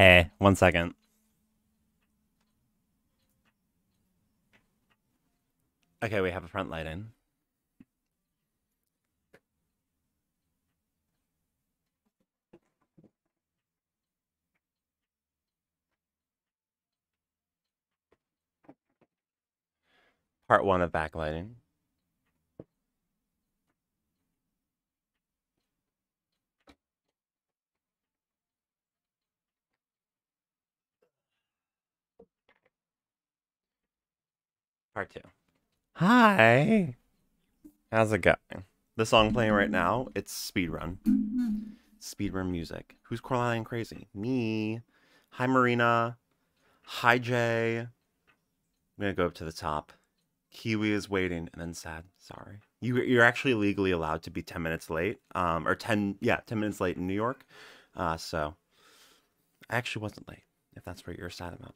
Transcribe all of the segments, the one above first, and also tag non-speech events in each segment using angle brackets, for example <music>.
Hey, one second. Okay, we have a front light in. Part one of backlighting. Part two. Hi. How's it going? The song playing right now, it's Speedrun. Speedrun music. Who's Coraline Crazy? Me. Hi, Marina. Hi, Jay. I'm gonna go up to the top. Kiwi is waiting, and then sad. Sorry. You, you're actually legally allowed to be 10 minutes late. Um, or 10, yeah, 10 minutes late in New York. Uh, so I actually wasn't late, if that's what you're sad about.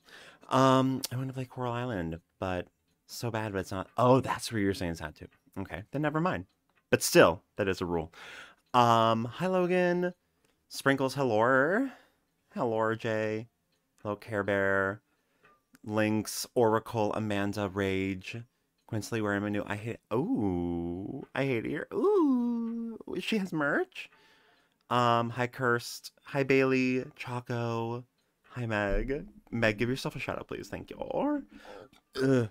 Um, I want to play Coral Island, but so bad, but it's not. Oh, that's where you're saying sad too. Okay, then never mind. But still, that is a rule. Um, hi Logan. Sprinkles, hello. Hello, Jay. Hello, Care Bear. Lynx, Oracle, Amanda, Rage. Quincy, where am I new? I hate. Ooh, I hate here. Ooh, she has merch. Um, hi Kirst. Hi Bailey. Choco. Hi Meg. Meg, give yourself a shout out, please. Thank you. Ugh.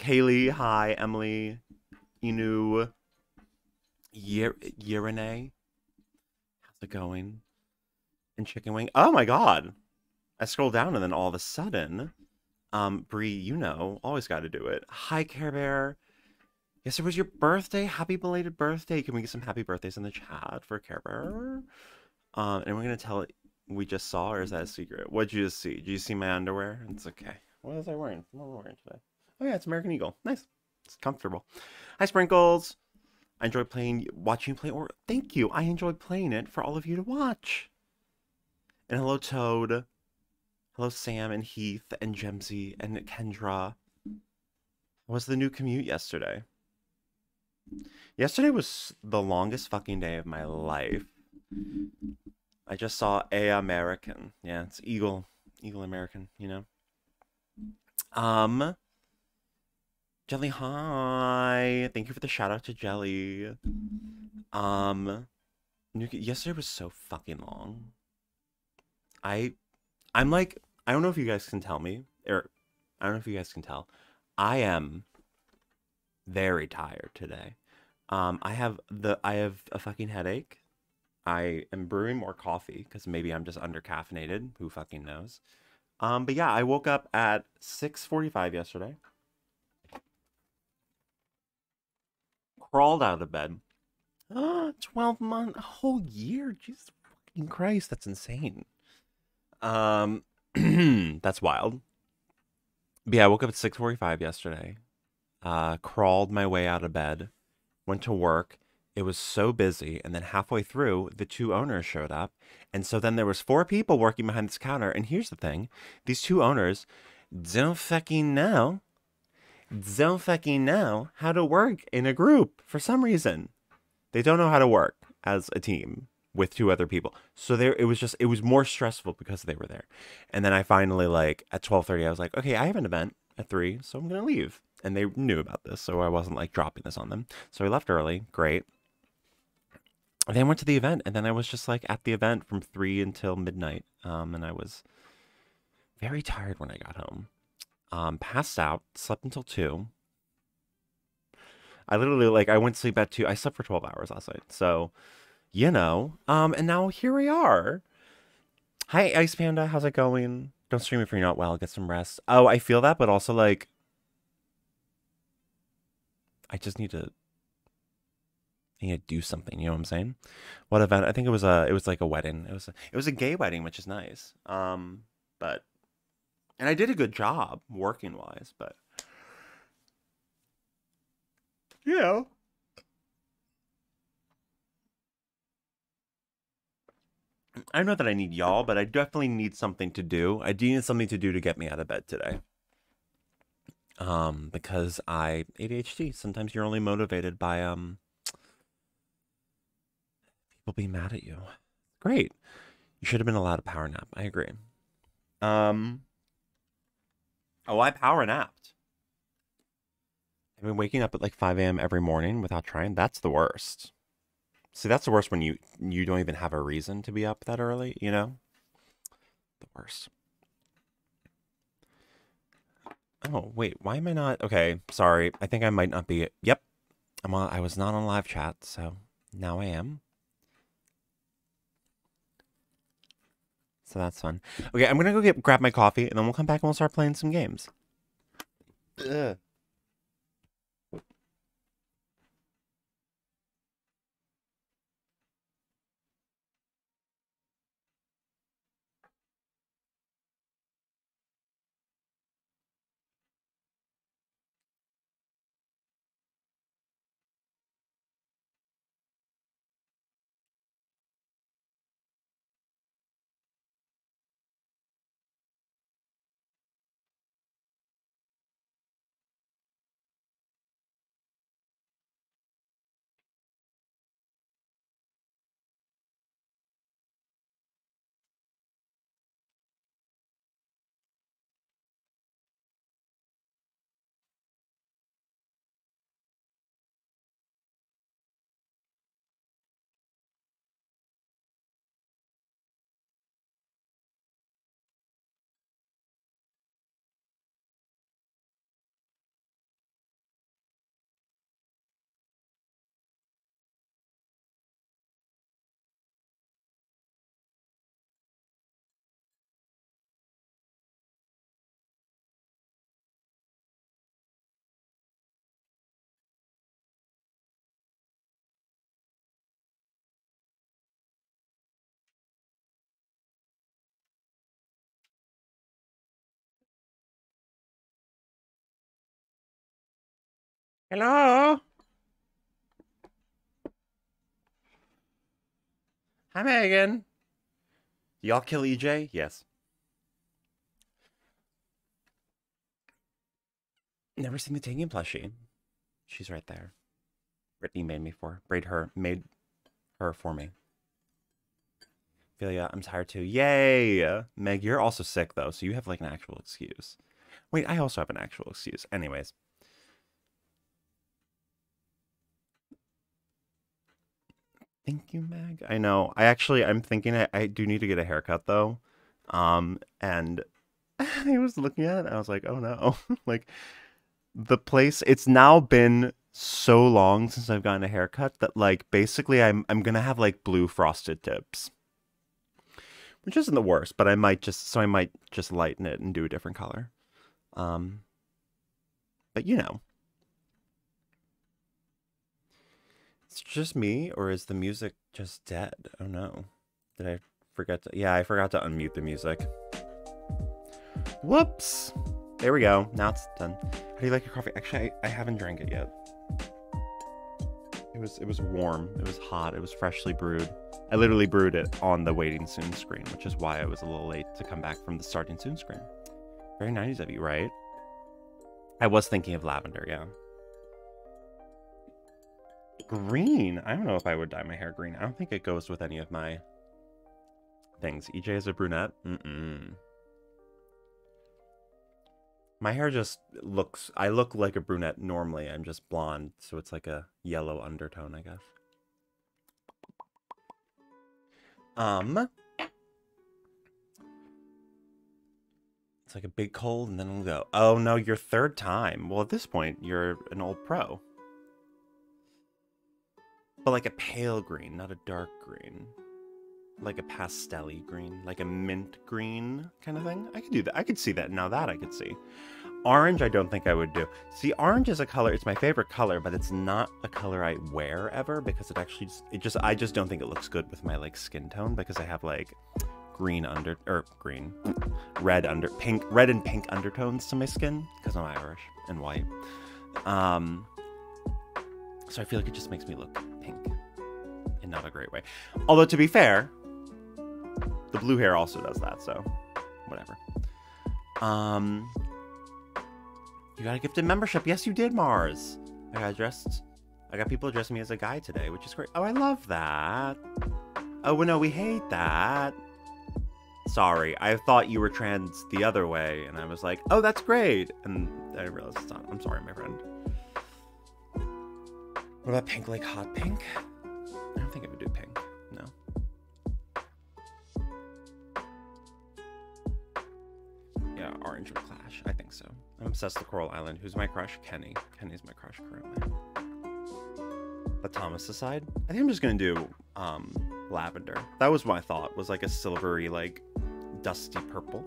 Kaylee, hi, Emily, Inu, Yer- Yerine. How's it going? And Chicken Wing. Oh my god. I scroll down and then all of a sudden, um, Bree, you know, always got to do it. Hi, Care Bear. Yes, it was your birthday. Happy belated birthday. Can we get some happy birthdays in the chat for Care Bear? Um, and we're gonna tell it we just saw, or is that a secret? What'd you just see? Did you see my underwear? It's okay. What was I wearing? What am I wearing today? Oh yeah, it's American Eagle. Nice. It's comfortable. Hi Sprinkles. I enjoy playing watching you play or thank you. I enjoy playing it for all of you to watch. And hello Toad. Hello Sam and Heath and Gemsy and Kendra. How was the new commute yesterday? Yesterday was the longest fucking day of my life. I just saw A American. Yeah, it's Eagle. Eagle American, you know. Um Jelly, hi. Thank you for the shout out to Jelly. Um, yesterday was so fucking long. I, I'm like, I don't know if you guys can tell me, or I don't know if you guys can tell. I am very tired today. Um, I have the, I have a fucking headache. I am brewing more coffee because maybe I'm just under caffeinated. Who fucking knows? Um, but yeah, I woke up at 6:45 yesterday. Crawled out of bed. Ah, <gasps> 12 months, a whole year. Jesus fucking Christ, that's insane. Um, <clears throat> that's wild. But yeah, I woke up at 6:45 yesterday. Uh, crawled my way out of bed, went to work. It was so busy, and then halfway through, the two owners showed up, and so then there was four people working behind this counter. And here's the thing: these two owners don't fucking know don't fucking know how to work in a group for some reason. They don't know how to work as a team with two other people. So there it was just it was more stressful because they were there. And then I finally like at 12:30 I was like, "Okay, I have an event at 3, so I'm going to leave." And they knew about this, so I wasn't like dropping this on them. So I left early. Great. Then I went to the event and then I was just like at the event from 3 until midnight. Um and I was very tired when I got home um, passed out, slept until two. I literally like I went to sleep at two. I slept for twelve hours last night, so you know. Um, and now here we are. Hi, Ice Panda. How's it going? Don't stream if you're not well. Get some rest. Oh, I feel that, but also like I just need to. I need to do something. You know what I'm saying? What event? I think it was a. It was like a wedding. It was. A, it was a gay wedding, which is nice. Um, but and I did a good job working wise, but you know. I know that I need y'all, but I definitely need something to do. I do need something to do to get me out of bed today. Um, because I ADHD. Sometimes you're only motivated by um people being mad at you. Great. You should have been allowed a power nap. I agree. Um. Oh, I power napped. I've been waking up at like 5 a.m. every morning without trying. That's the worst. See, that's the worst when you you don't even have a reason to be up that early. You know, the worst. Oh wait, why am I not? Okay, sorry. I think I might not be. Yep, I'm on. I was not on live chat, so now I am. So that's fun. Okay, I'm gonna go get grab my coffee, and then we'll come back and we'll start playing some games. Ugh. Hello? Hi, Megan. Y'all kill EJ? Yes. Never seen the Tangian plushie. She's right there. Brittany made me for. Braid her. Made her for me. Philia, I'm tired too. Yay! Meg, you're also sick though, so you have like an actual excuse. Wait, I also have an actual excuse. Anyways. Thank you, Meg. I know. I actually, I'm thinking I, I do need to get a haircut though. Um, and <laughs> I was looking at it and I was like, oh no. <laughs> like, the place, it's now been so long since I've gotten a haircut that, like, basically I'm, I'm gonna have like blue frosted tips. Which isn't the worst, but I might just, so I might just lighten it and do a different color. Um, but you know. Just me, or is the music just dead? Oh no. Did I forget to? Yeah, I forgot to unmute the music. Whoops. There we go. Now it's done. How do you like your coffee? Actually, I, I haven't drank it yet. It was it was warm. It was hot. It was freshly brewed. I literally brewed it on the waiting soon screen, which is why I was a little late to come back from the starting soon screen. Very 90s of you, right? I was thinking of lavender, yeah. Green. I don't know if I would dye my hair green. I don't think it goes with any of my things. EJ is a brunette. Mm-mm. My hair just looks. I look like a brunette normally. I'm just blonde, so it's like a yellow undertone, I guess. Um. It's like a big cold, and then we'll go. Oh no, your third time. Well, at this point, you're an old pro. But like a pale green, not a dark green. Like a pastel green, like a mint green kind of thing. I could do that. I could see that. Now that I could see. Orange, I don't think I would do. See, orange is a color. It's my favorite color, but it's not a color I wear ever because it actually, just, it just, I just don't think it looks good with my like skin tone because I have like green under, or green, red under, pink, red and pink undertones to my skin because I'm Irish and white. Um, so I feel like it just makes me look pink in not a great way. Although to be fair, the blue hair also does that, so whatever. Um You got a gifted membership. Yes, you did, Mars. I got dressed I got people addressing me as a guy today, which is great. Oh, I love that. Oh, well, no, we hate that. Sorry, I thought you were trans the other way, and I was like, oh, that's great. And I realized it's not. I'm sorry, my friend. What about pink like hot pink? I don't think I would do pink. No. Yeah, orange would clash. I think so. I'm obsessed with Coral Island. Who's my crush? Kenny. Kenny's my crush currently. But Thomas aside, I think I'm just gonna do um, lavender. That was my thought. Was like a silvery, like dusty purple.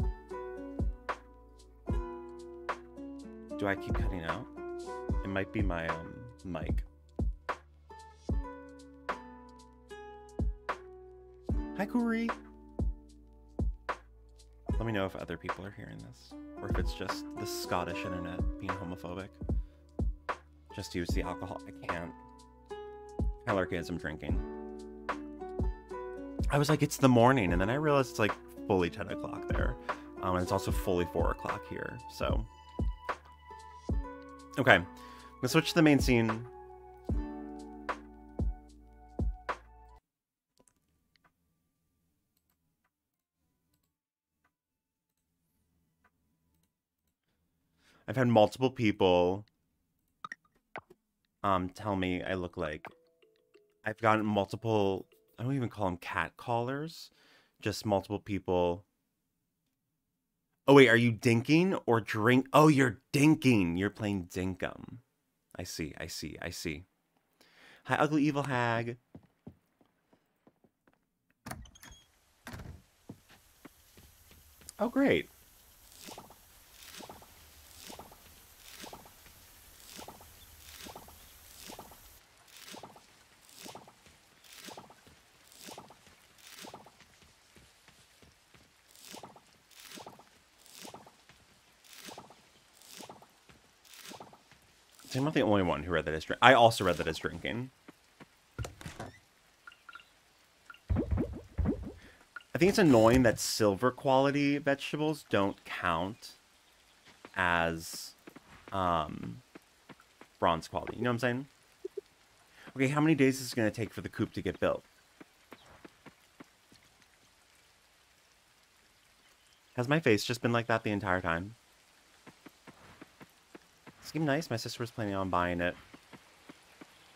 Do I keep cutting out? It might be my um, mic. Hi, Kuri. Let me know if other people are hearing this, or if it's just the Scottish internet being homophobic. Just use the alcohol. I can't. as I'm drinking. I was like, it's the morning, and then I realized it's like fully 10 o'clock there. Um, and it's also fully 4 o'clock here, so. Okay, I'm gonna switch to the main scene. I've had multiple people um tell me I look like I've gotten multiple I don't even call them cat callers, just multiple people. Oh wait, are you dinking or drink? Oh, you're dinking. You're playing dinkum. I see. I see. I see. Hi, ugly evil hag. Oh, great. I'm not the only one who read that as drink. I also read that as drinking. I think it's annoying that silver quality vegetables don't count as um, bronze quality. You know what I'm saying? Okay, how many days is it going to take for the coop to get built? Has my face just been like that the entire time? Seemed nice. My sister was planning on buying it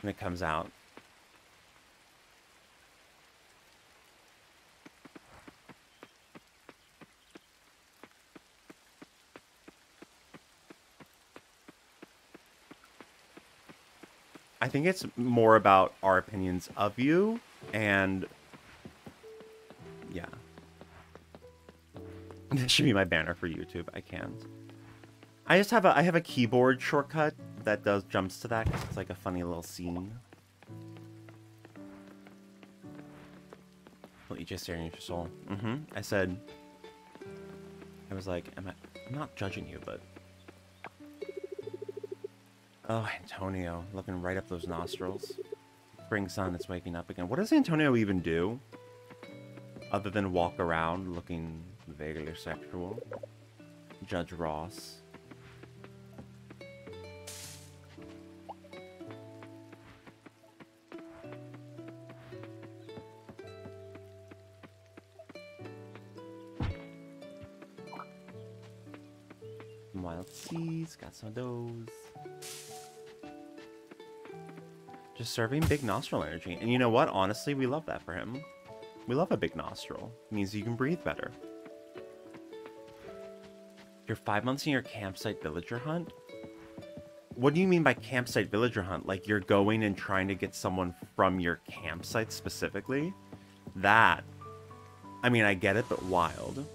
when it comes out. I think it's more about our opinions of you and yeah. <laughs> This should be my banner for YouTube. I can't. I just have a I have a keyboard shortcut that does jumps to that because it's like a funny little scene. Well, EJ staring at your soul. Mm-hmm. I said. I was like, am I? I'm not judging you, but. Oh, Antonio, looking right up those nostrils. Spring sun is waking up again. What does Antonio even do? Other than walk around looking vaguely sexual. Judge Ross. Got some of those. Just serving big nostril energy. And you know what? Honestly, we love that for him. We love a big nostril. It means you can breathe better. You're five months in your campsite villager hunt? What do you mean by campsite villager hunt? Like you're going and trying to get someone from your campsite specifically? That. I mean, I get it, but wild.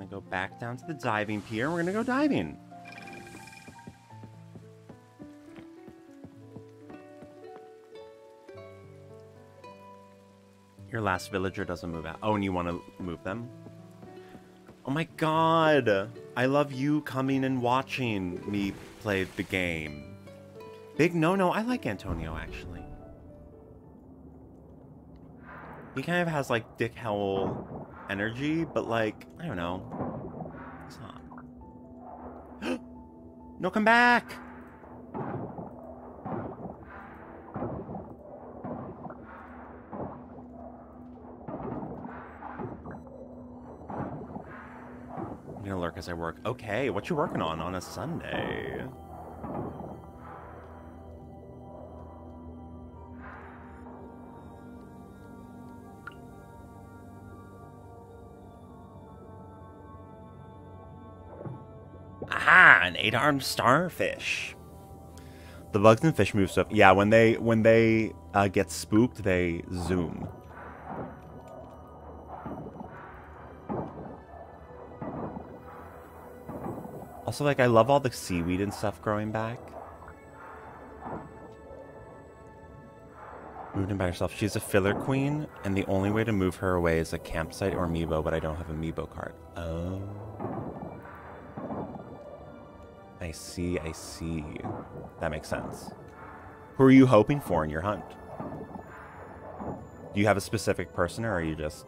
To go back down to the diving pier. and We're to go diving. Your last villager doesn't move out. Oh, and you want to move them? Oh my god! I love you coming and watching me play the game. Big no-no. I like Antonio, actually. He kind of has like Dick Howell energy, but like, I don't know. It's not. <gasps> no, come back! I'm gonna lurk as I work. Okay, what you working on on a Sunday? Eight-armed starfish. The bugs and fish move stuff. Yeah, when they when they uh, get spooked, they zoom. Also, like, I love all the seaweed and stuff growing back. Moved in by herself. She's a filler queen, and the only way to move her away is a campsite or amiibo, but I don't have amiibo card. Oh. I see, I see. That makes sense. Who are you hoping for in your hunt? Do you have a specific person, or are you just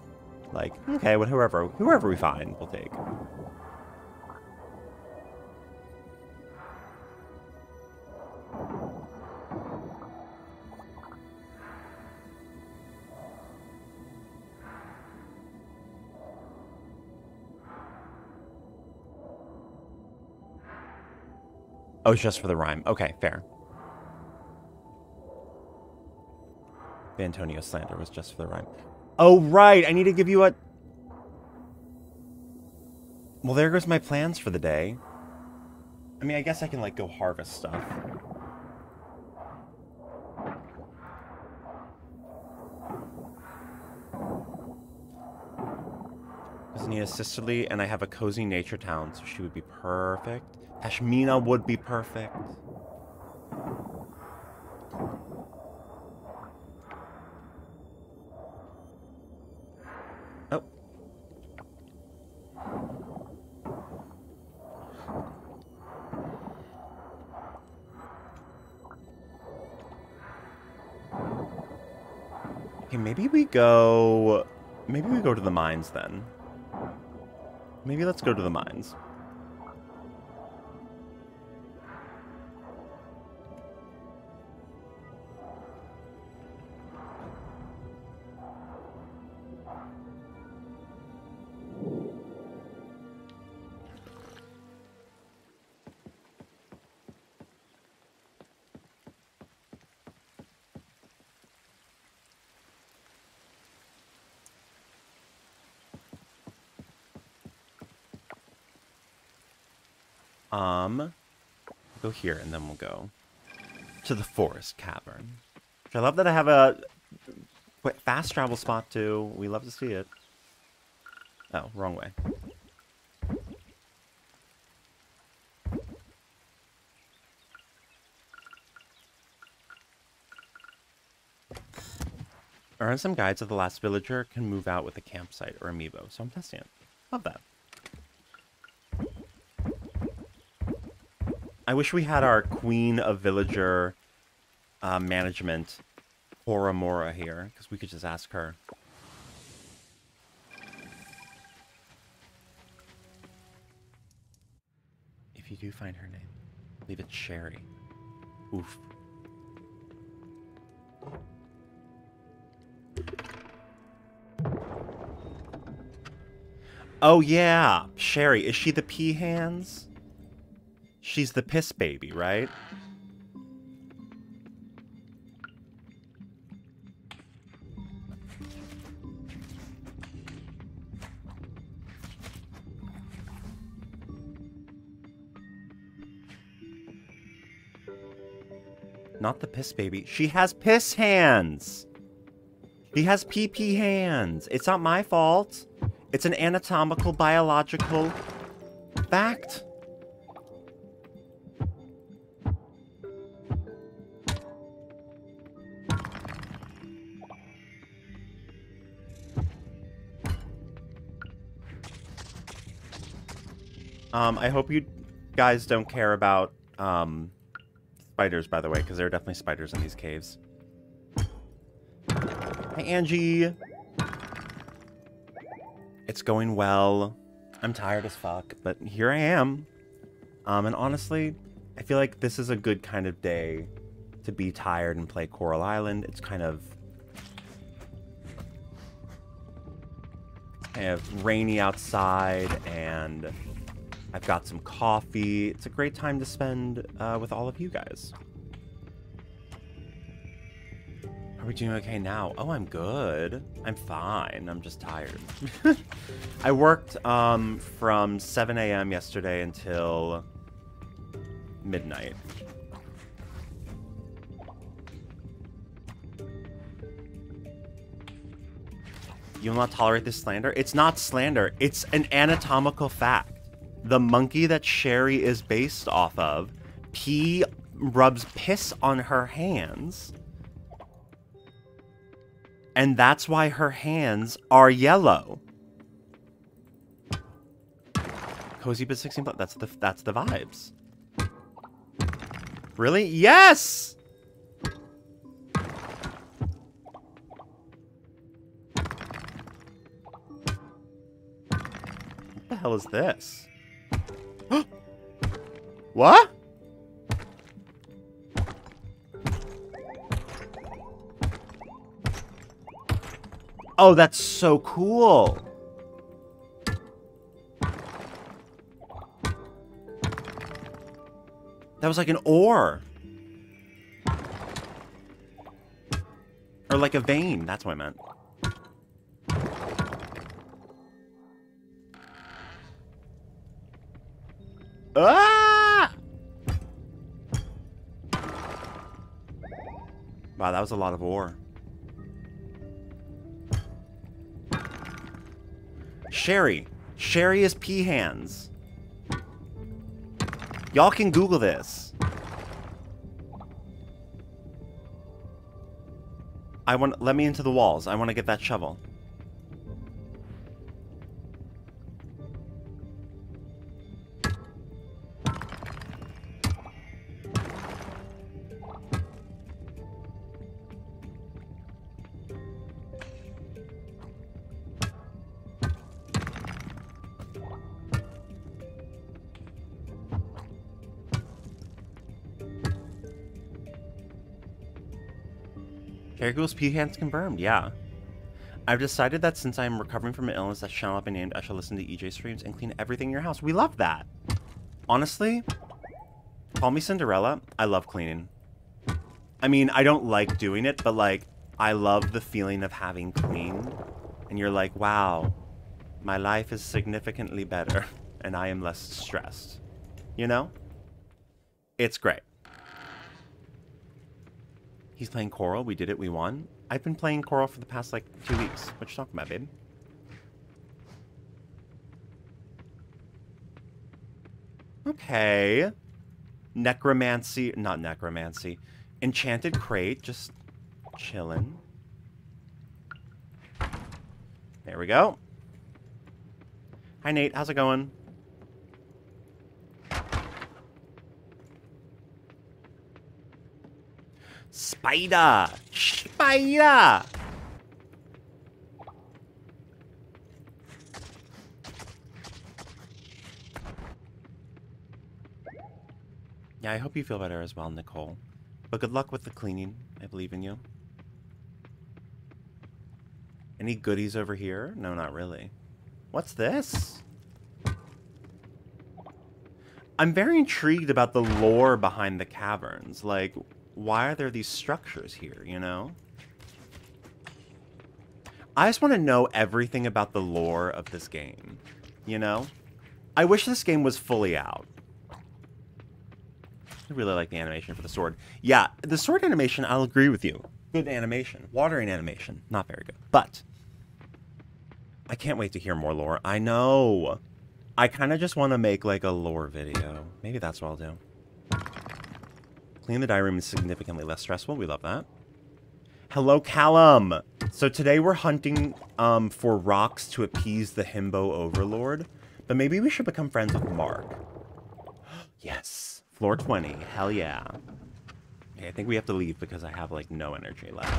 like, okay, well, whoever, whoever we find, we'll take. Oh, just for the rhyme. Okay, fair. The Antonio slander was just for the rhyme. Oh, right. I need to give you a... Well, there goes my plans for the day. I mean, I guess I can, like, go harvest stuff. Nia sisterly, and I have a cozy nature town, so she would be perfect. Ashmina would be perfect. Oh. Okay, maybe we go... Maybe we go to the mines then. Maybe let's go to the mines. Here, and then we'll go to the forest cavern. I love that I have a fast travel spot too. We love to see it. Oh, wrong way. Earn some guides of the last villager can move out with a campsite or amiibo. So I'm testing it. Love that. I wish we had our Queen of Villager uh, management, Cora Mora, here, because we could just ask her. If you do find her name, leave it Sherry. Oof. Oh yeah, Sherry. Is she the pea hands? She's the piss baby, right? Not the piss baby. She has piss hands. He has pee pee hands. It's not my fault. It's an anatomical, biological fact. Um, I hope you guys don't care about um, spiders, by the way, because there are definitely spiders in these caves. Hi, Angie. It's going well. I'm tired as fuck, but here I am. Um, and honestly, I feel like this is a good kind of day to be tired and play Coral Island. It's kind of kind of rainy outside and I've got some coffee. It's a great time to spend uh, with all of you guys. Are we doing okay now? Oh, I'm good. I'm fine. I'm just tired. <laughs> I worked um, from 7 a.m. yesterday until midnight. You will not tolerate this slander? It's not slander. It's an anatomical fact. The monkey that Sherry is based off of, P rubs piss on her hands. And that's why her hands are yellow. Cozy but 16 that's the that's the vibes. Really? Yes! What the hell is this? What? Oh, that's so cool. That was like an ore. Or like a vein. That's what I meant. Ah! Wow, that was a lot of ore. Sherry. Sherry is pea hands. Y'all can Google this. I want let me into the walls. I want to get that shovel. Google's pea hands confirmed, yeah. I've decided that since I'm recovering from an illness that shall not be named, I shall listen to EJ streams and clean everything in your house. We love that. Honestly, call me Cinderella. I love cleaning. I mean, I don't like doing it, but like, I love the feeling of having cleaned. And you're like, wow, my life is significantly better <laughs> and I am less stressed. You know? It's great. He's playing Coral. We did it. We won. I've been playing Coral for the past, like, two weeks. What you talking about, babe? Okay. Necromancy. Not necromancy. Enchanted Crate. Just chilling. There we go. Hi, Nate. How's it going? Spider! Spider! Yeah, I hope you feel better as well, Nicole. But good luck with the cleaning. I believe in you. Any goodies over here? No, not really. What's this? I'm very intrigued about the lore behind the caverns. Like, why are there these structures here, you know? I just want to know everything about the lore of this game, you know? I wish this game was fully out. I really like the animation for the sword. Yeah, the sword animation, I'll agree with you. Good animation. Watering animation, not very good. But, I can't wait to hear more lore. I know. I kind of just want to make like a lore video. Maybe that's what I'll do. Cleaning the diary room is significantly less stressful. We love that. Hello, Callum. So today we're hunting um, for rocks to appease the Himbo Overlord. But maybe we should become friends with Mark. <gasps> yes. Floor 20. Hell yeah. Okay, I think we have to leave because I have, like, no energy left.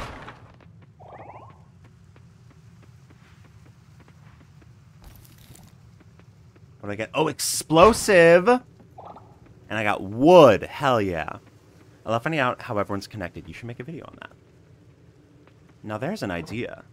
What do I get? Oh, explosive! And I got wood. Hell yeah. I love finding out how everyone's connected. You should make a video on that. Now there's an idea.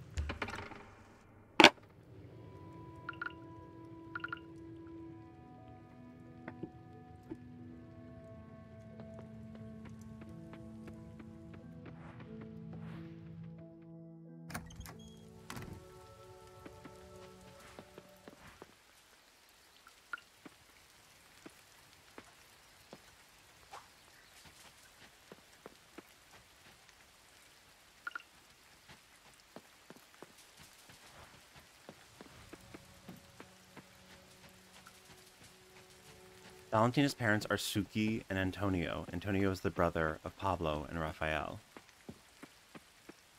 Valentina's parents are Suki and Antonio. Antonio is the brother of Pablo and Rafael.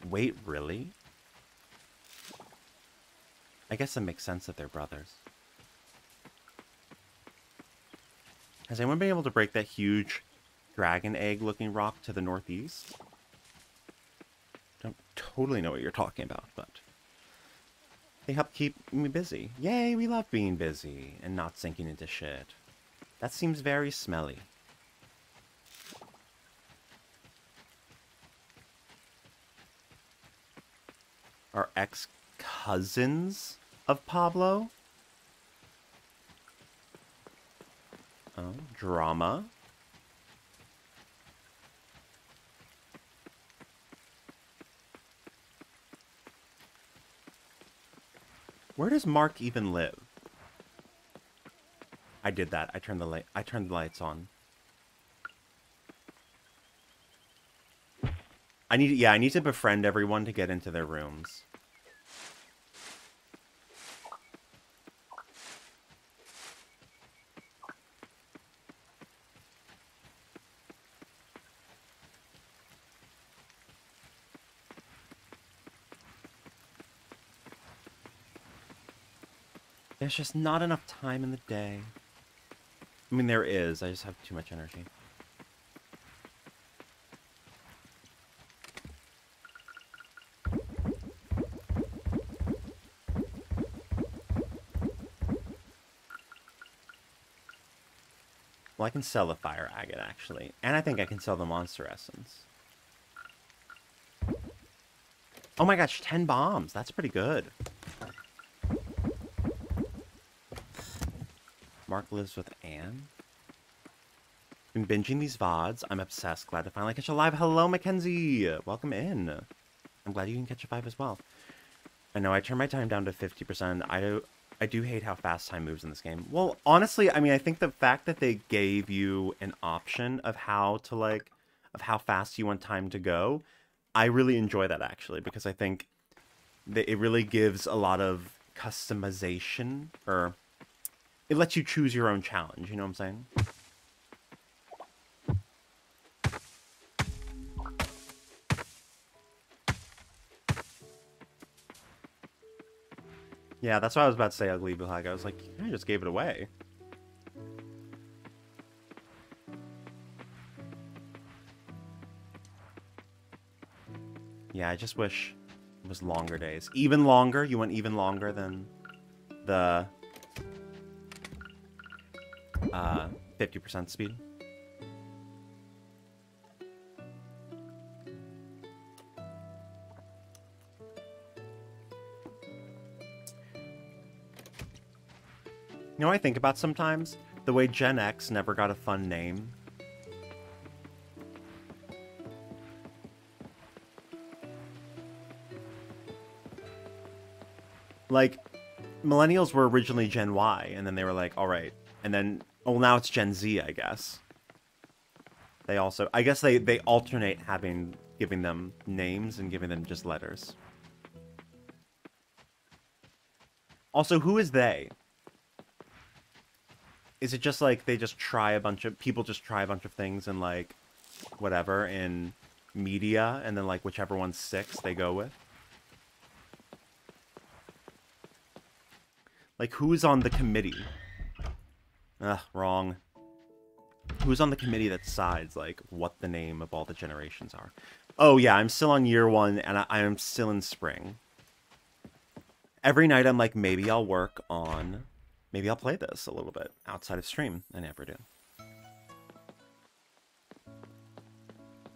Wait, really? I guess it makes sense that they're brothers. Has anyone been able to break that huge dragon egg looking rock to the northeast? Don't totally know what you're talking about, but they help keep me busy. Yay, we love being busy and not sinking into shit. That seems very smelly. Are ex-cousins of Pablo? Oh, drama. Where does Mark even live? I did that. I turned the light. I turned the lights on. I need. Yeah, I need to befriend everyone to get into their rooms. There's just not enough time in the day. I mean, there is. I just have too much energy. Well, I can sell the fire agate, actually. And I think I can sell the monster essence. Oh my gosh, 10 bombs. That's pretty good. Mark lives with Anne. Been binging these VODs. I'm obsessed. Glad to finally catch a live. Hello, Mackenzie. Welcome in. I'm glad you can catch a five as well. I know I turned my time down to 50%. I do, I do hate how fast time moves in this game. Well, honestly, I mean, I think the fact that they gave you an option of how to, like, of how fast you want time to go, I really enjoy that, actually, because I think that it really gives a lot of customization, or it lets you choose your own challenge, you know what I'm saying? Yeah, that's what I was about to say, Ugly Black. I was like, I just gave it away. Yeah, I just wish it was longer days. Even longer? You went even longer than the uh, 50% speed. You know what I think about sometimes? The way Gen X never got a fun name. Like, millennials were originally Gen Y, and then they were like, alright. And then well, now it's Gen Z, I guess. They also, I guess they, they alternate having, giving them names and giving them just letters. Also, who is they? Is it just like they just try a bunch of, people just try a bunch of things and like, whatever, in media, and then like whichever one sticks, they go with? Like, who's on the committee? Ugh, wrong. Who's on the committee that decides, like, what the name of all the generations are? Oh, yeah, I'm still on year one, and I, I am still in spring. Every night I'm like, maybe I'll work on Maybe I'll play this a little bit outside of stream. I never do.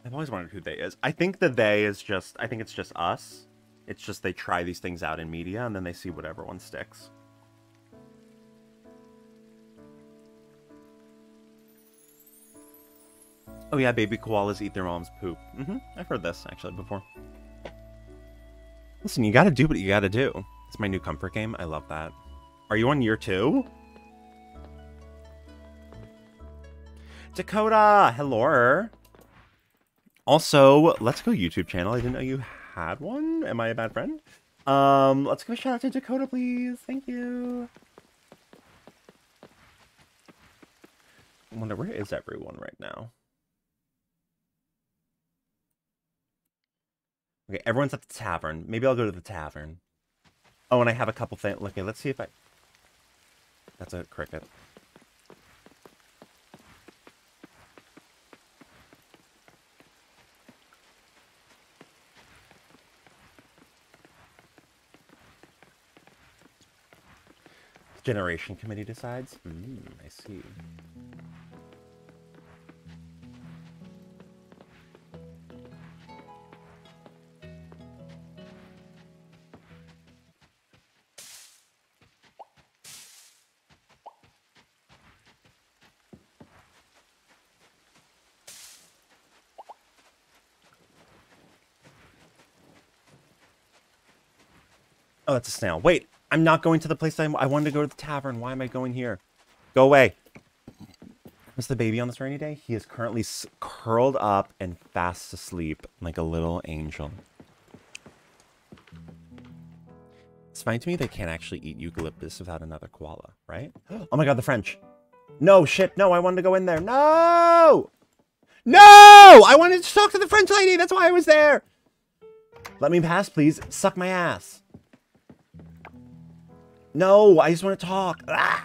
I've always wondered who they is. I think the they is just, I think it's just us. It's just they try these things out in media and then they see whatever one sticks. Oh yeah, baby koalas eat their mom's poop. Mm-hmm. I've heard this actually before. Listen, you gotta do what you gotta do. It's my new comfort game. I love that. Are you on year two? Dakota! Hello! Also, let's go YouTube channel. I didn't know you had one. Am I a bad friend? Um, let's a shout out to Dakota, please. Thank you. I wonder where is everyone right now? Okay, everyone's at the tavern. Maybe I'll go to the tavern. Oh, and I have a couple things. Okay, let's see if I... That's a cricket. Generation committee decides? Mm, I see. That's a snail. Wait, I'm not going to the place I, I wanted to go to the tavern. Why am I going here? Go away. What's the baby on this rainy day? He is currently curled up and fast asleep like a little angel. It's fine to me they can't actually eat eucalyptus without another koala, right? <gasps> Oh my god, the French. No, shit, no, I wanted to go in there. No! No! I wanted to talk to the French lady. That's why I was there. Let me pass, please. Suck my ass. No, I just want to talk. Ah!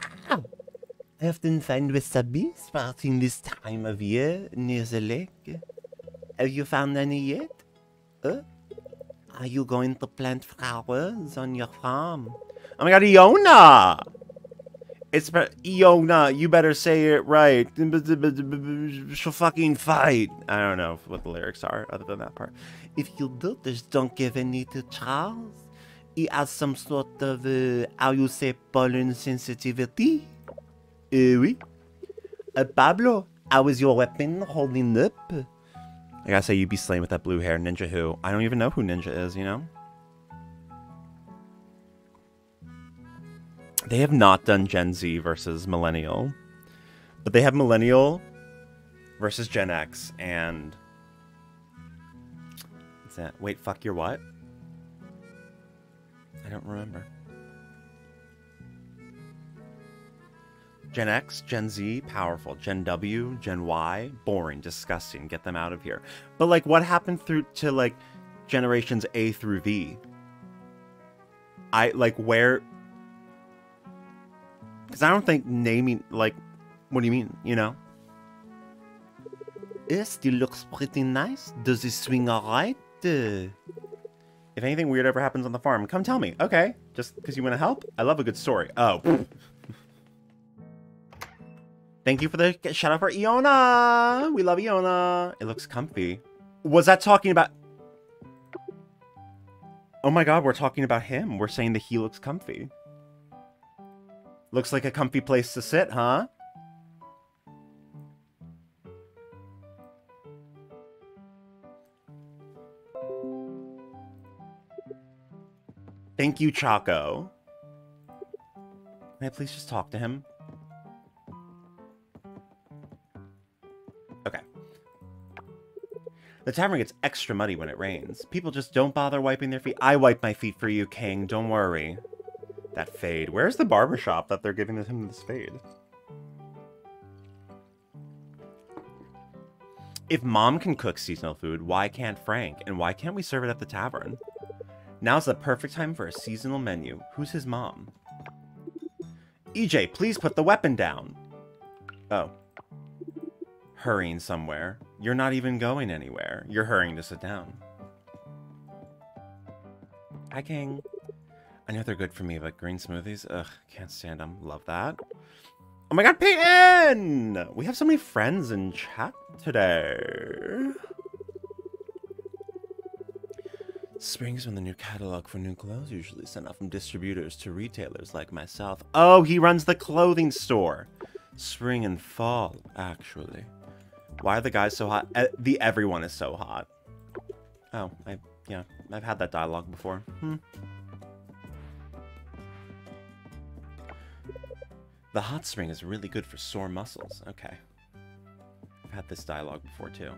I often find wasabi sprouting this time of year near the lake. Have you found any yet? Uh? Are you going to plant flowers on your farm? Oh my god, Iona! It's Iona, you better say it right. She'll fucking fight. I don't know what the lyrics are other than that part. If you do, just don't give any to Charles he has some sort of, uh, how you say, pollen sensitivity? Uh, oui. Uh, Pablo, how is your weapon holding up? I gotta say, you'd be slain with that blue hair. Ninja who? I don't even know who Ninja is, you know? They have not done Gen Z versus Millennial. But they have Millennial versus Gen X and... What's that? Wait, fuck your what? I don't remember. Gen X, Gen Z, powerful. Gen W, Gen Y, boring, disgusting. Get them out of here. But like, what happened through to like generations A through V? I like where? Because I don't think naming like, what do you mean? You know? It still looks pretty nice. Does it swing alright? Uh... If anything weird ever happens on the farm, come tell me. Okay. Just because you want to help? I love a good story. Oh. <laughs> Thank you for the shout out for Iona. We love Iona. It looks comfy. Was that talking about... Oh my god, we're talking about him. We're saying that he looks comfy. Looks like a comfy place to sit, huh? Thank you, Chaco. May I please just talk to him? Okay. The tavern gets extra muddy when it rains. People just don't bother wiping their feet. I wipe my feet for you, King. Don't worry. That fade. Where's the barbershop that they're giving him this fade? If mom can cook seasonal food, why can't Frank? And why can't we serve it at the tavern? Now's the perfect time for a seasonal menu. Who's his mom? EJ, please put the weapon down. Oh. Hurrying somewhere. You're not even going anywhere. You're hurrying to sit down. Hi, King. I know they're good for me, but green smoothies, ugh, can't stand them. Love that. Oh my god, Peyton! We have so many friends in chat today. Spring's when the new catalog for new clothes usually sent out from distributors to retailers like myself. Oh, he runs the clothing store. Spring and fall, actually. Why are the guys so hot? the everyone is so hot. Oh, I yeah, I've had that dialogue before. Hmm. The hot spring is really good for sore muscles. Okay. I've had this dialogue before too.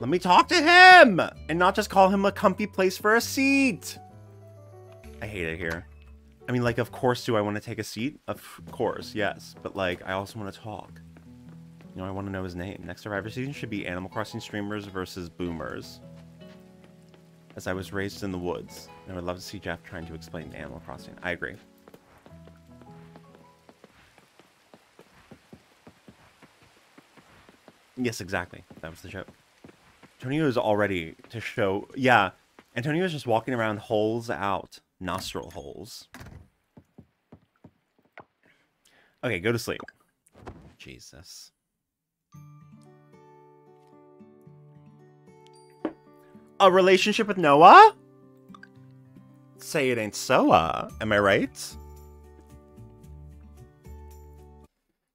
Let me talk to him! And not just call him a comfy place for a seat! I hate it here. I mean, like, of course do I want to take a seat? Of course, yes. But, like, I also want to talk. You know, I want to know his name. Next Survivor season should be Animal Crossing streamers versus boomers. As I was raised in the woods. And I would love to see Jeff trying to explain Animal Crossing. I agree. Yes, exactly. That was the joke. Antonio is already to show... Yeah, Antonio is just walking around holes out. Nostril holes. Okay, go to sleep. Jesus. A relationship with Noah? Say it ain't so, uh. Am I right?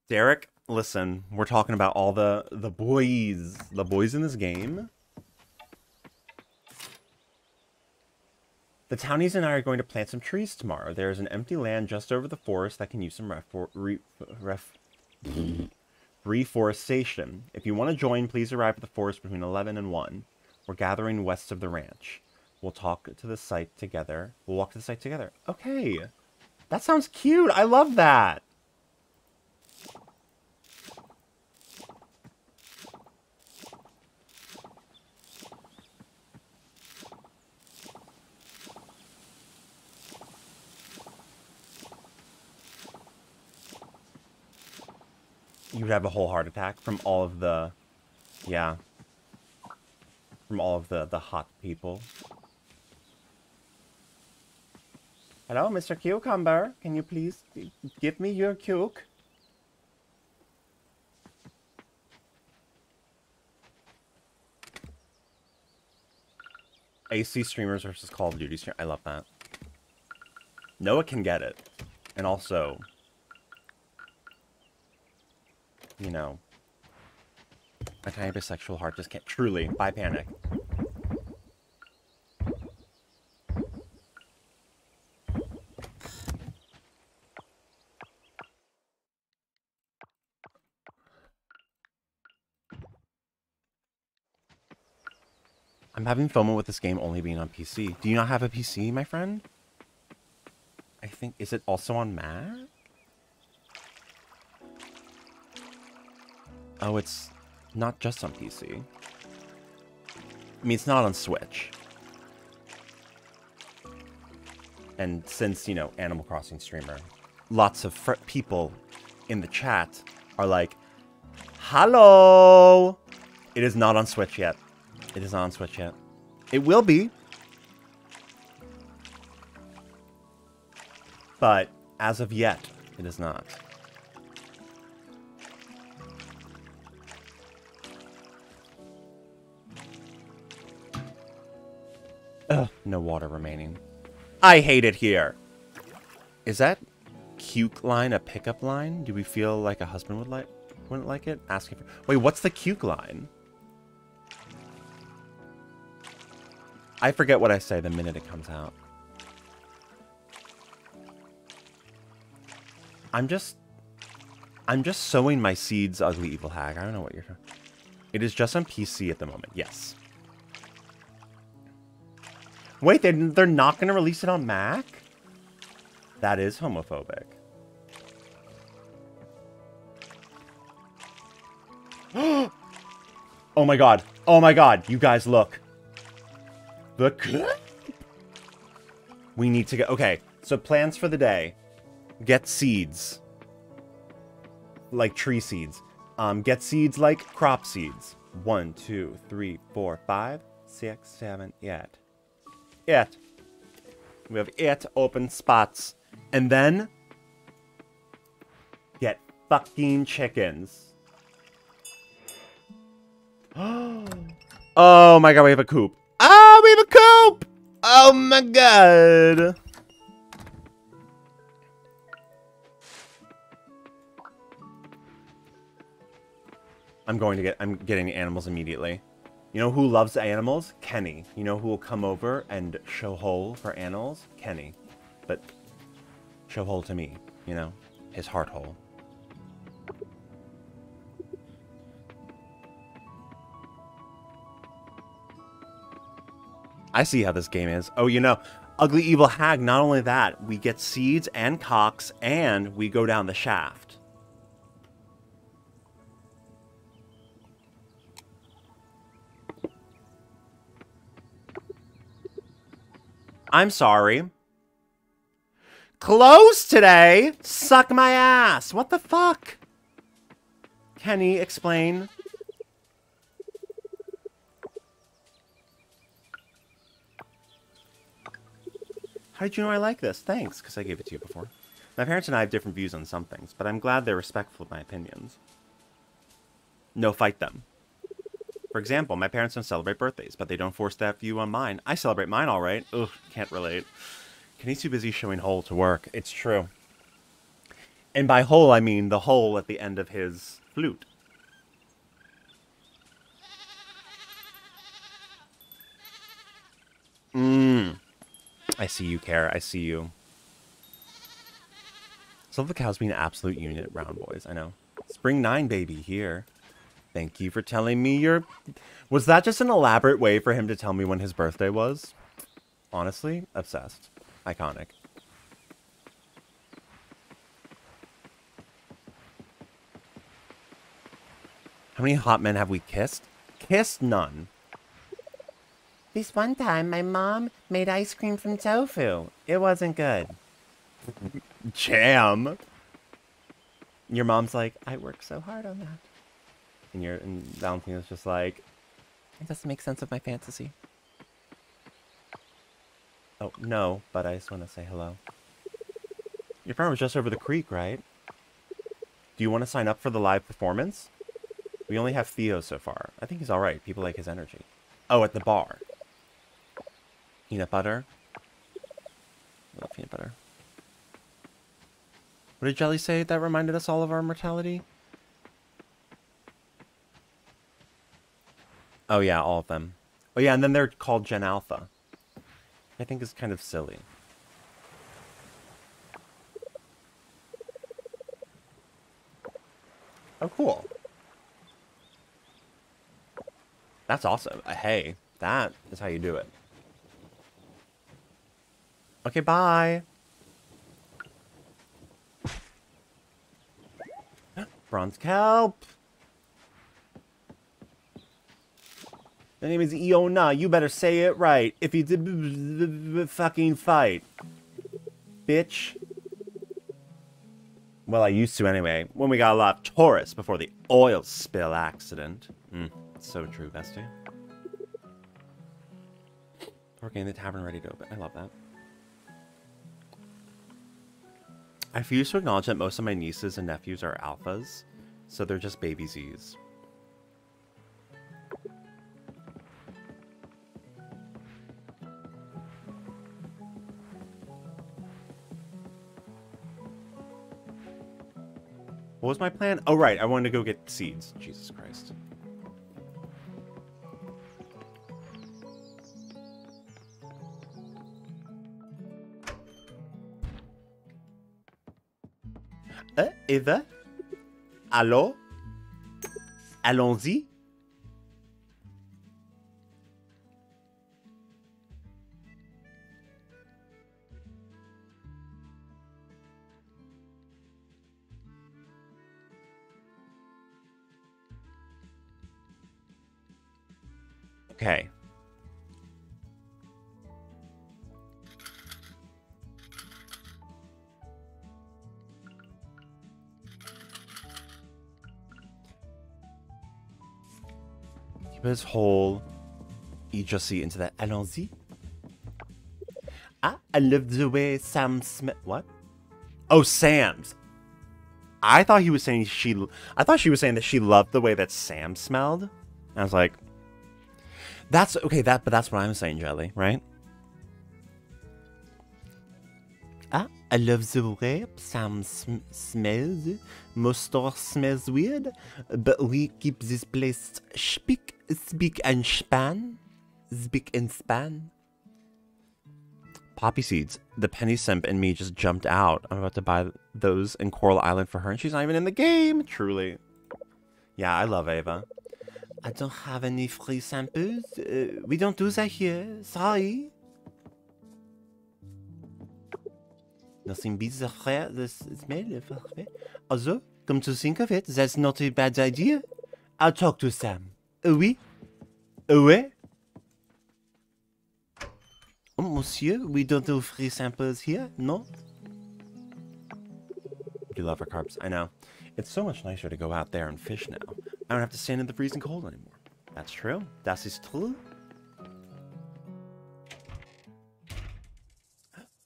Derek, listen, we're talking about all the the boys, the boys in this game. The townies and I are going to plant some trees tomorrow. There is an empty land just over the forest that can use some re ref <sniffs> reforestation. If you want to join, please arrive at the forest between 11 and 1. We're gathering west of the ranch. We'll talk to the site together. We'll walk to the site together. Okay. That sounds cute. I love that. You would have a whole heart attack from all of the, yeah, from all of the, the hot people. Hello, Mr. Cucumber. Can you please give me your cuke? AC streamers versus Call of Duty streamers. I love that. Noah can get it. And also, you know, my tiny bisexual heart just can't. Truly, by panic. I'm having FOMO with this game only being on PC. Do you not have a PC, my friend? I think, is it also on Mac? Oh, it's not just on PC. I mean, it's not on Switch. And since, you know, Animal Crossing streamer, lots of people in the chat are like, Hello! It is not on Switch yet. It is not on Switch yet. It will be. But as of yet, it is not. Ugh, no water remaining. I hate it here. Is that cuke line a pickup line? Do we feel like a husband would like wouldn't like it? Asking for Wait, what's the cuke line? I forget what I say the minute it comes out. I'm just I'm just sowing my seeds, ugly evil hag. I don't know what you're It is just on PC at the moment. Yes. Wait, they're, they're not going to release it on Mac? That is homophobic. <gasps> oh my god. Oh my god. You guys look. The We need to go. Okay, so plans for the day. Get seeds. Like tree seeds. Um, get seeds like crop seeds. One, two, three, four, five, six, seven, eight. Eight. We have it open spots. And then get fucking chickens. <gasps> oh my god, we have a coop. Oh, we have a coop! Oh my god. I'm going to get, I'm getting animals immediately. You know who loves animals? Kenny. You know who will come over and show hole for animals? Kenny. But show hole to me, you know? His heart hole. I see how this game is. Oh, you know, Ugly Evil Hag, not only that, we get seeds and cocks, and we go down the shaft. I'm sorry. Close today? Suck my ass. What the fuck? Kenny, explain. How did you know I like this? Thanks, because I gave it to you before. My parents and I have different views on some things, but I'm glad they're respectful of my opinions. No, fight them. For example, my parents don't celebrate birthdays, but they don't force that view on mine. I celebrate mine all right. Ugh, can't relate. Kenny's too busy showing hole to work. It's true. And by hole, I mean the hole at the end of his flute. Mmm. I see you, Care. I see you. Some of the cows being an absolute unit, round boys. I know. Spring 9, baby, here. Thank you for telling me your... Was that just an elaborate way for him to tell me when his birthday was? Honestly, obsessed. Iconic. How many hot men have we kissed? Kissed none. This one time, my mom made ice cream from tofu. It wasn't good. <laughs> Jam. Your mom's like, I worked so hard on that. And your and Valentina's just like, it doesn't make sense of my fantasy. Oh, no, but I just want to say hello. Your farm was just over the creek, right? Do you want to sign up for the live performance? We only have Theo so far. I think he's alright. People like his energy. Oh, at the bar. Peanut butter. I love peanut butter. What did Jelly say that reminded us all of our mortality? Oh yeah, all of them. Oh yeah, and then they're called Gen Alpha. I think is kind of silly. Oh, cool. That's awesome. Uh, hey, that is how you do it. Okay, bye. <gasps> Bronze kelp. The name is Iona. You better say it right. If you did fucking fight. Bitch. Well, I used to anyway. When we got a lot of tourists before the oil spill accident. Mm, so true, bestie. Working in the tavern ready to open. I love that. I refuse to acknowledge that most of my nieces and nephews are alphas, so they're just baby Z's. What was my plan? Oh, right. I wanted to go get seeds. Jesus Christ. Euh, Eva Allô Allons-y Okay. his whole idiocy into that. Allons-y. Ah, I love the way Sam Smith. What? Oh, Sam's. I thought he was saying she. I thought she was saying that she loved the way that Sam smelled. I was like, that's okay. That, but that's what I'm saying, Jelly, right? Ah, I love the way Sam sm smells. Mustard smells weird, but we keep this place speak, speak and span, speak and span. Poppy seeds. The penny simp and me just jumped out. I'm about to buy those in Coral Island for her, and she's not even in the game. Truly. Yeah, I love Ava. I don't have any free samples. Uh, we don't do that here. Sorry. Nothing beats the fre the smell of come to think of it, that's not a bad idea. I'll talk to Sam. Uh, oui? Uh, oui? Oh, monsieur, we don't do free samples here, no? You love our carps, I know. It's so much nicer to go out there and fish now. I don't have to stand in the freezing cold anymore. That's true. Das ist true.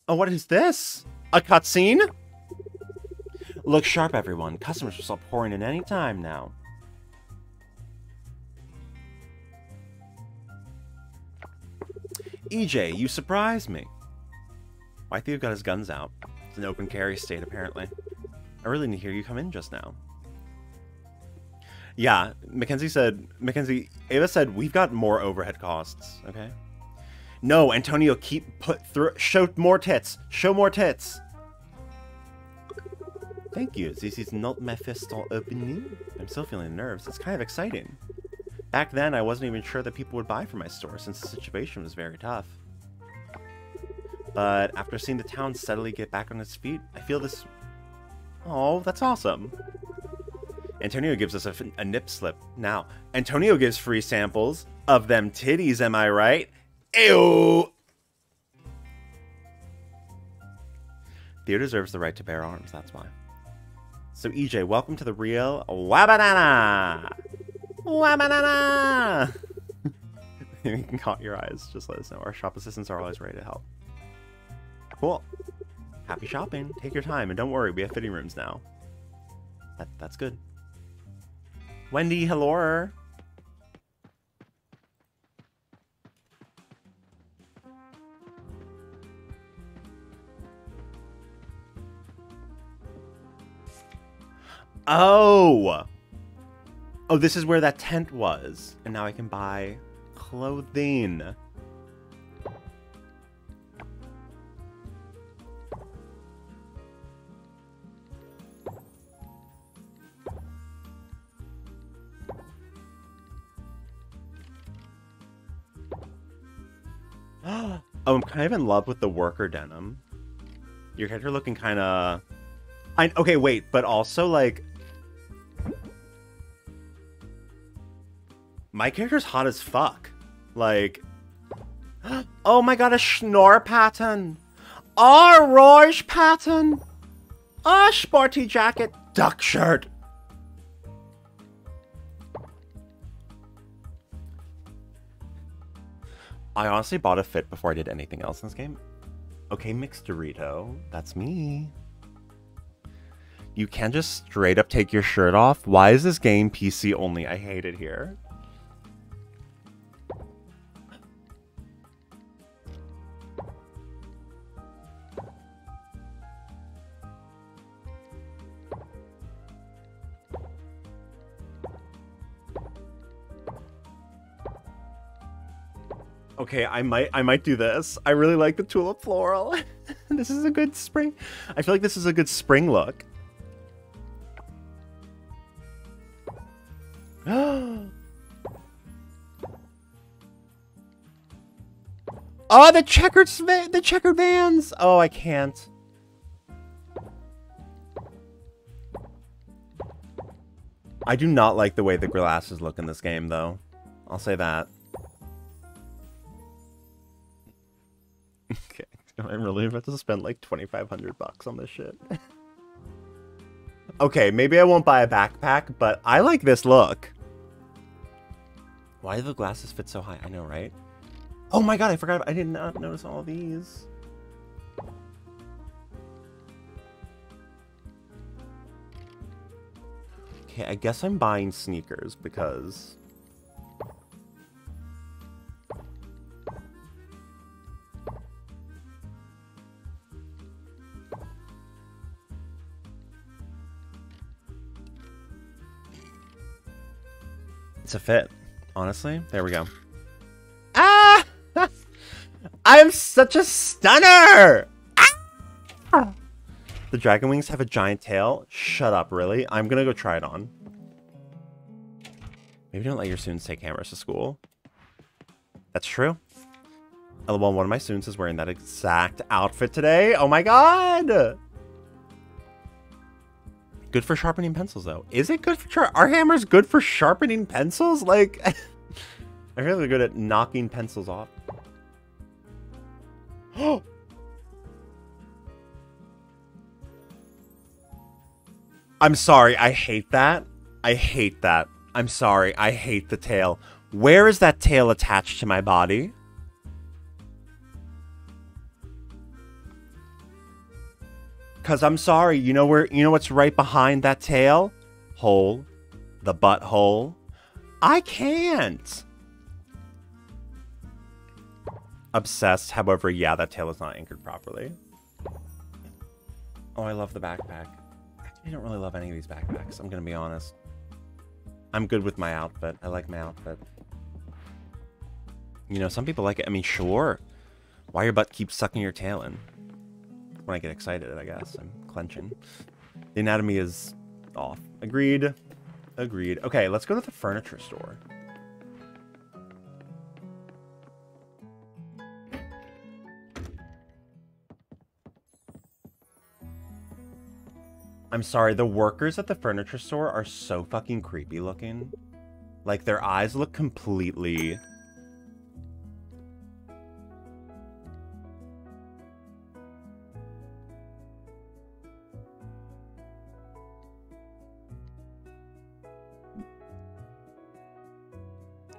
Oh, what is this? A cutscene? Look sharp, everyone. Customers will start pouring in any time now. EJ, you surprised me. Why Theo got his guns out? It's an open carry state, apparently. I really hear you come in just now. Yeah, Mackenzie said, Mackenzie, Ava said, we've got more overhead costs, okay? No, Antonio, keep put through, show more tits, show more tits. Thank you, this is not my first opening. I'm still feeling nerves, it's kind of exciting. Back then, I wasn't even sure that people would buy from my store since the situation was very tough. But after seeing the town steadily get back on its feet, I feel this... Oh, that's awesome. Antonio gives us a, a nip slip. Now, Antonio gives free samples of them titties, am I right? Ew! Theo deserves the right to bear arms, that's why. So, EJ, welcome to the real Wabanana! Wabanana! <laughs> you can caught your eyes, just let us know. Our shop assistants are always ready to help. Cool. Happy shopping. Take your time, and don't worry, we have fitting rooms now. That, that's good. Wendy, hello. Oh! Oh, this is where that tent was. And now I can buy clothing. Oh, <gasps> I'm kind of in love with the worker denim. Your character looking kind of... I Okay, wait, but also, like... My character's hot as fuck. Like... <gasps> Oh my god, a schnorr pattern! Oh, Rouge pattern! Oh, sporty jacket! Duck shirt! I honestly bought a fit before I did anything else in this game. Okay, mixed Dorito. That's me. You can't just straight up take your shirt off. Why is this game PC only? I hate it here. Okay, I might I might do this. I really like the tulip floral. <laughs> this is a good spring. I feel like this is a good spring look. <gasps> oh, the checkered the checkered vans. Oh, I can't. I do not like the way the glasses look in this game, though. I'll say that. Okay, Am I'm really about to spend like 2,500 bucks on this shit. okay, maybe I won't buy a backpack, but I like this look. Why do the glasses fit so high? I know, right? Oh my god, I forgot. I did not notice all these. Okay, I guess I'm buying sneakers because... It's a fit, honestly. There we go. Ah! <laughs> I'm such a stunner! Ah! The dragon wings have a giant tail? Shut up, really? I'm gonna go try it on. Maybe don't let your students take cameras to school. That's true. Well, one of my students is wearing that exact outfit today. Oh my god! Good for sharpening pencils, though. Is it good for... Are hammers good for sharpening pencils? Like... <laughs> I hear they're good at knocking pencils off. Oh! <gasps> I'm sorry. I hate that. I hate that. I'm sorry. I hate the tail. Where is that tail attached to my body? Cause I'm sorry, you know where you know what's right behind that tail? Hole. The butthole. I can't. Obsessed, however, yeah, that tail is not anchored properly. Oh, I love the backpack. I don't really love any of these backpacks, I'm gonna be honest. I'm good with my outfit. I like my outfit. You know, some people like it. I mean, sure. Why your butt keeps sucking your tail in? When I get excited, I guess. I'm clenching. The anatomy is off. Agreed. Agreed. Okay, let's go to the furniture store. I'm sorry, the workers at the furniture store are so fucking creepy looking. Like, their eyes look completely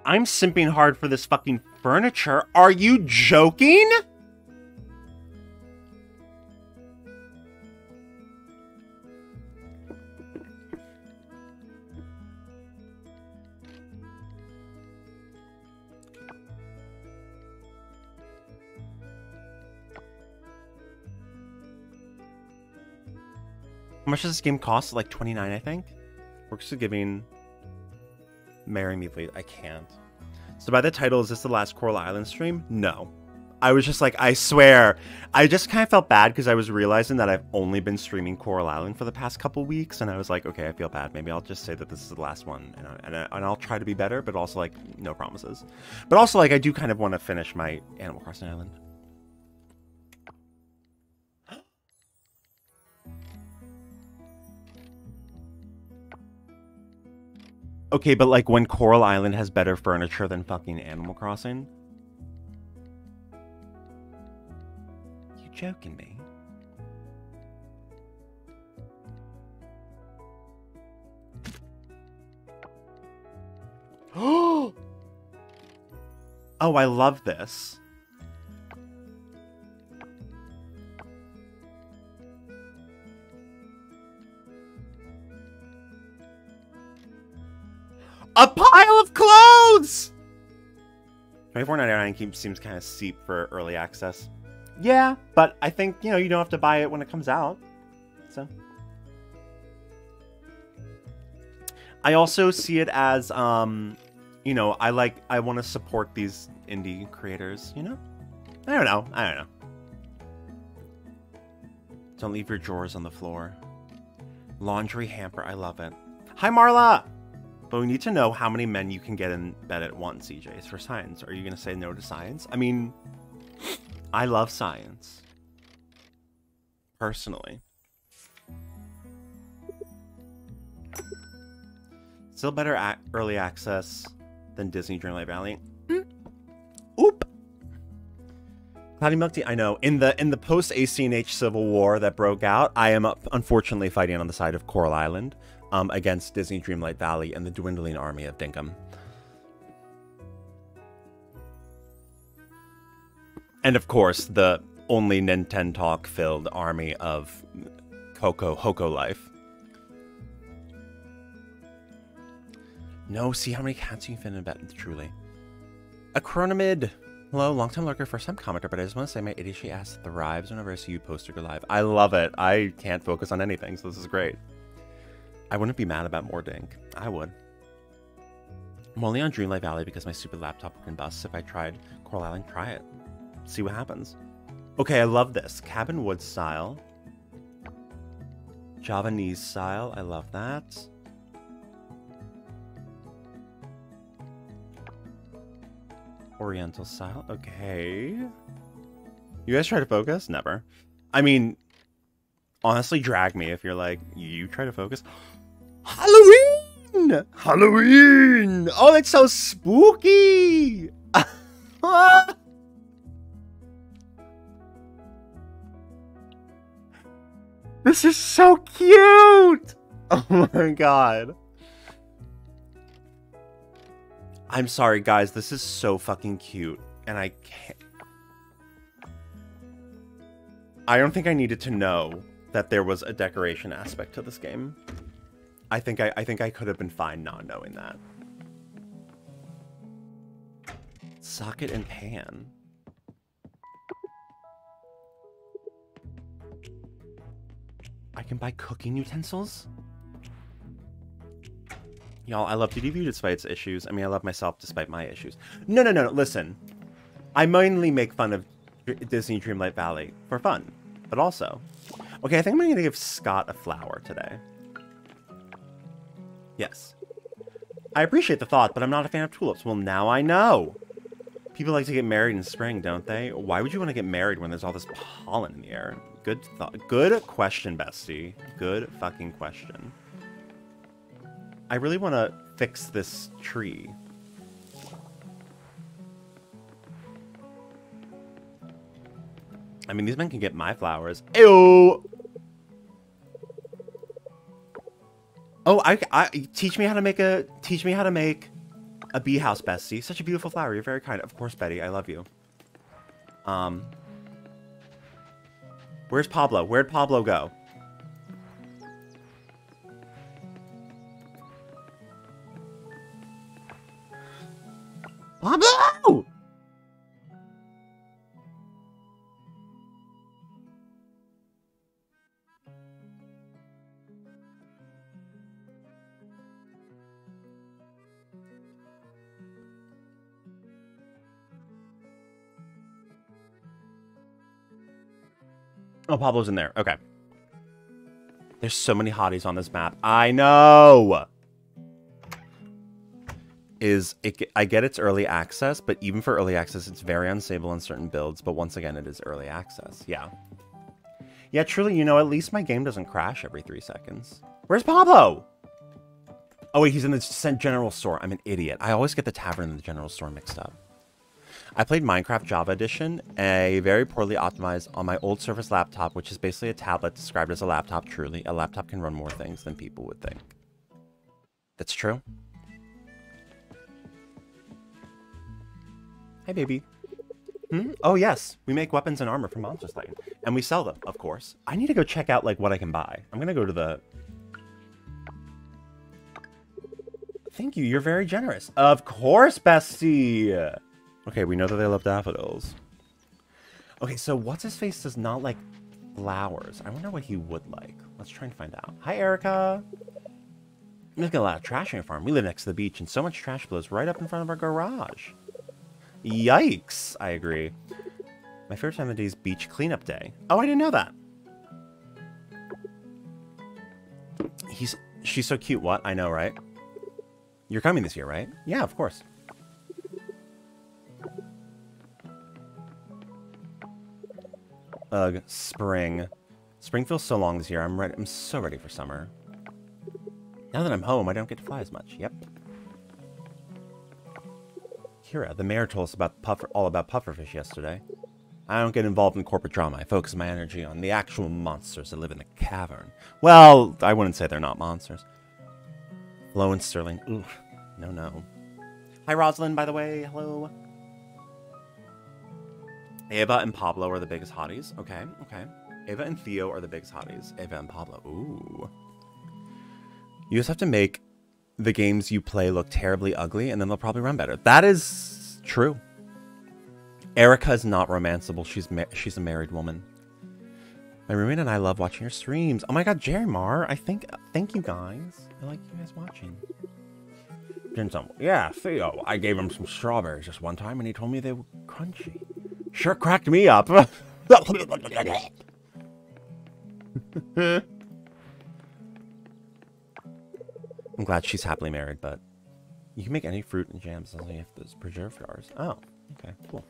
I'm simping hard for this fucking furniture. Are you joking? How much does this game cost? Like 29, I think? Works of Giving Marry me, please. I can't. So by the title, is this the last Coral Island stream? No. I was just like, I swear. I just kind of felt bad because I was realizing that I've only been streaming Coral Island for the past couple weeks, and I was like, okay, I feel bad. Maybe I'll just say that this is the last one, and, I, and, I, and I'll try to be better, but also like no promises. But also like I do kind of want to finish my Animal Crossing Island. Okay, but like when Coral Island has better furniture than fucking Animal Crossing? You joking me? <gasps> oh, I love this. A pile of clothes! 24.99 seems kind of steep for early access. Yeah, but I think, you know, you don't have to buy it when it comes out. So. I also see it as, um, you know, I like, I want to support these indie creators, you know? I don't know. I don't know. Don't leave your drawers on the floor. Laundry hamper. I love it. Hi, Marla! But we need to know how many men you can get in bed at once, EJs, for science. Are you going to say no to science? I mean, I love science. Personally. Still better early access than Disney Dreamlight Valley. Mm. Oop. Cloudy Milk Tea, I know. In the in the post ACNH Civil War that broke out, I am unfortunately fighting on the side of Coral Island um, against Disney Dreamlight Valley and the dwindling army of Dinkum. And of course, the only Nintendo filled army of Coco Hokko Life. No, see how many cats you can fit in a bed, truly. Acronomid! Hello, long time lurker, first time commenter, but I just want to say my ADHD ass thrives whenever I see you post or go live. I love it. I can't focus on anything, so this is great. I wouldn't be mad about more dink. I would. I'm only on Dreamlight Valley because my stupid laptop can bust. If I tried Coral Island, try it. See what happens. Okay, I love this. Cabin wood style. Javanese style. I love that. Oriental style. Okay. You guys try to focus? Never. I mean, honestly, drag me if you're like, you try to focus. Halloween! Halloween! Oh, that's so spooky! <laughs> this is so cute! <laughs> Oh my god. I'm sorry, guys. This is so fucking cute. And I can't... I don't think I needed to know that there was a decoration aspect to this game. I think I, I think I could have been fine not knowing that. Socket and pan. I can buy cooking utensils? Y'all, I love DDV despite its issues. I mean, I love myself despite my issues. No, no, no, no. Listen. I mainly make fun of Disney Dreamlight Valley for fun. But also... Okay, I think I'm going to give Scott a flower today. Yes. I appreciate the thought, but I'm not a fan of tulips. Well, now I know. People like to get married in spring, don't they? Why would you want to get married when there's all this pollen in the air? Good thought. Good question, bestie. Good fucking question. I really want to fix this tree. I mean, these men can get my flowers. Ew! Oh, I, I teach me how to make a teach me how to make a bee house, Bestie. Such a beautiful flower. You're very kind. Of course, Betty. I love you. Um, where's Pablo? Where'd Pablo go? Pablo! Oh, Pablo's in there. Okay. There's so many hotties on this map. I know! is it, I get it's early access, but even for early access, it's very unstable in certain builds. But once again, it is early access. Yeah. Yeah, truly, you know, at least my game doesn't crash every three seconds. Where's Pablo? Oh, wait, he's in the general store. I'm an idiot. I always get the tavern and the general store mixed up. I played Minecraft Java Edition, a very poorly optimized on my old Surface laptop, which is basically a tablet described as a laptop. Truly, a laptop can run more things than people would think. That's true. Hey, baby. Hmm? Oh, yes. We make weapons and armor for Monster Slaying. And we sell them, of course. I need to go check out, like, what I can buy. I'm gonna go to the... Thank you. You're very generous. Of course, bestie! Okay, we know that they love daffodils. Okay, so What's-His-Face does not like flowers. I wonder what he would like. Let's try and find out. Hi, Erica! Get a lot of trash on your farm. We live next to the beach, and so much trash blows right up in front of our garage. Yikes, I agree. My favorite time of the day is beach cleanup day. Oh, I didn't know that. He's she's so cute. What? I know, right? You're coming this year, right? Yeah, of course. Ugh, spring. Spring feels so long this year. I'm ready. I'm so ready for summer. Now that I'm home, I don't get to fly as much. Yep. Kira, the mayor told us about puffer, all about pufferfish yesterday. I don't get involved in corporate drama. I focus my energy on the actual monsters that live in the cavern. Well, I wouldn't say they're not monsters. Flo and Sterling. Ooh, no, no. Hi, Rosalind, by the way. Hello. Ava and Pablo are the biggest hotties. Okay, okay. Ava and Theo are the biggest hotties. Ava and Pablo. Ooh. You just have to make the games you play look terribly ugly, and then they'll probably run better. That is true. Erica is not romanceable. She's she's a married woman. My roommate and I love watching your streams. Oh my god, Jerry Mar, I think thank you guys. I like you guys watching. Yeah, Theo. I gave him some strawberries just one time and he told me they were crunchy. Sure cracked me up. I'm glad she's happily married, but you can make any fruit and jams as you have those preserved jars. Oh, okay, cool.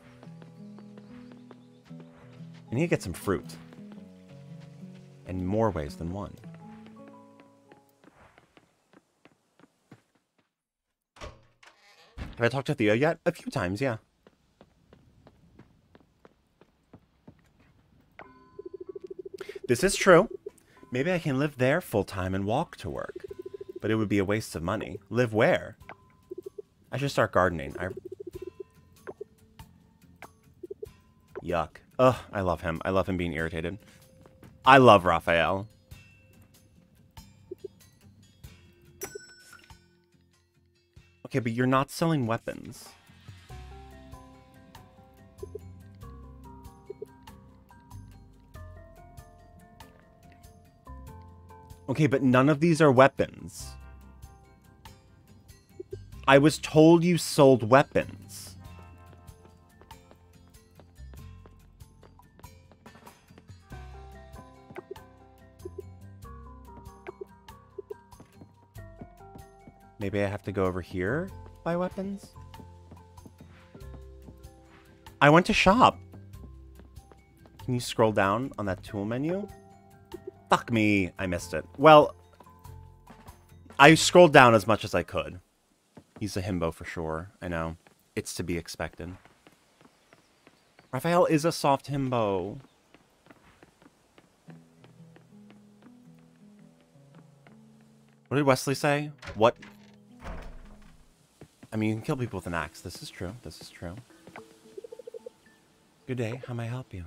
I need to get some fruit. In more ways than one. Have I talked to Theo yet? A few times, yeah. This is true. Maybe I can live there full time and walk to work. But it would be a waste of money. Live where? I should start gardening. I... Yuck. Ugh, I love him. I love him being irritated. I love Raphael. Okay, but you're not selling weapons. Okay, but none of these are weapons. I was told you sold weapons. Maybe I have to go over here, buy weapons? I went to shop. Can you scroll down on that tool menu? Fuck me, I missed it. Well, I scrolled down as much as I could. He's a himbo for sure, I know. It's to be expected. Raphael is a soft himbo. What did Wesley say? What? I mean, you can kill people with an axe. This is true. This is true. Good day. How may I help you?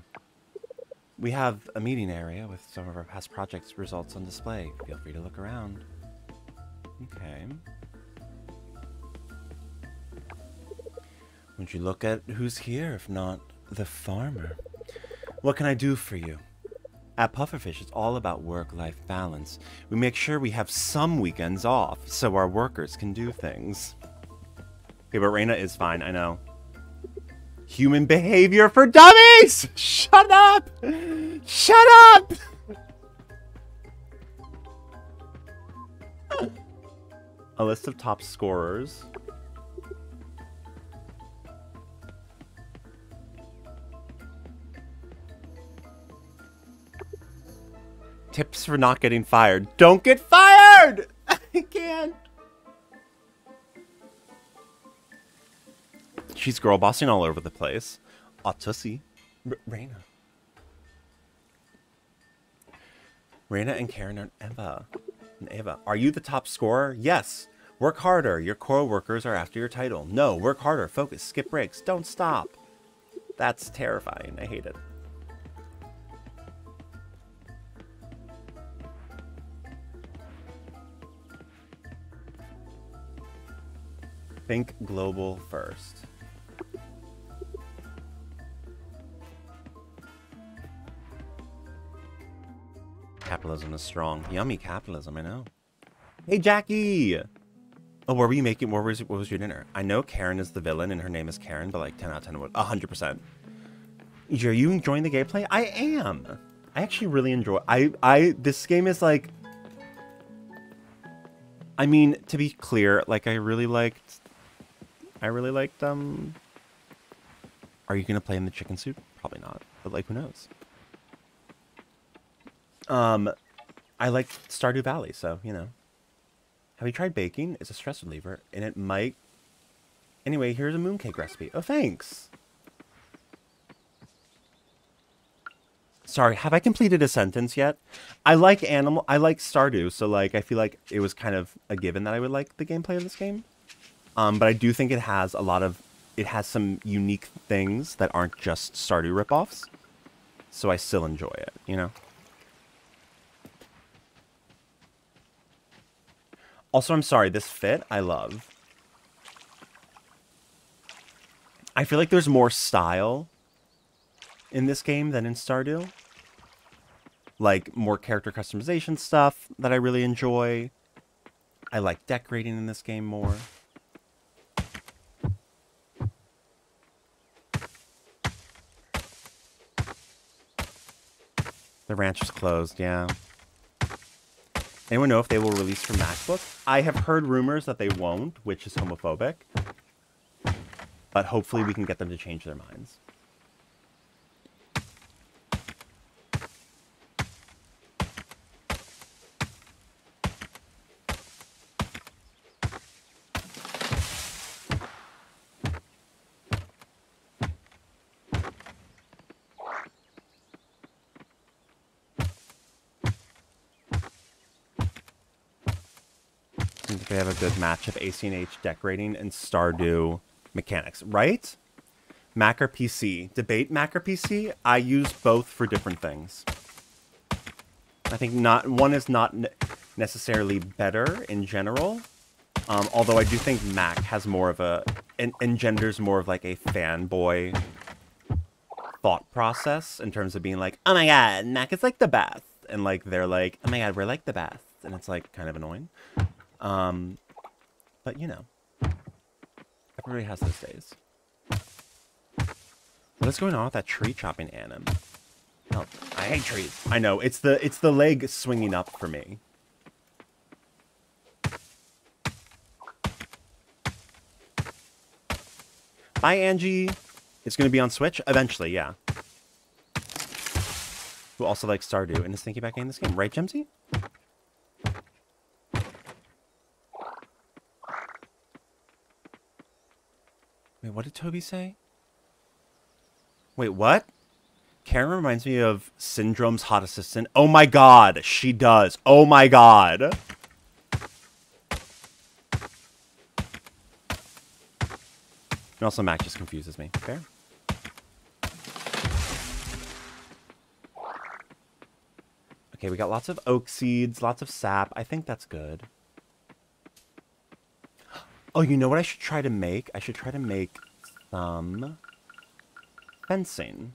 We have a meeting area with some of our past projects results on display. Feel free to look around. Okay. Would you look at who's here, if not the farmer? What can I do for you? At Pufferfish, it's all about work-life balance. We make sure we have some weekends off so our workers can do things. Okay, but Reina is fine, I know. Human behavior for dummies! <laughs> Shut up! Shut up! A list of top scorers. Tips for not getting fired. Don't get fired! <laughs> I can't. She's girl bossing all over the place. Autussi. R Reina. Reina and Karen and Eva. And Eva. Are you the top scorer? Yes. Work harder. Your core workers are after your title. No, work harder. Focus. Skip breaks. Don't stop. That's terrifying. I hate it. Think global first. Capitalism is strong. Yummy capitalism, I know. Hey, Jackie! Oh, where were we making, where was, what was your dinner? I know Karen is the villain and her name is Karen, but like 10 out of 10, 100%. Are you enjoying the gameplay? I am. I actually really enjoy, I, I, this game is like, I mean, to be clear, like I really liked, I really liked, um, are you going to play in the chicken soup? Probably not, but like, who knows? Um, I like Stardew Valley, so, you know. Have you tried baking? It's a stress reliever, and it might... Anyway, here's a mooncake recipe. Oh, thanks! Sorry, have I completed a sentence yet? I like animal... I like Stardew, so, like, I feel like it was kind of a given that I would like the gameplay of this game. Um, but I do think it has a lot of it has some unique things that aren't just Stardew ripoffs. So I still enjoy it, you know? Also, I'm sorry, this fit I love. I feel like there's more style in this game than in Stardew. Like, more character customization stuff that I really enjoy. I like decorating in this game more. The ranch is closed, yeah. Anyone know if they will release for MacBook? I have heard rumors that they won't, which is homophobic. But hopefully we can get them to change their minds. Good match of ACNH decorating and Stardew mechanics, right? Mac or PC? Debate Mac or PC? I use both for different things. I think not one is not necessarily better in general. Um, although I do think Mac has more of a en engenders more of like a fanboy thought process in terms of being like, oh my god, Mac is like the best, and like they're like, oh my god, we're like the best, and it's like kind of annoying. Um, but you know, everybody has those days. What is going on with that tree chopping anim? Oh, I hate trees. I know it's the it's the leg swinging up for me. Bye, Angie. It's going to be on Switch eventually, yeah. Who also likes Stardew and is thinking about getting this game, right, Gemsy? Wait, what did Toby say? Wait, what? Karen reminds me of Syndrome's hot assistant. Oh my god, she does. Oh my god. And also Mac just confuses me. Fair. Okay, we got lots of oak seeds, lots of sap. I think that's good. Oh, you know what I should try to make? I should try to make some fencing.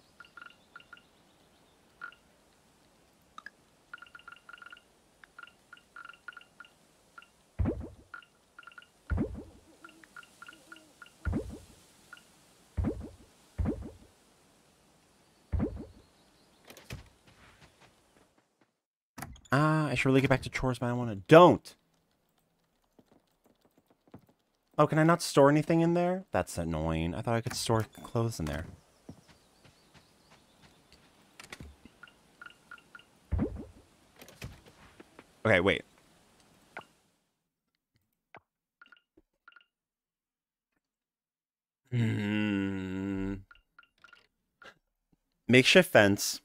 Ah, I should really get back to chores, but I want to. Don't! Oh, can I not store anything in there? That's annoying. I thought I could store clothes in there. Okay, wait. Hmm. Makeshift fence.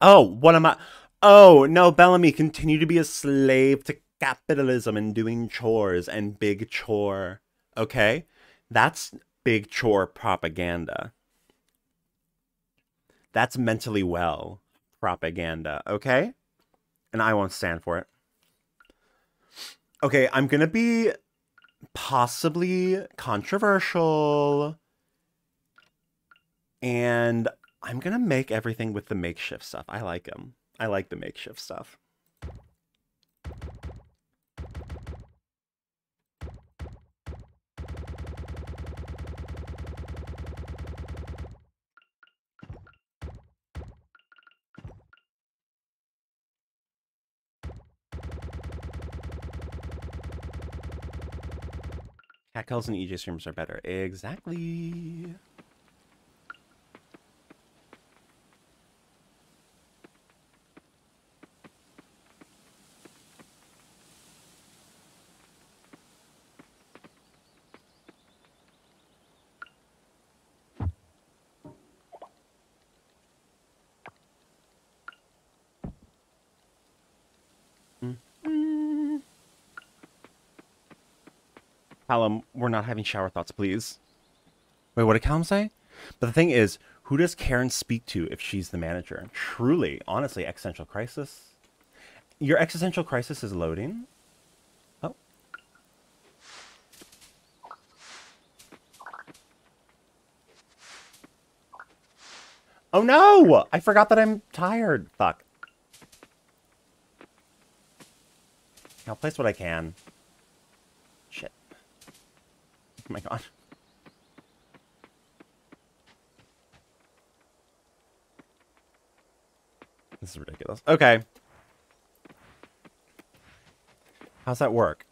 Oh, what am I? Oh, no, Bellamy, continue to be a slave to capitalism and doing chores and big chore. Okay? That's big chore propaganda. That's mentally well propaganda, okay? And I won't stand for it. Okay, I'm gonna be possibly controversial. And I'm gonna make everything with the makeshift stuff. I like them. I like the makeshift stuff. Cat calls and EJ streams are better. Exactly. Having shower thoughts, please. Wait, what did Callum say? But the thing is, who does Karen speak to if she's the manager? Truly, honestly, existential crisis. Your existential crisis is loading. Oh. Oh no! I forgot that I'm tired. Fuck. I'll place what I can. Shit. Oh Oh my god. This is ridiculous. Okay. How's that work?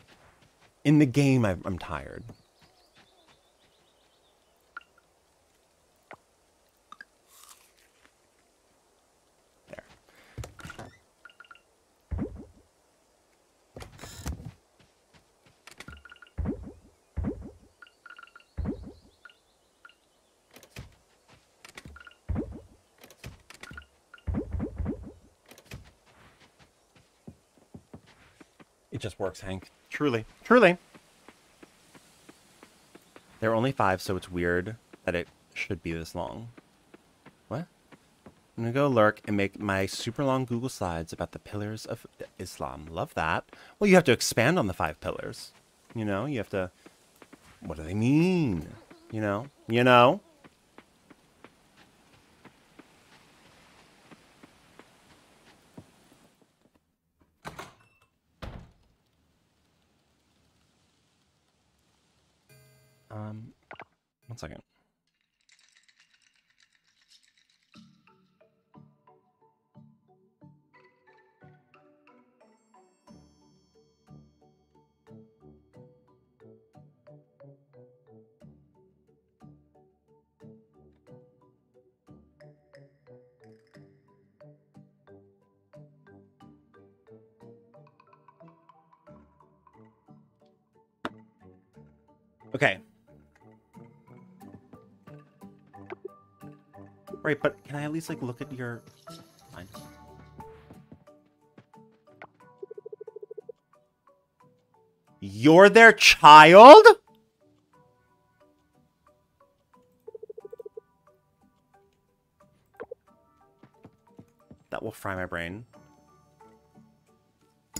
In the game, I'm tired. Just works, Hank. Truly. Truly. There are only five, so it's weird that it should be this long. What? I'm gonna go lurk and make my super long Google slides about the pillars of Islam. Love that. Well, you have to expand on the five pillars. You know, you have to. What do they mean? You know? You know? One second. Okay. Right, but can I at least like look at your Fine. You're their child? That will fry my brain.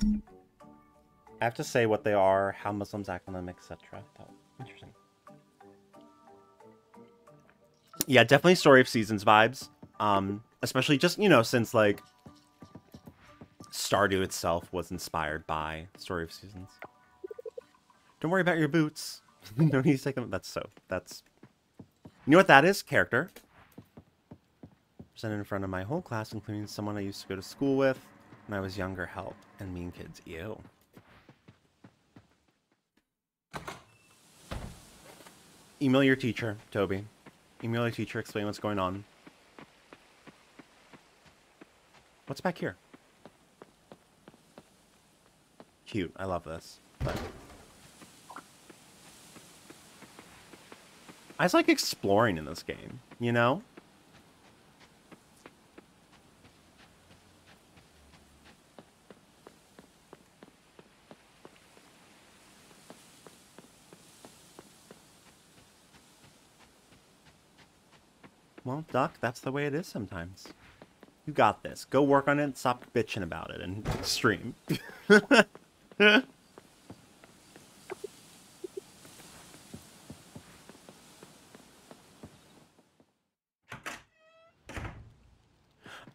I have to say what they are, how Muslims act on them, etc. Yeah, definitely Story of Seasons vibes. Um, especially just, you know, since like Stardew itself was inspired by Story of Seasons. Don't worry about your boots. <laughs> no need to take them. That's so. That's. You know what that is? Character. Presented in front of my whole class, including someone I used to go to school with when I was younger. Help and mean kids. Ew. Email your teacher, Toby. Email your teacher, explain what's going on. What's back here? Cute. I love this. But... I just like exploring in this game, you know? Duck, that's the way it is sometimes. You got this. Go work on it and stop bitching about it and stream.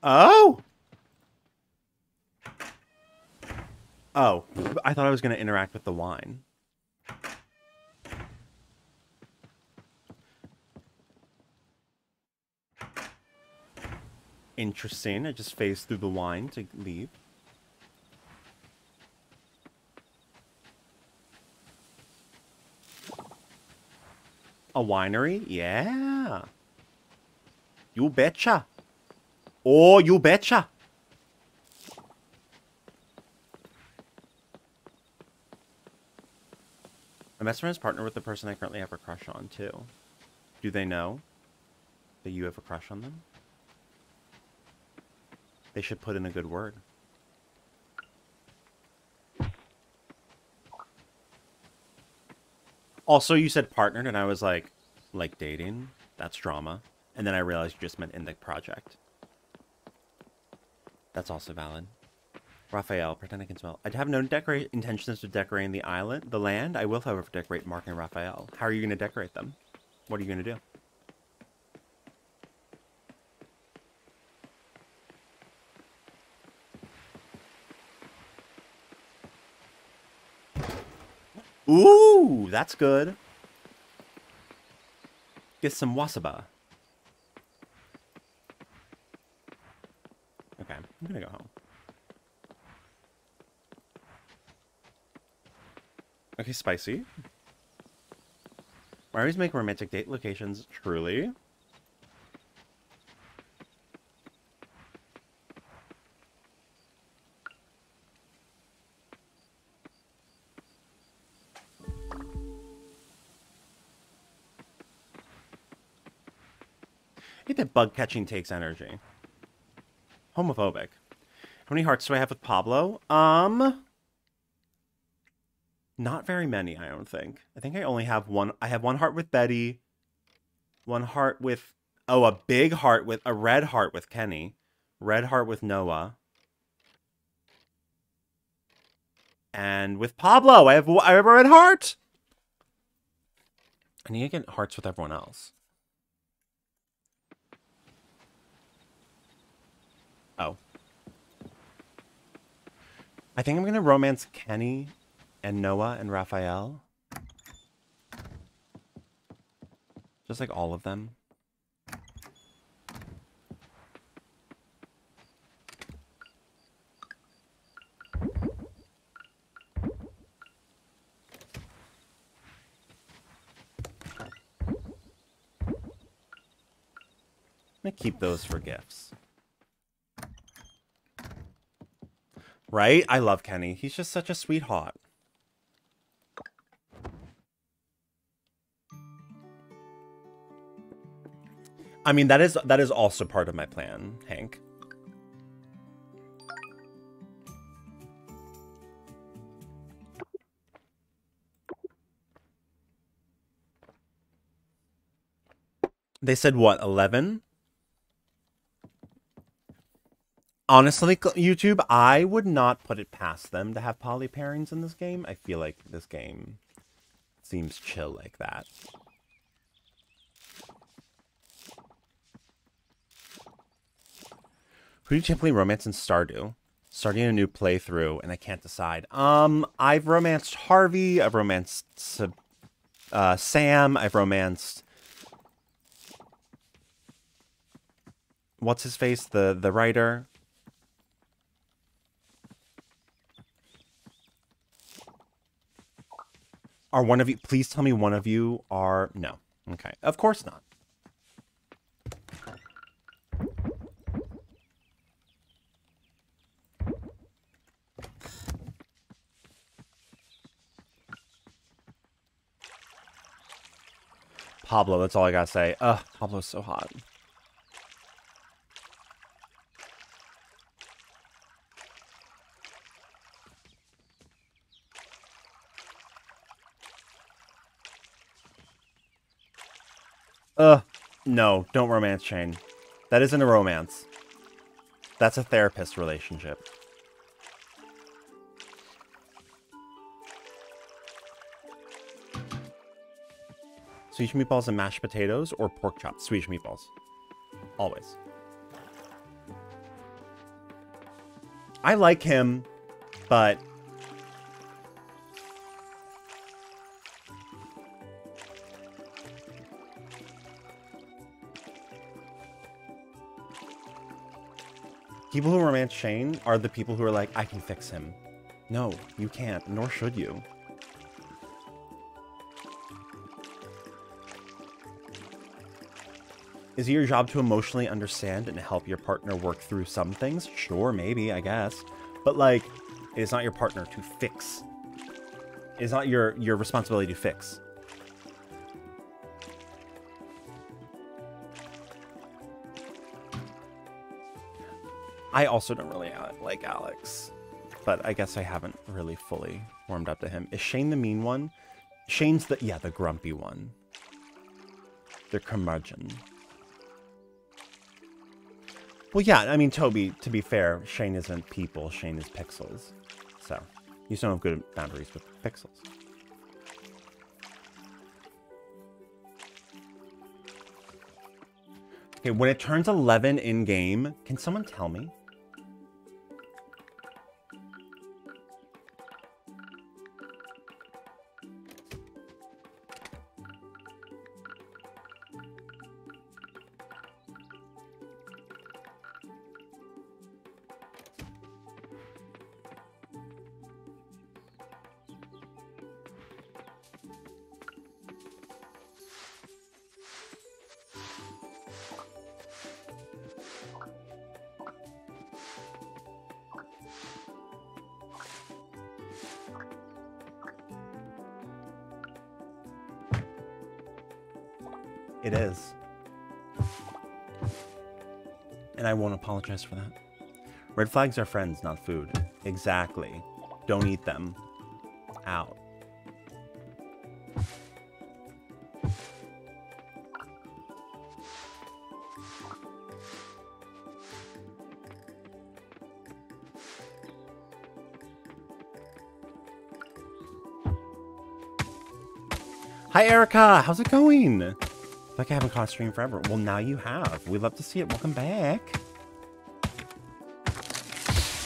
oh! Oh, I thought I was going to interact with the wine. Interesting. I just phased through the wine to leave. A winery? Yeah. You betcha. Oh, you betcha. My best friend is partnered with the person I currently have a crush on, too. Do they know that you have a crush on them? They should put in a good word. Also, you said partnered, and I was like, like dating? That's drama. And then I realized you just meant in the project. That's also valid. Raphael, pretend I can smell. I have no intentions of decorating the island, the land. I will, however, decorate Mark and Raphael. How are you going to decorate them? What are you going to do? Ooh, that's good. Get some wasaba. Okay, I'm gonna go home. Okay, spicy. Mario's make romantic date locations, truly. That bug catching takes energy. Homophobic. How many hearts do I have with Pablo? Um, not very many, I don't think. I think I only have one. I have one heart with Betty, one heart with, oh, a big heart with, a red heart with Kenny, red heart with Noah. And with Pablo, I have, I have a red heart. I need to get hearts with everyone else. Oh. I think I'm going to romance Kenny and Noah and Raphael. Just like all of them. I'm gonna keep those for gifts. Right? I love Kenny. He's just such a sweetheart. I mean, that is that is also part of my plan, Hank. They said what, 11? Honestly, YouTube, I would not put it past them to have poly pairings in this game. I feel like this game seems chill like that. Who did you play romance in Stardew? Starting a new playthrough, and I can't decide. Um, I've romanced Harvey. I've romanced uh, Sam. I've romanced what's his face, the the writer. Are one of you? Please tell me one of you are no. Okay, of course not. Pablo, that's all I gotta say. Ugh, Pablo's so hot. Ugh, no, don't romance Shane. That isn't a romance. That's a therapist relationship. Swedish meatballs and mashed potatoes or pork chops? Swedish meatballs. Always. I like him, but people who romance Shane are the people who are like, I can fix him. No, you can't, nor should you. Is it your job to emotionally understand and help your partner work through some things? Sure, maybe, I guess. But like, it is not your partner to fix. It is not your your responsibility to fix. I also don't really like Alex, but I guess I haven't really fully warmed up to him. Is Shane the mean one? Shane's the, yeah, the grumpy one. The curmudgeon. Well, yeah, I mean, Toby, to be fair, Shane isn't people, Shane is pixels. So, you still have good boundaries with pixels. Okay, when it turns 11 in-game, can someone tell me? Apologize for that. Red flags are friends, not food. Exactly. Don't eat them. Out. Hi, Erica. How's it going? like I haven't caught a stream forever. Well, now you have. We'd love to see it. Welcome back.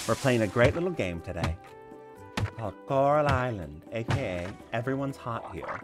We're playing a great little game today called Coral Island, aka Everyone's Hot Here.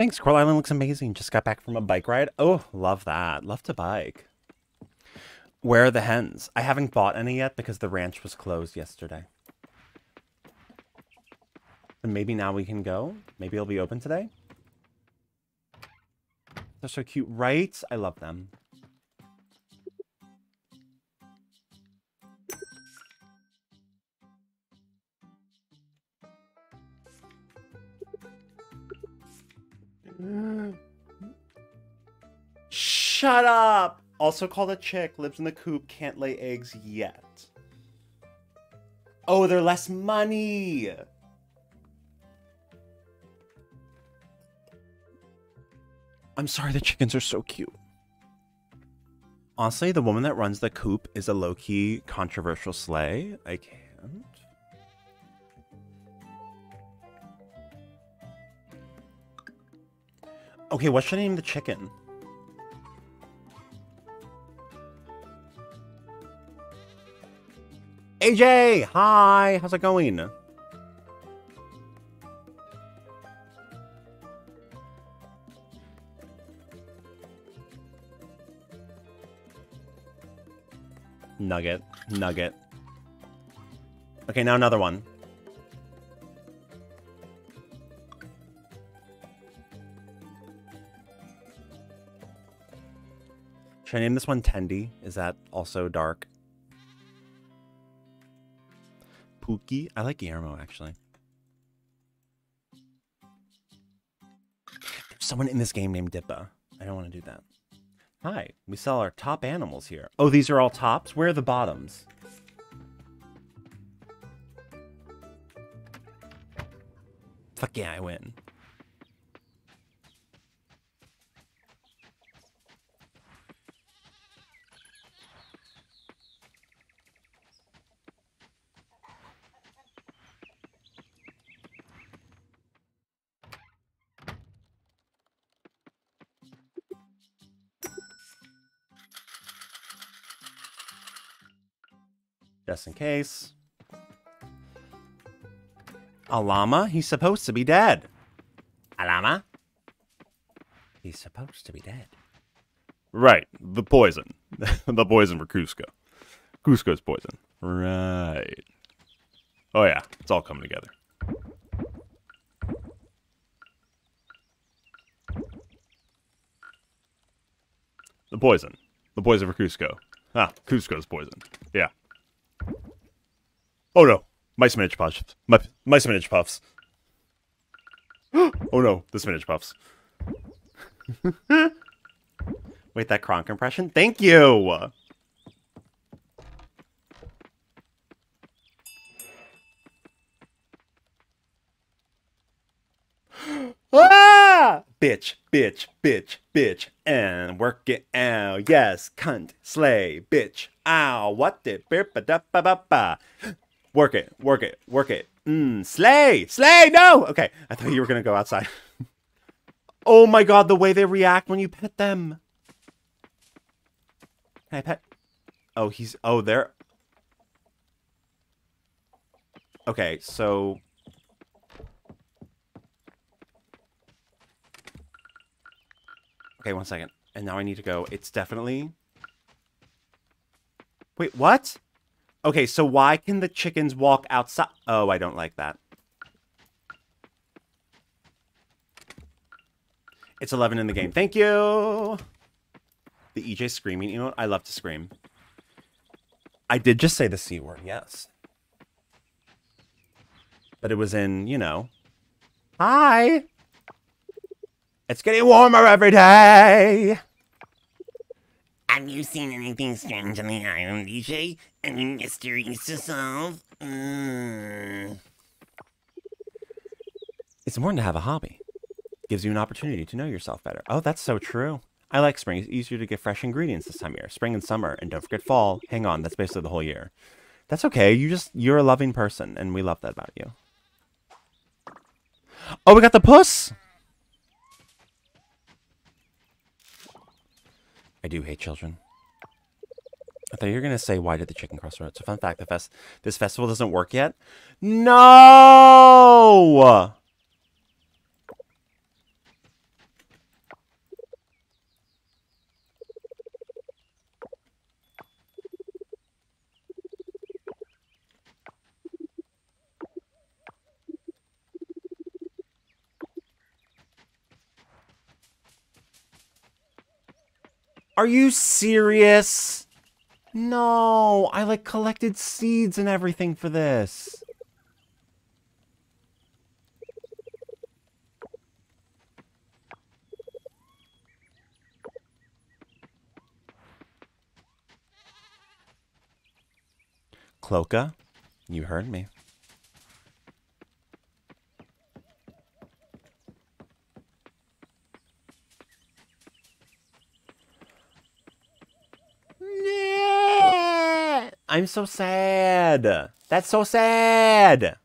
Thanks, Coral Island looks amazing. Just got back from a bike ride. Oh, love that. Love to bike. Where are the hens? I haven't bought any yet because the ranch was closed yesterday. And maybe now we can go. Maybe it'll be open today. They're so cute, right? I love them. Also called a chick, lives in the coop, can't lay eggs yet. Oh, they're less money! I'm sorry, the chickens are so cute. Honestly, the woman that runs the coop is a low-key controversial sleigh. I can't. Okay, what should I name the chicken? AJ! Hi! How's it going? Nugget. Nugget. Okay, now another one. Should I name this one Tendy? Is that also dark? Pookie? I like Guillermo, actually. There's someone in this game named Dippa. I don't want to do that. Hi, we sell our top animals here. Oh, these are all tops? Where are the bottoms? Fuck yeah, I win. Just in case. A llama? He's supposed to be dead. A llama? He's supposed to be dead. Right. The poison. <laughs> the poison for Kuzco. Kuzco's poison. Right. Oh, yeah. It's all coming together. The poison. The poison for Kuzco. Ah, Kuzco's poison. Yeah. Oh no. My spinach puffs. My, my spinach puffs. <gasps> oh no. The spinach puffs. <laughs> Wait, that Kronk impression? Thank you! <gasps> ah! Bitch, bitch, bitch, bitch, and work it out. Yes, cunt, slay, bitch, ow, what the ba da ba ba ba. Work it, work it, work it. Mmm, slay, slay, no! Okay, I thought you were gonna go outside. <laughs> oh my god, the way they react when you pet them. Can I pet? Oh, he's, oh, they're... Okay, so Okay, one second. And now I need to go. It's definitely... Wait, what? Okay, so why can the chickens walk outside? Oh, I don't like that. It's 11 in the game. Thank you! The EJ screaming You emote. I love to scream. I did just say the C word, yes. But it was in, you know... Hi! It's getting warmer every day. Have you seen anything strange on the island, DJ? Any mysteries to solve? Mm. It's important to have a hobby. It gives you an opportunity to know yourself better. Oh, that's so true. I like spring. It's easier to get fresh ingredients this time of year. Spring and summer. And don't forget fall. Hang on, that's basically the whole year. That's okay. You just you're a loving person, and we love that about you. Oh, we got the puss! I do hate children. I thought you were going to say, why did the chicken cross the road? So fun fact, the fest this festival doesn't work yet. No! Are you serious? No, I like collected seeds and everything for this. Cloaca, you heard me. I'm so sad. That's so sad.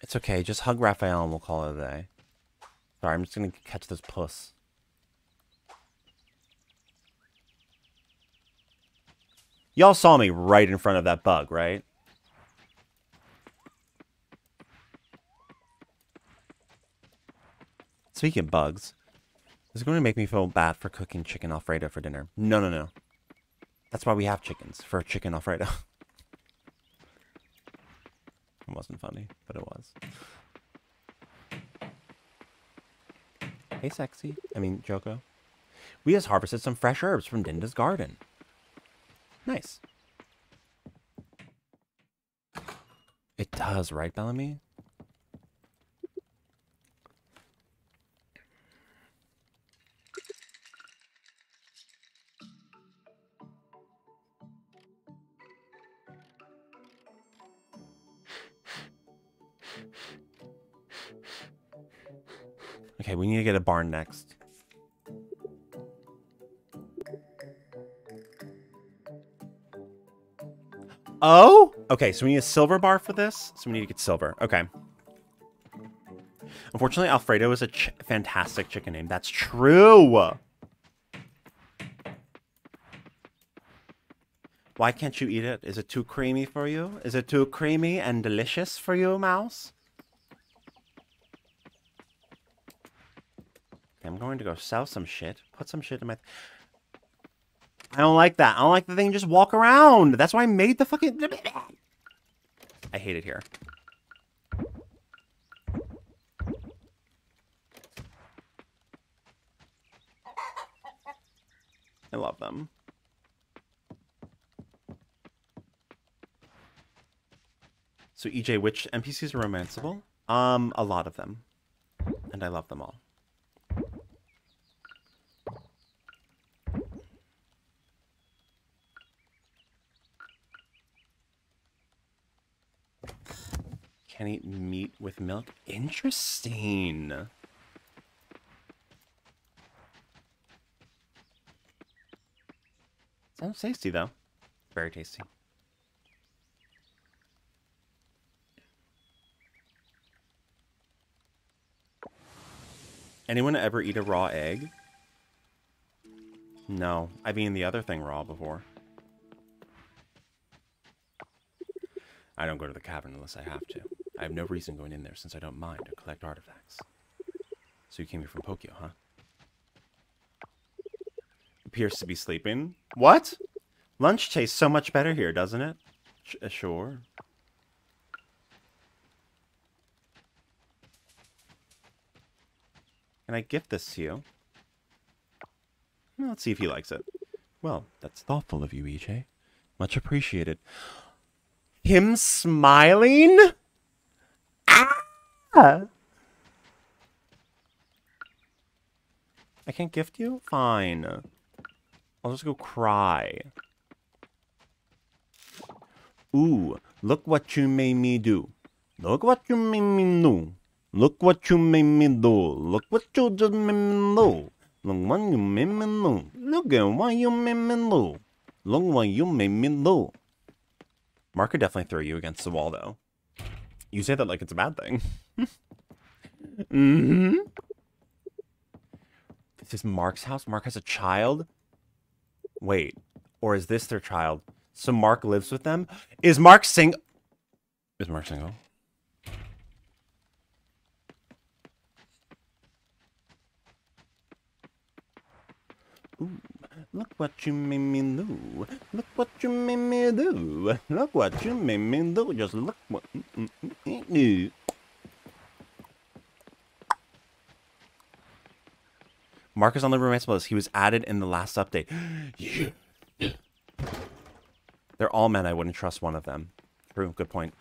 It's okay. Just hug Raphael and we'll call it a day. Sorry, I'm just going to catch this puss. Y'all saw me right in front of that bug, right? Speaking of bugs, this is going to make me feel bad for cooking chicken alfredo for dinner? No, no, no. That's why we have chickens, for chicken alfredo. <laughs> it wasn't funny, but it was. Hey, sexy. I mean, Joko. We just harvested some fresh herbs from Dinda's garden. Nice. It does, right, Bellamy? Okay, we need to get a barn next. Oh? Okay, so we need a silver bar for this. So we need to get silver. Okay. Unfortunately, Alfredo is a ch fantastic chicken name. That's true. Why can't you eat it? Is it too creamy for you? Is it too creamy and delicious for you, mouse? I'm going to go sell some shit. Put some shit in my... I don't like that. I don't like the thing just walk around. That's why I made the fucking... I hate it here. I love them. So EJ, which NPCs are romanceable? Um, a lot of them. And I love them all. Can eat meat with milk? Interesting. Sounds tasty, though. Very tasty. Anyone ever eat a raw egg? No. I've eaten the other thing raw before. I don't go to the cavern unless I have to. I have no reason going in there since I don't mind or collect artifacts. So you came here from Pokyo, huh? Appears to be sleeping. What? Lunch tastes so much better here, doesn't it? Sh uh, sure. Can I gift this to you? Well, let's see if he likes it. Well, that's thoughtful of you, EJ. Much appreciated. Him smiling? I can't gift you? Fine. I'll just go cry. Ooh, look what you made me do. Look what you made me do. Look what you made me do. Look what you just made me do. Look what you made me do. Look at what you made me do. Look what you made me do. Mark could definitely throw you against the wall, though. You say that like it's a bad thing. <laughs> mm-hmm. This is Mark's house? Mark has a child? Wait. Or is this their child? So Mark lives with them? Is Mark sing... Is Mark single? Look what you made me do. Look what you made me do. Look what you made me do. Just look what you do. Marcus on the romance list. He was added in the last update. <gasps> They're all men. I wouldn't trust one of them. True. Good point.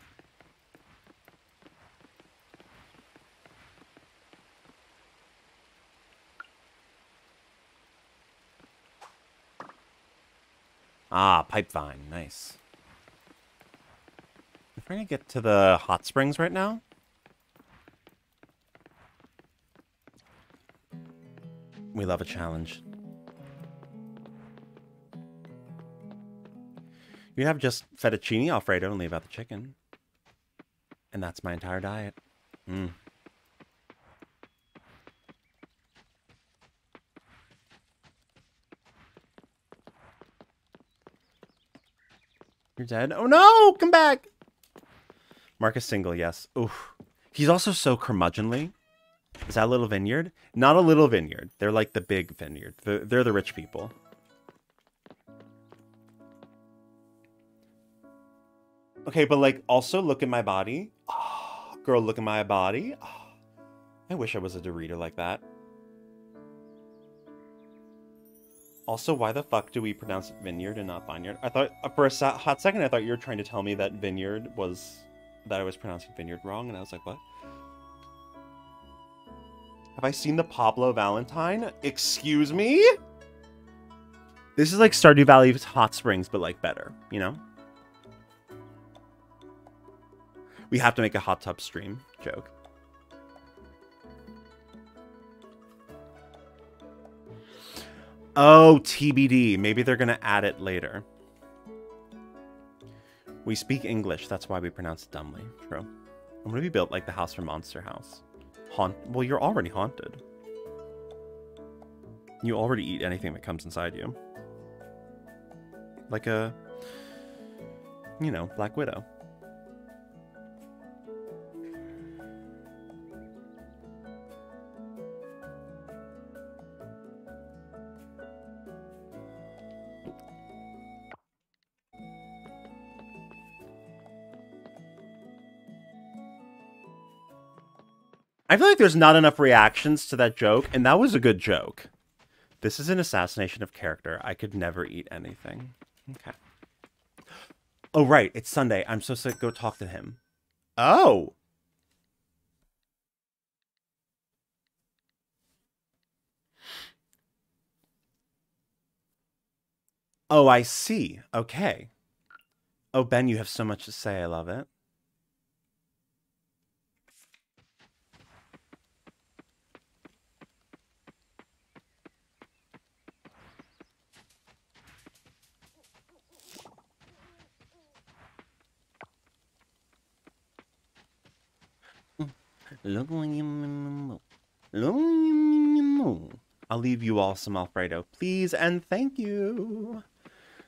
Ah, pipe vine. Nice. I'm trying to get to the hot springs right now. We love a challenge. You have just fettuccine alfredo and leave out the chicken. And that's my entire diet. Mmm. You're dead? Oh no! Come back! Marcus single, yes. Oof. He's also so curmudgeonly. Is that a little vineyard? Not a little vineyard. They're like the big vineyard. They're, the rich people. Okay, but like also look at my body. Oh, girl, look at my body. Oh, I wish I was a Dorito like that. Also, why the fuck do we pronounce vineyard and not vineyard? I thought, uh, for a hot second, I thought you were trying to tell me that vineyard was, that I was pronouncing vineyard wrong, and I was like, what? Have I seen the Pablo Valentine? Excuse me? This is like Stardew Valley Hot Springs, but like better, you know? We have to make a hot tub stream joke. Oh, TBD. Maybe they're going to add it later. We speak English. That's why we pronounce it dumbly. True. I'm going to be built like the house from Monster House. Haunt. Well, you're already haunted. You already eat anything that comes inside you. Like a, you know, Black Widow. I feel like there's not enough reactions to that joke, and that was a good joke. This is an assassination of character. I could never eat anything. Okay. Oh, right. It's Sunday. I'm supposed to go talk to him. Oh. Oh, I see. Okay. Oh, Ben, you have so much to say. I love it. I'll leave you all some Alfredo, please, and thank you.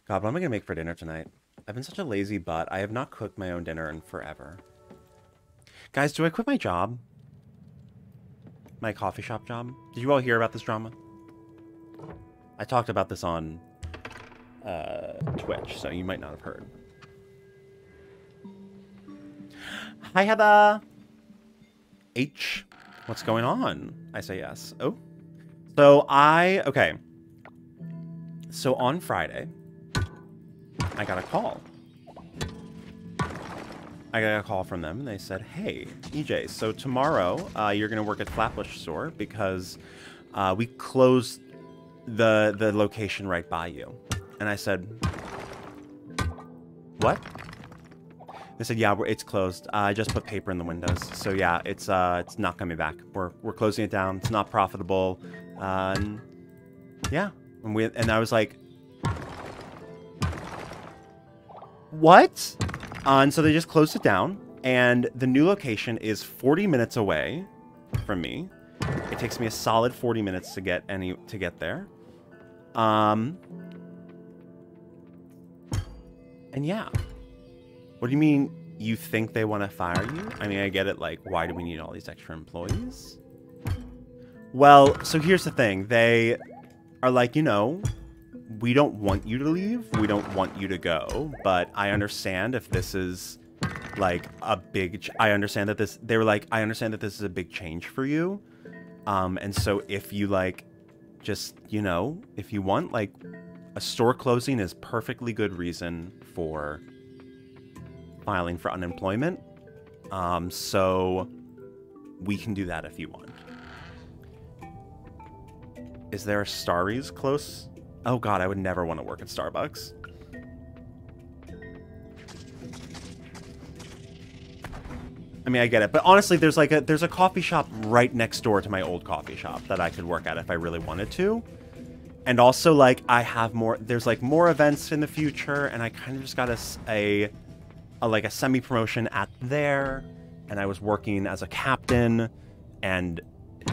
God, what am I going to make for dinner tonight? I've been such a lazy butt. I have not cooked my own dinner in forever. Guys, do I quit my job? My coffee shop job? Did you all hear about this drama? I talked about this on uh, Twitch, so you might not have heard. Hi, Heather! H, what's going on? I say yes. Oh. So I, okay. So on Friday, I got a call. I got a call from them, and they said, hey, EJ, so tomorrow uh, you're going to work at Flatbush store because uh, we closed the, the location right by you. And I said, what? They said, yeah, it's closed. Uh, I just put paper in the windows. So yeah, it's uh, it's not coming back. We're, we're closing it down. It's not profitable. Uh, and yeah. And, we, and I was like, what? And so they just closed it down. And the new location is 40 minutes away from me. It takes me a solid 40 minutes to get any to get there. Um, and yeah. What do you mean you think they want to fire you? I mean, I get it, like, why do we need all these extra employees? Well, so here's the thing. They are like, you know, we don't want you to leave. We don't want you to go. But I understand if this is like a big, I understand that this, they were like, I understand that this is a big change for you. Um, and so if you like, just, you know, if you want, like, a store closing is perfectly good reason for filing for unemployment. Um, so we can do that if you want. Is there a Starry's close? Oh god, I would never want to work at Starbucks. I mean, I get it, but honestly, there's like a there's a coffee shop right next door to my old coffee shop that I could work at if I really wanted to. And also, like, I have more. There's like more events in the future, and I kind of just got a, a a, like a semi promotion at there, and I was working as a captain, and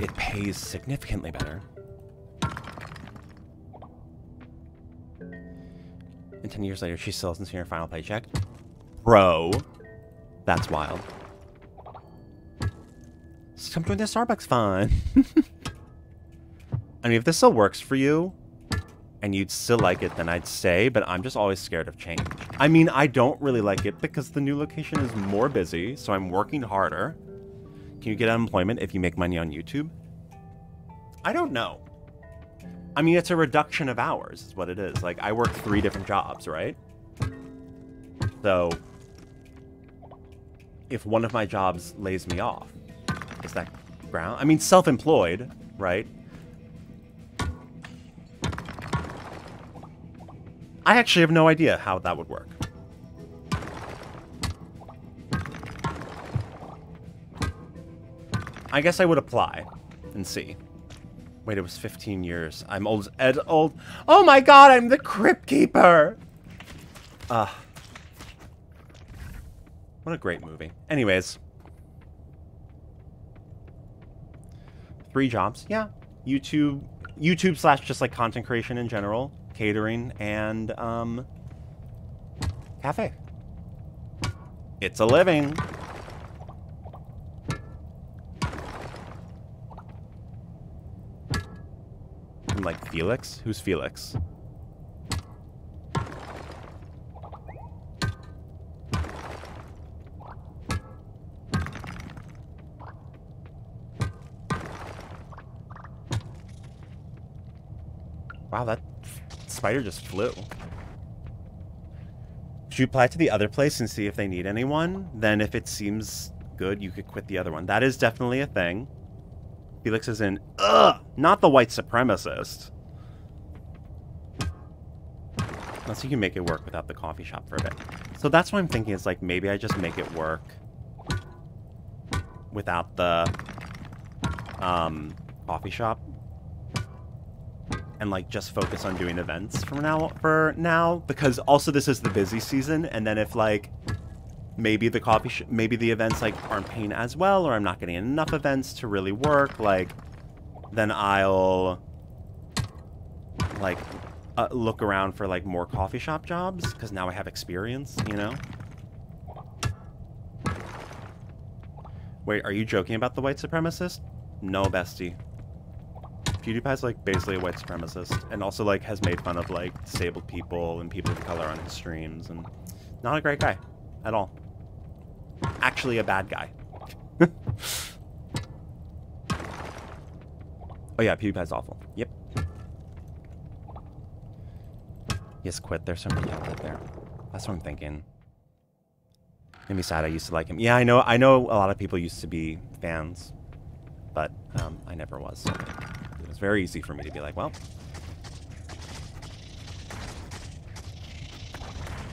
it pays significantly better. And 10 years later, she still hasn't seen her final paycheck. Bro. That's wild. So come join the Starbucks fun. <laughs> I mean, if this still works for you, and you'd still like it, then I'd stay, but I'm just always scared of change. I mean, I don't really like it because the new location is more busy, so I'm working harder. Can you get unemployment if you make money on YouTube? I don't know. I mean, it's a reduction of hours is what it is. Like, I work three different jobs, right? So, if one of my jobs lays me off, is that ground? I mean, self-employed, right? I actually have no idea how that would work. I guess I would apply and see. Wait, it was 15 years. I'm old Ed old. Oh my god, I'm the Crypt Keeper! Ah. Uh, what a great movie. Anyways. Three jobs. Yeah. YouTube, YouTube slash just like content creation in general, catering, and um, cafe. It's a living. I'm like Felix? Who's Felix? Wow, that spider just flew. Should you apply to the other place and see if they need anyone? Then if it seems good, you could quit the other one. That is definitely a thing. Felix is in, ugh, not the white supremacist. Unless you can make it work without the coffee shop for a bit. So that's what I'm thinking is like, maybe I just make it work without the um, coffee shop and like just focus on doing events from now for now because also this is the busy season and then if like maybe the coffee maybe the events like aren't paying as well or I'm not getting enough events to really work like then I'll like uh, look around for like more coffee shop jobs because now I have experience you know? Wait are you joking about the white supremacist? No bestie PewDiePie's like basically a white supremacist and also like has made fun of like disabled people and people of color on his streams and not a great guy at all. Actually a bad guy. <laughs> oh yeah, PewDiePie's awful. Yep. Yes, quit. There's somebody out there. That's what I'm thinking. Made me sad. I used to like him. Yeah, I know. I know a lot of people used to be fans, but um, I never was. So it's very easy for me to be like, well.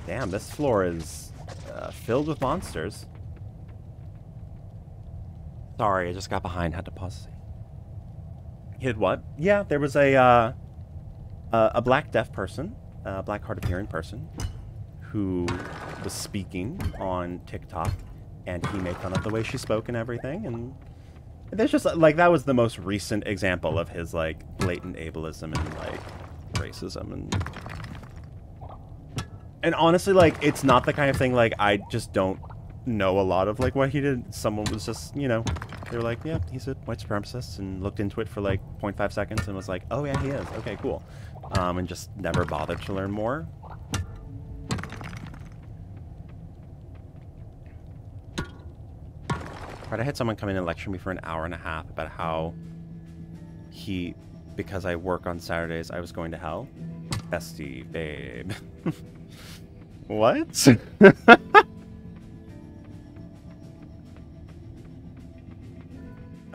Damn, this floor is uh, filled with monsters. Sorry, I just got behind, had to pause. Hid what? Yeah, there was a uh, a black deaf person, a black hard of hearing person, who was speaking on TikTok, and he made fun of the way she spoke and everything, and there's just like that was the most recent example of his like blatant ableism and like racism and and honestly like it's not the kind of thing like I just don't know a lot of like what he did. Someone was just you know they were like yeah he's a white supremacist and looked into it for like 0.5 seconds and was like oh yeah he is okay cool um, and just never bothered to learn more. I had someone come in and lecture me for an hour and a half about how he, because I work on Saturdays, I was going to hell. Bestie, babe. <laughs> what? <laughs>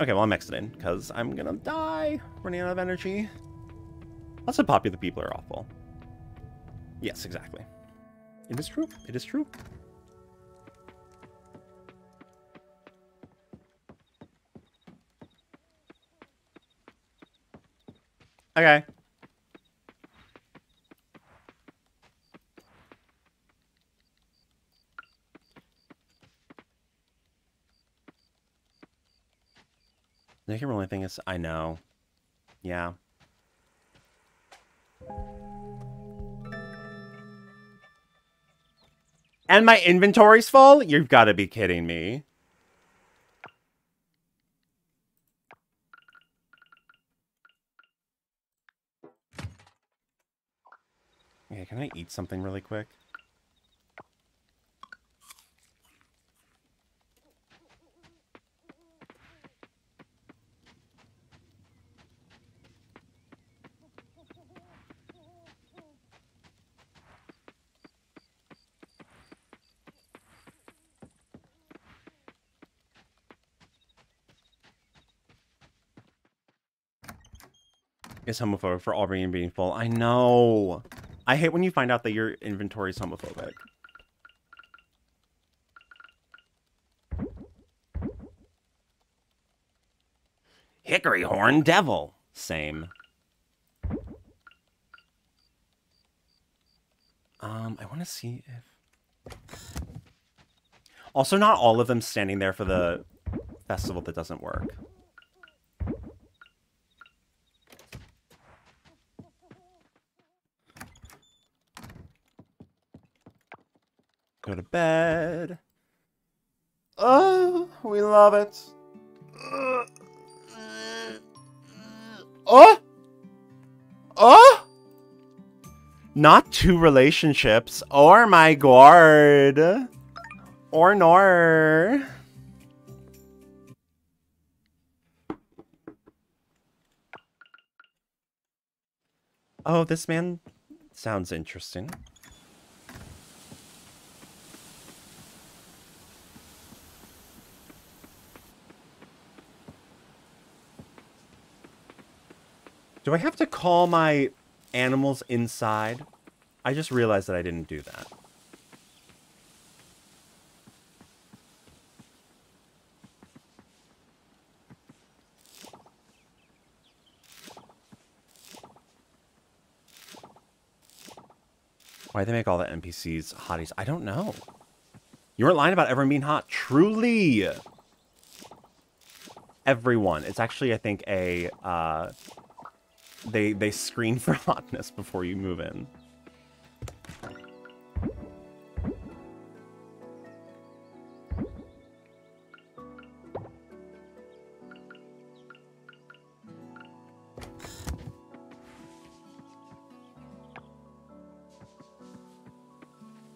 okay, well, I'm exiting, because I'm gonna die running out of energy. Lots of popular people are awful. Yes, exactly. It is true. It is true. Okay. The only thing is, I know. Yeah. And my inventory's full? You've got to be kidding me. Can I eat something really quick? is homophobic for Aubrey and being full. I know. I hate when you find out that your inventory is homophobic. Hickory Horn Devil. Same. Um, I want to see if... Also, not all of them standing there for the festival that doesn't work. Go to bed. Oh, we love it. Oh! Oh! Not two relationships. Oh my god. Or nor. Oh, this man sounds interesting. Do I have to call my animals inside? I just realized that I didn't do that. Why do they make all the NPCs hotties? I don't know. You weren't lying about everyone being hot. Truly. Everyone. It's actually, I think, a uh, they they screen for <laughs> hotness before you move in.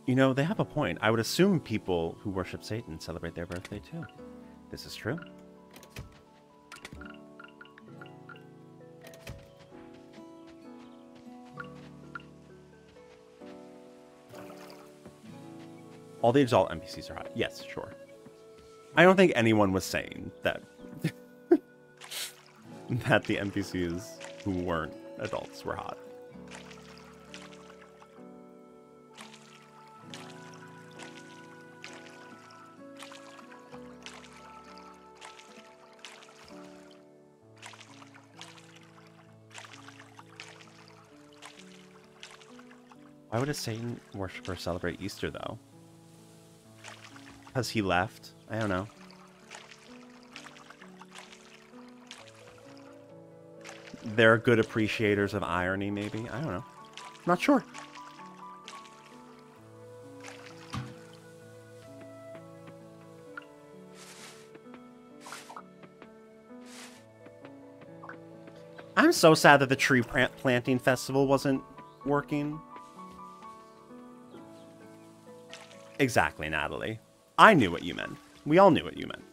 You know, they have a point. I would assume people who worship Satan celebrate their birthday too. This is true. All the exalt NPCs are hot. Yes, sure. I don't think anyone was saying that <laughs> that the NPCs who weren't adults were hot. Why would a Satan worshiper celebrate Easter, though? Because he left? I don't know. They're good appreciators of irony, maybe? I don't know. Not sure. I'm so sad that the tree planting festival wasn't working. Exactly, Natalie. I knew what you meant. We all knew what you meant.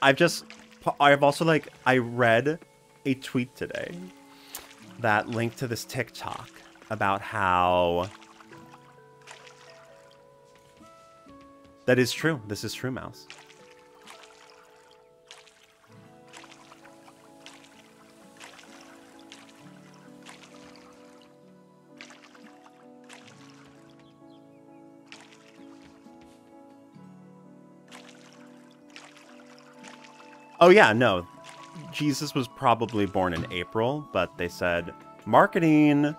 I've just, I've also like, I read a tweet today that linked to this TikTok about how that is true. This is true, Mouse. Oh yeah, no. Jesus was probably born in April, but they said marketing,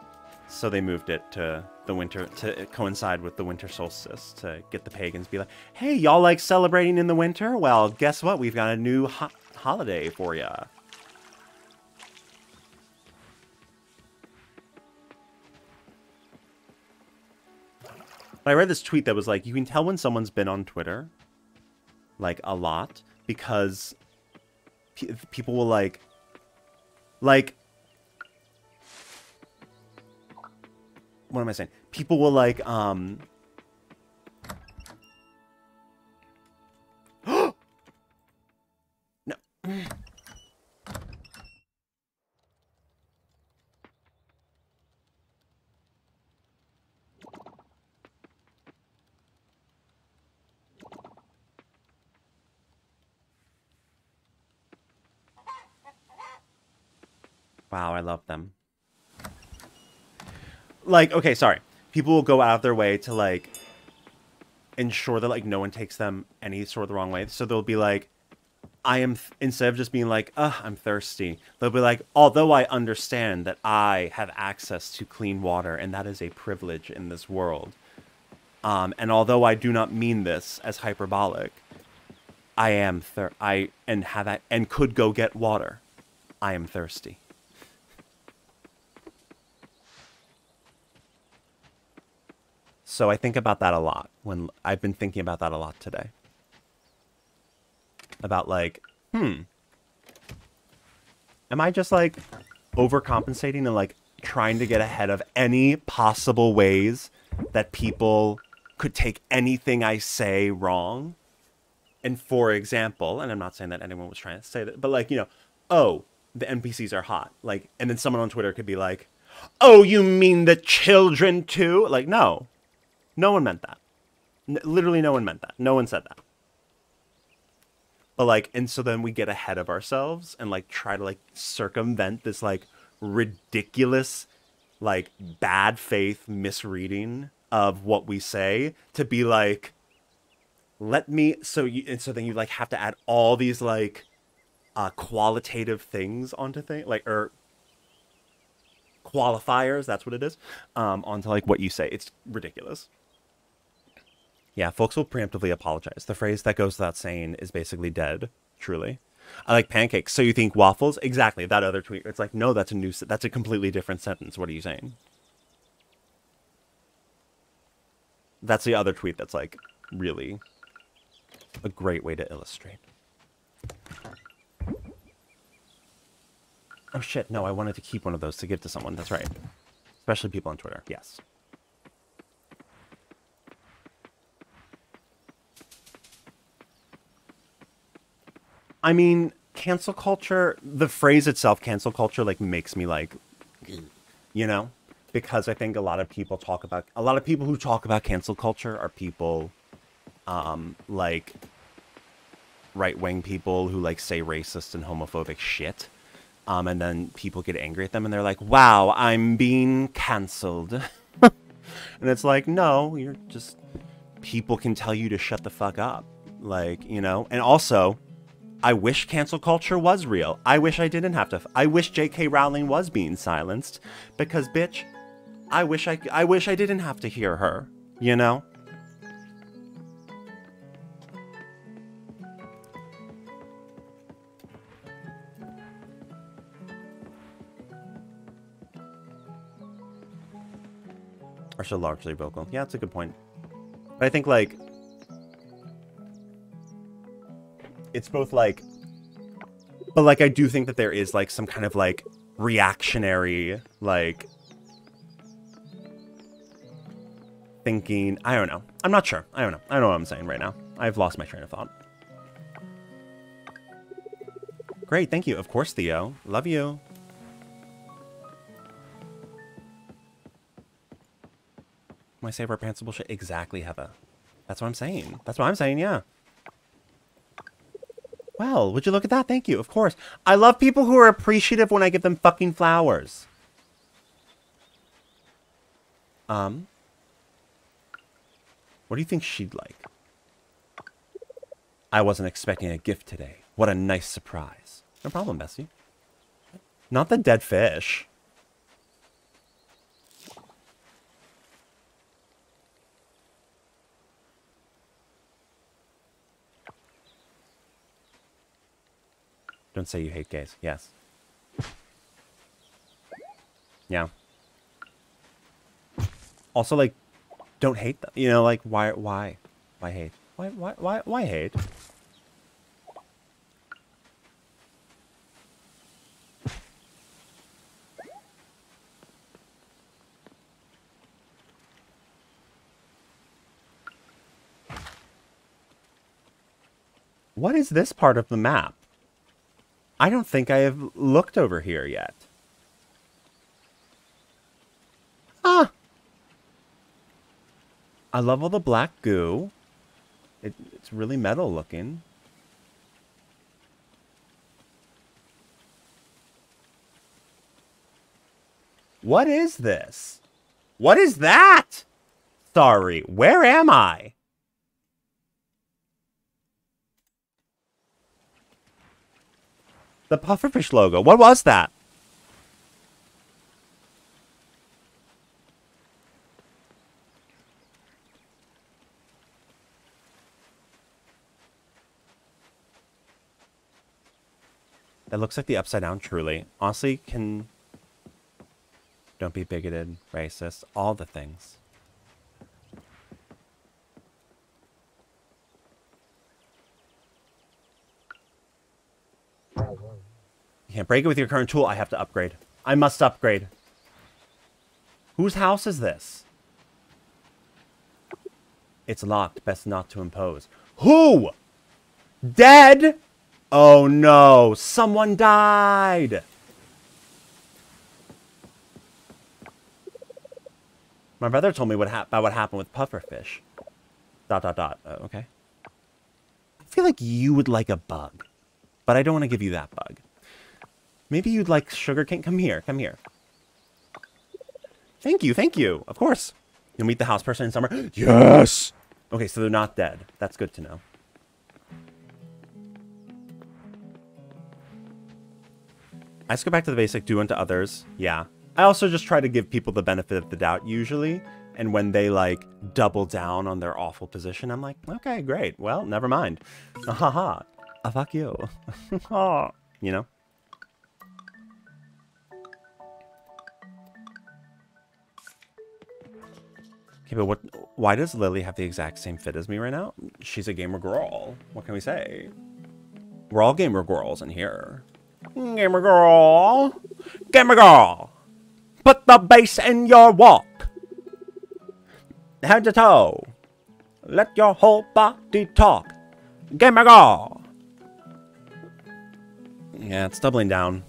so they moved it to the winter to coincide with the winter solstice to get the pagans be like, "Hey, y'all like celebrating in the winter? Well, guess what? We've got a new ho holiday for you." I read this tweet that was like, you can tell when someone's been on Twitter, like a lot, because people will like like what am I saying? People will like um <gasps> no. Love them. Like, okay, sorry. People will go out of their way to like ensure that like no one takes them any sort of the wrong way. So they'll be like, I am instead of just being like, "Ugh, I'm thirsty." They'll be like, "Although I understand that I have access to clean water and that is a privilege in this world, um, and although I do not mean this as hyperbolic, I am thir- I and have I, and could go get water." I am thirsty. So I think about that a lot when I've been thinking about that a lot today. About like, hmm, am I just like overcompensating and like trying to get ahead of any possible ways that people could take anything I say wrong? And for example, and I'm not saying that anyone was trying to say that, but like, you know, oh, the NPCs are hot. Like, and then someone on Twitter could be like, oh, you mean the children too? Like, no, no one meant that. N- literally, no one meant that. No one said that. But like, and so then we get ahead of ourselves and like try to like circumvent this like ridiculous, like bad faith misreading of what we say to be like, let me. So you, and so then you like have to add all these like uh, qualitative things onto things like or qualifiers. That's what it is. Um, onto like what you say. It's ridiculous. Yeah, folks will preemptively apologize. The phrase that goes without saying is basically dead. Truly. I like pancakes. So you think waffles? Exactly. That other tweet. It's like, no, that's a new. That's a completely different sentence. What are you saying? That's the other tweet. That's like really a great way to illustrate. Oh shit! No, I wanted to keep one of those to give to someone. That's right. Especially people on Twitter. Yes. I mean, cancel culture, the phrase itself, cancel culture, like makes me like, you know, because I think a lot of people talk about, a lot of people who talk about cancel culture are people, um, like right wing people who like say racist and homophobic shit. Um, and then people get angry at them and they're like, wow, I'm being canceled. <laughs> and it's like, no, you're just, people can tell you to shut the fuck up. Like, you know, and also, I wish cancel culture was real. I wish I didn't have to. I wish J.K. Rowling was being silenced because, bitch, I wish I. I wish I didn't have to hear her. You know. Are so largely vocal. Yeah, that's a good point. But I think like it's both like but like I do think that there is like some kind of like reactionary like thinking. I don't know. I'm not sure. I don't know. I don't know what I'm saying right now. I've lost my train of thought. Great, thank you. Of course, Theo. Love you. My save our pants bullshit. Exactly, Heather. That's what I'm saying. That's what I'm saying, yeah. Well, would you look at that? Thank you. Of course. I love people who are appreciative when I give them fucking flowers. Um. What do you think she'd like? I wasn't expecting a gift today. What a nice surprise. No problem, Bessie. Not the dead fish. Don't say you hate gays. Yes. Yeah. Also, like, don't hate them. You know, like, why, why, why hate? Why, why, why, why hate? What is this part of the map? I don't think I have looked over here yet. Ah! I love all the black goo. It, it's really metal looking. What is this? What is that? Sorry, where am I? The pufferfish logo. What was that? That looks like the upside down, truly. Honestly, can... Don't be bigoted, racist, all the things. Can't break it with your current tool. I have to upgrade. I must upgrade. Whose house is this? It's locked. Best not to impose. Who? Dead? Oh no. Someone died. My brother told me what about what happened with pufferfish. Dot dot dot. Uh, okay. I feel like you would like a bug, but I don't want to give you that bug. Maybe you'd like sugar cane? Come here. Come here. Thank you. Thank you. Of course. You'll meet the house person in summer. <gasps> Yes. Okay, so they're not dead. That's good to know. I just go back to the basic, do unto others. Yeah. I also just try to give people the benefit of the doubt usually. And when they like double down on their awful position, I'm like, okay, great. Well, never mind. <laughs> Ha ha. Uh, fuck you. <laughs> you know? But what? Why does Lily have the exact same fit as me right now? She's a gamer girl. What can we say? We're all gamer girls in here. Gamer girl. Gamer girl. Put the bass in your walk. Head to toe. Let your whole body talk. Gamer girl. Yeah, it's doubling down.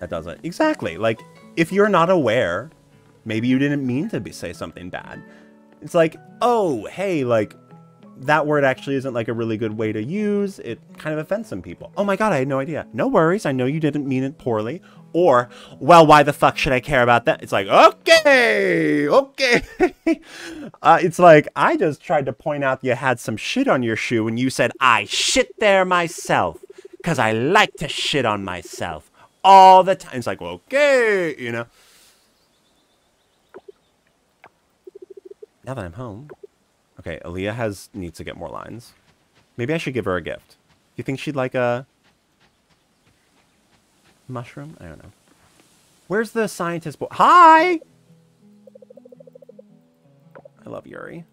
That does it. Exactly. Like, if you're not aware, maybe you didn't mean to be, say something bad. It's like, oh, hey, like, that word actually isn't like a really good way to use. It kind of offends some people. Oh my god, I had no idea. No worries, I know you didn't mean it poorly. Or, well, why the fuck should I care about that? It's like, okay, okay. <laughs> uh, it's like, I just tried to point out you had some shit on your shoe and you said, I shit there myself. Because I like to shit on myself all the time. It's like, okay, you know. Now that I'm home. Okay, Aaliyah has needs to get more lines. Maybe I should give her a gift. You think she'd like a mushroom? I don't know. Where's the scientist boy? Hi! I love Yuri.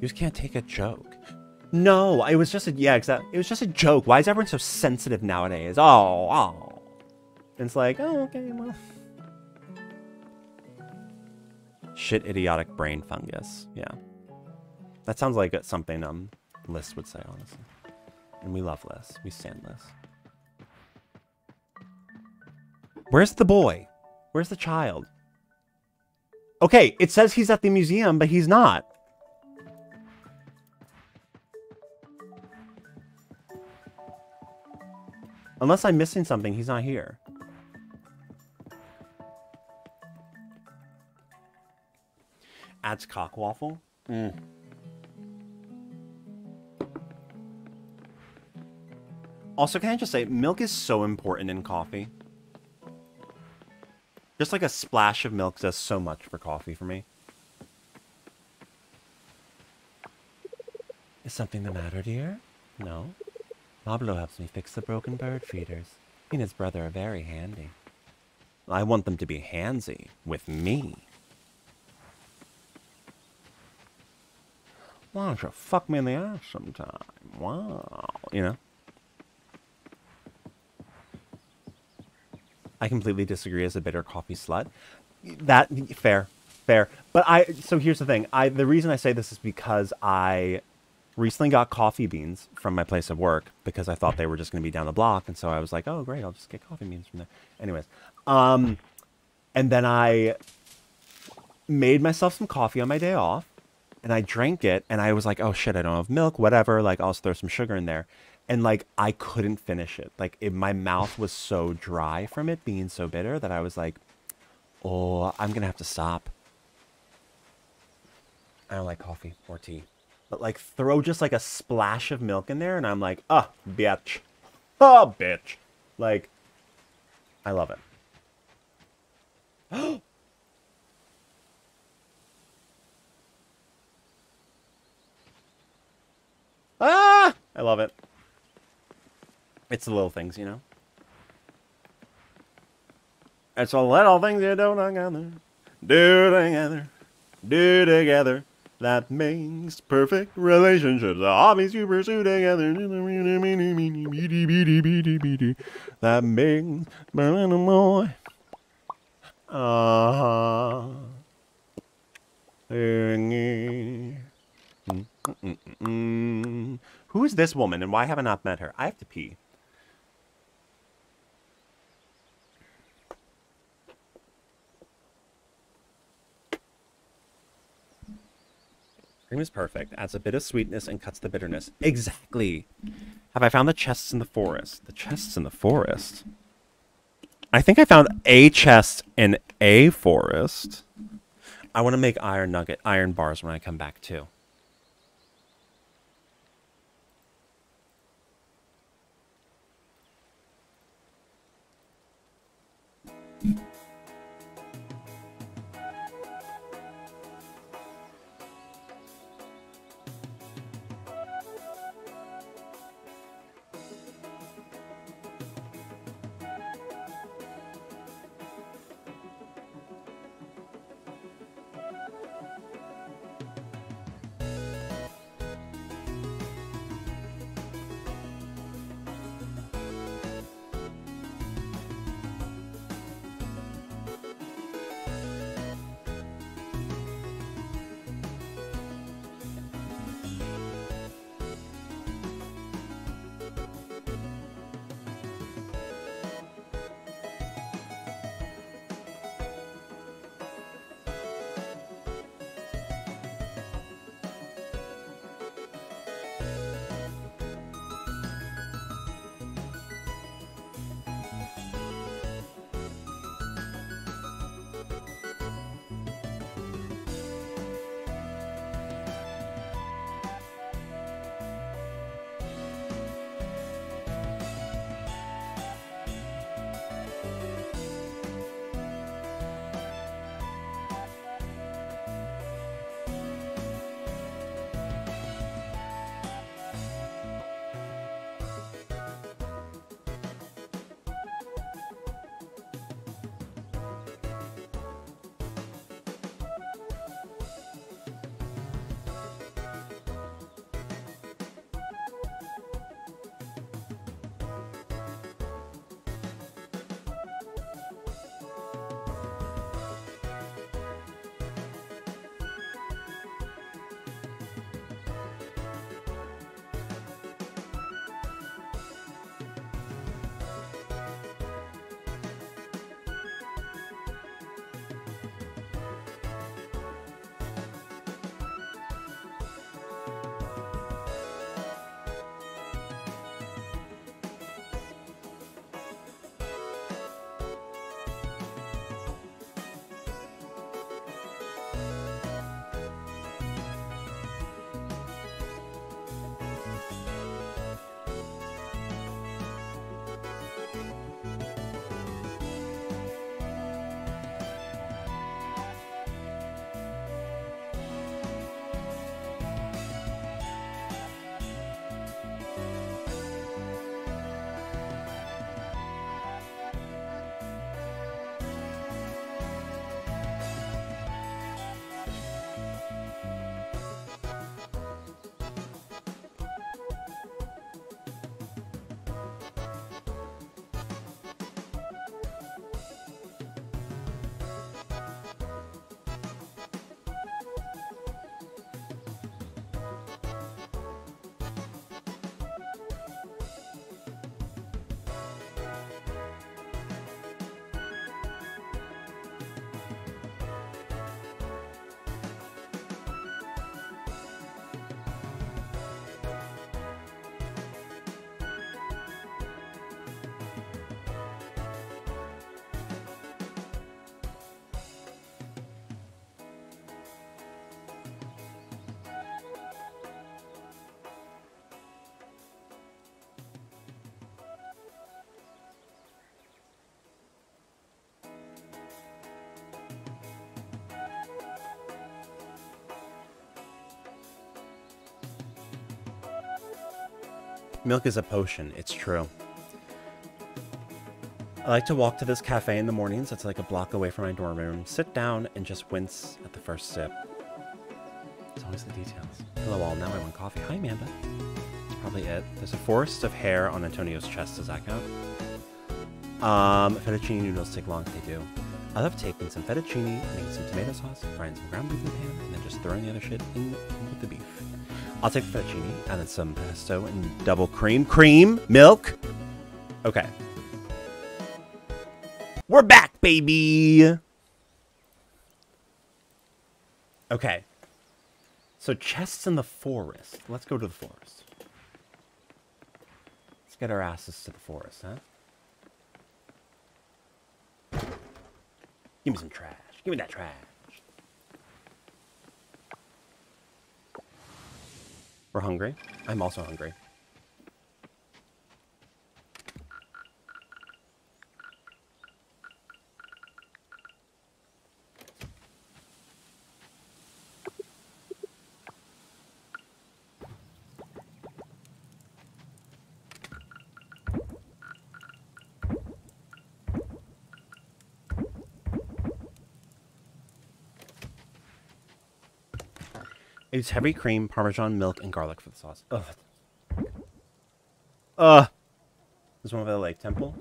You just can't take a joke. No, it was just a yeah, exactly. It was just a joke. Why is everyone so sensitive nowadays? Oh, oh. And it's like, oh, okay, well. Shit, idiotic brain fungus. Yeah, that sounds like something um Liz would say, honestly. And we love Liz. We stand Liz. Where's the boy? Where's the child? Okay, it says he's at the museum, but he's not. Unless I'm missing something, he's not here. Adds cock waffle. Mm. Also, can I just say, milk is so important in coffee. Just like a splash of milk does so much for coffee for me. Is something the matter, dear? No? Pablo helps me fix the broken bird feeders. He and his brother are very handy. I want them to be handsy with me. Why don't you fuck me in the ass sometime? Wow. You know? I completely disagree as a bitter coffee slut. That fair, fair. But I so here's the thing. I the reason I say this is because I recently got coffee beans from my place of work because I thought they were just going to be down the block, and so I was like, "Oh, great! I'll just get coffee beans from there." Anyways, um, and then I made myself some coffee on my day off, and I drank it, and I was like, "Oh shit! I don't have milk. Whatever. Like, I'll throw some sugar in there." And like, I couldn't finish it. Like, it, my mouth was so dry from it being so bitter that I was like, "Oh, I'm gonna have to stop." I don't like coffee or tea but like throw just like a splash of milk in there and I'm like, ah, oh, bitch. Oh, bitch. Like, I love it. <gasps> ah! I love it. It's the little things, you know? It's the little things you don't hang on there. Do together. Do together. That makes perfect relationships. The hobbies you pursue together. That makes more. Uh-huh. Who is this woman and why have I not met her? I have to pee. Cream is perfect. Adds a bit of sweetness and cuts the bitterness. Exactly. Have I found the chests in the forest? The chests in the forest? I think I found a chest in a forest. I want to make iron nugget, iron bars when I come back too. Milk is a potion. It's true. I like to walk to this cafe in the mornings. It's like a block away from my dorm room. Sit down and just wince at the first sip. It's always the details. Hello all, now I want coffee. Hi Amanda. That's probably it. There's a forest of hair on Antonio's chest. Does that count? Um, fettuccine noodles take long. They do. I love taking some fettuccine, making some tomato sauce, frying some ground beef in the pan, and then just throwing the other shit in, with the beef. I'll take the fettuccine, and then some pesto and double cream. Cream, milk. Okay. We're back, baby. Okay. So chests in the forest. Let's go to the forest. Let's get our asses to the forest, huh? Give me some trash. Give me that trash. We're hungry. I'm also hungry. Use heavy cream, parmesan, milk, and garlic for the sauce. Ugh. Uh. This one over the lake temple.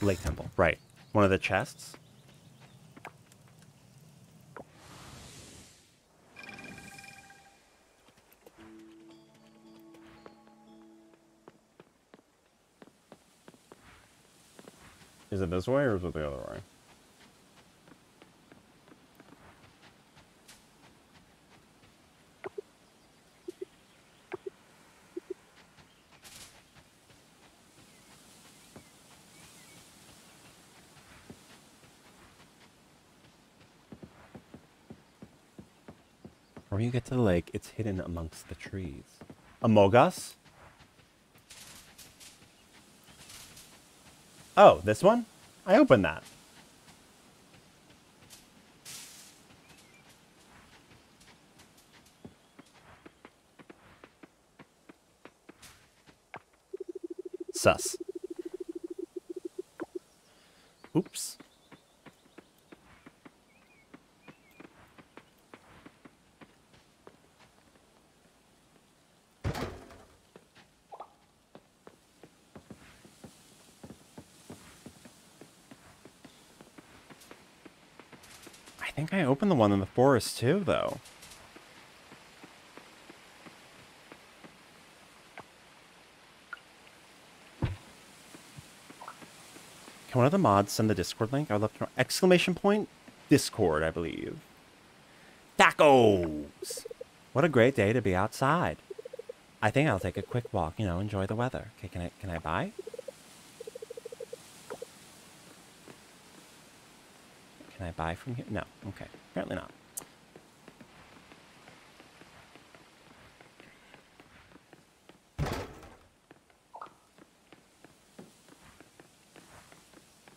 Lake temple, right. One of the chests. It this way or is it the other way? When you get to the lake, it's hidden amongst the trees. Amogus? Oh, this one? I opened that. I think I opened the one in the forest too, though. Can one of the mods send the Discord link? I would love to know. Exclamation point Discord, I believe. Tacos! What a great day to be outside. I think I'll take a quick walk, you know, enjoy the weather. Okay, can I can I buy? Can I buy from here? No. Okay. Apparently not.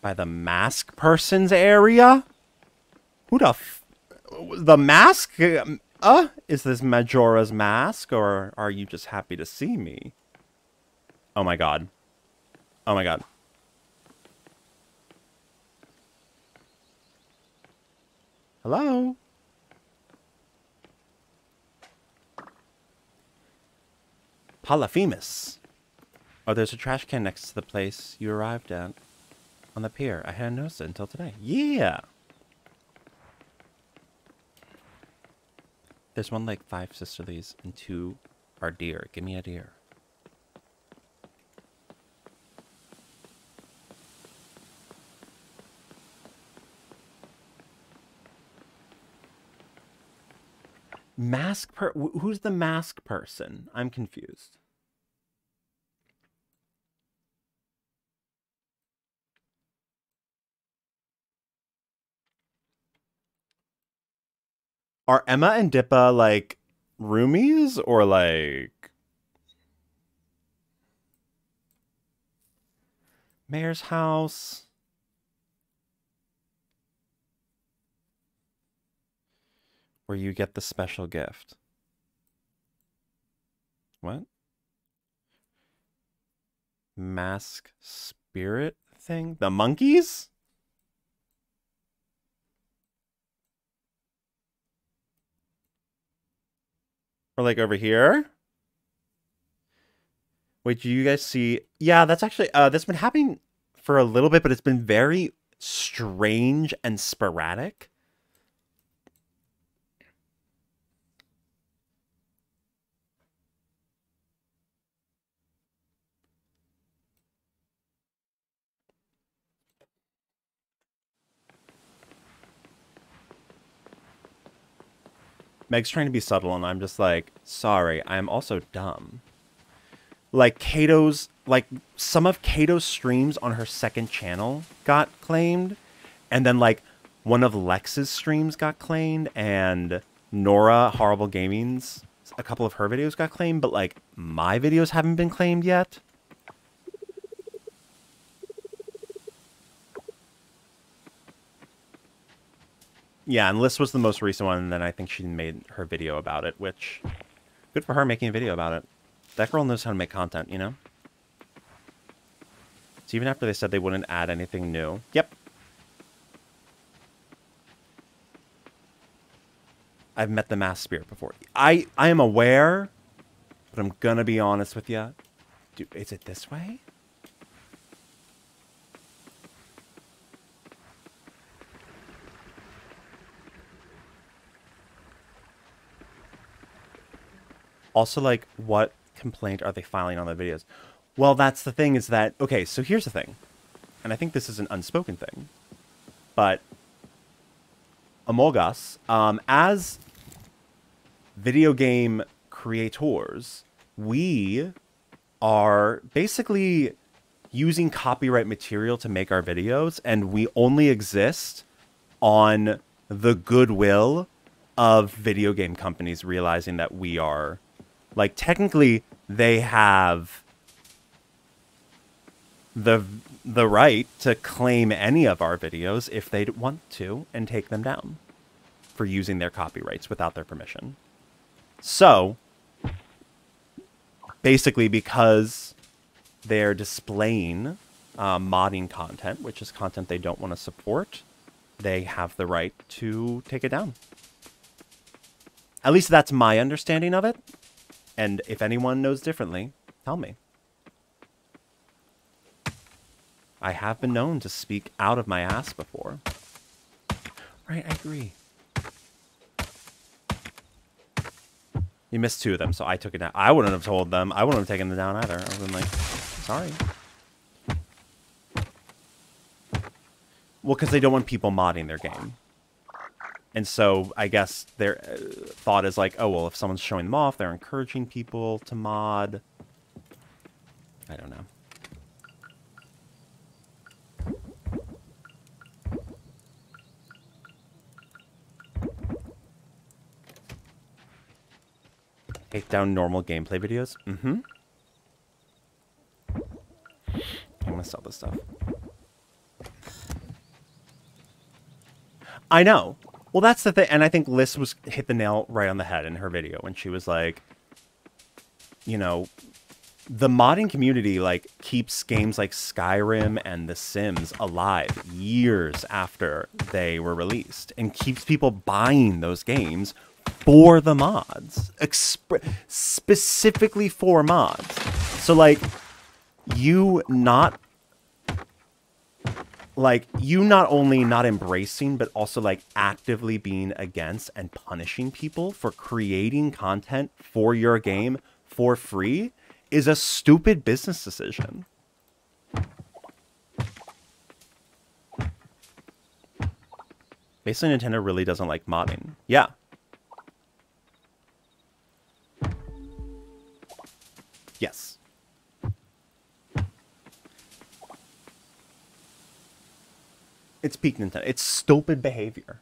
By the mask person's area? Who the f- The mask? Uh? Is this Majora's mask, or are you just happy to see me? Oh my god. Oh my god. Hello? Polyphemus. Oh, there's a trash can next to the place you arrived at on the pier. I hadn't noticed it until today. Yeah. There's one like five sisterlies and two are deer. Give me a deer. Mask per who's the mask person? I'm confused. Are Emma and Dippa like roomies or like Mayor's house? Where you get the special gift. What? Mask spirit thing? The monkeys? Or like over here? Wait, do you guys see? Yeah, that's actually uh that's been happening for a little bit, but it's been very strange and sporadic. Meg's trying to be subtle, and I'm just like, sorry, I'm also dumb. Like Kato's, like some of Kato's streams on her second channel got claimed, and then like one of Lex's streams got claimed, and Nora Horrible Gaming's a couple of her videos got claimed, but like my videos haven't been claimed yet. Yeah, and Liz was the most recent one, and then I think she made her video about it, which good for her making a video about it. That girl knows how to make content, you know? So even after they said they wouldn't add anything new. Yep. I've met the mass spirit before. I I am aware, but I'm gonna be honest with you. Dude, is it this way? Also, like, what complaint are they filing on the videos? Well, that's the thing is that, okay, so here's the thing. And I think this is an unspoken thing. But Among Us, um, as video game creators, we are basically using copyright material to make our videos, and we only exist on the goodwill of video game companies realizing that we are like technically they have the the right to claim any of our videos if they want to and take them down for using their copyrights without their permission. So, basically because they're displaying uh, modding content, which is content they don't want to support, they have the right to take it down. At least that's my understanding of it. And if anyone knows differently, tell me. I have been known to speak out of my ass before. Right, I agree. You missed two of them, so I took it down. I wouldn't have told them. I wouldn't have taken them down either. I would have been like, sorry. Well, because they don't want people modding their game. And so I guess their uh, thought is like, oh, well, if someone's showing them off, they're encouraging people to mod. I don't know. Take down normal gameplay videos? Mm-hmm. I'm gonna sell this stuff. I know. Well, that's the thing, and I think Liz was hit the nail right on the head in her video when she was like, you know, the modding community like keeps games like Skyrim and The Sims alive years after they were released, and keeps people buying those games for the mods, exp- specifically for mods. So like, you not like you not only not embracing but also like actively being against and punishing people for creating content for your game for free is a stupid business decision. Basically, Nintendo really doesn't like modding. Yeah. Yes. It's peak Nintendo. It's stupid behavior.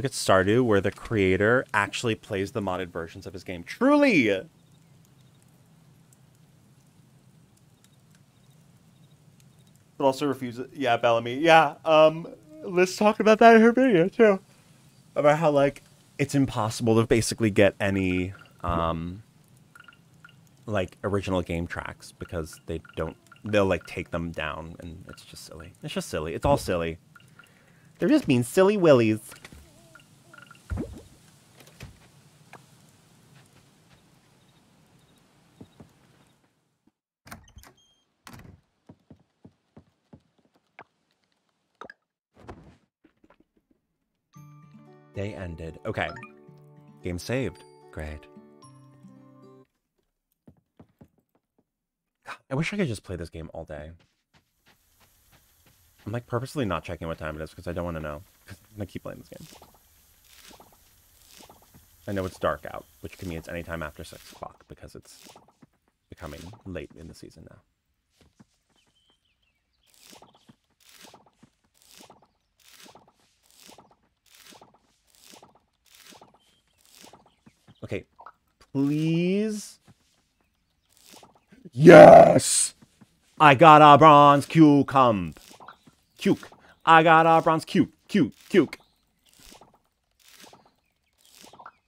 Look at Stardew, where the creator actually plays the modded versions of his game. Truly! But also refuses. Yeah, Bellamy. Yeah, um, let's talk about that in her video, too. About how, like, it's impossible to basically get any, um, like, original game tracks because they don't, they'll, like, take them down, and it's just silly. It's just silly. It's all silly. They're just being silly willies. Day ended. Okay. Game saved. Great. I wish I could just play this game all day. I'm like purposely not checking what time it is because I don't want to know. Because I'm gonna keep playing this game. I know it's dark out, which can mean it's any time after 6 o'clock because it's becoming late in the season now. Okay, please. Yes! I got a bronze cucumber. Cuke. I got a bronze cuke. Cuke. Cuke.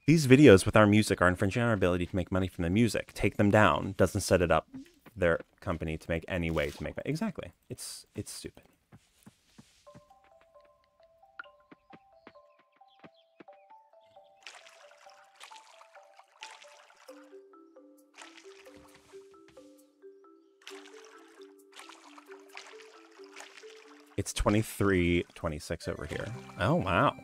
These videos with our music are infringing on our ability to make money from the music. Take them down. Doesn't set it up their company to make any way to make money. Exactly. It's it's stupid. It's 23, 26 over here. Oh, wow.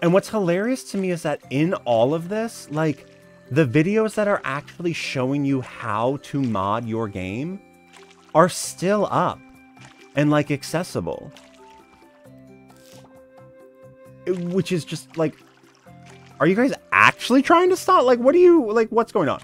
And what's hilarious to me is that in all of this, like, the videos that are actually showing you how to mod your game are still up and, like, accessible. Which is just, like, are you guys actually trying to stop? Like, what do you, like, what's going on?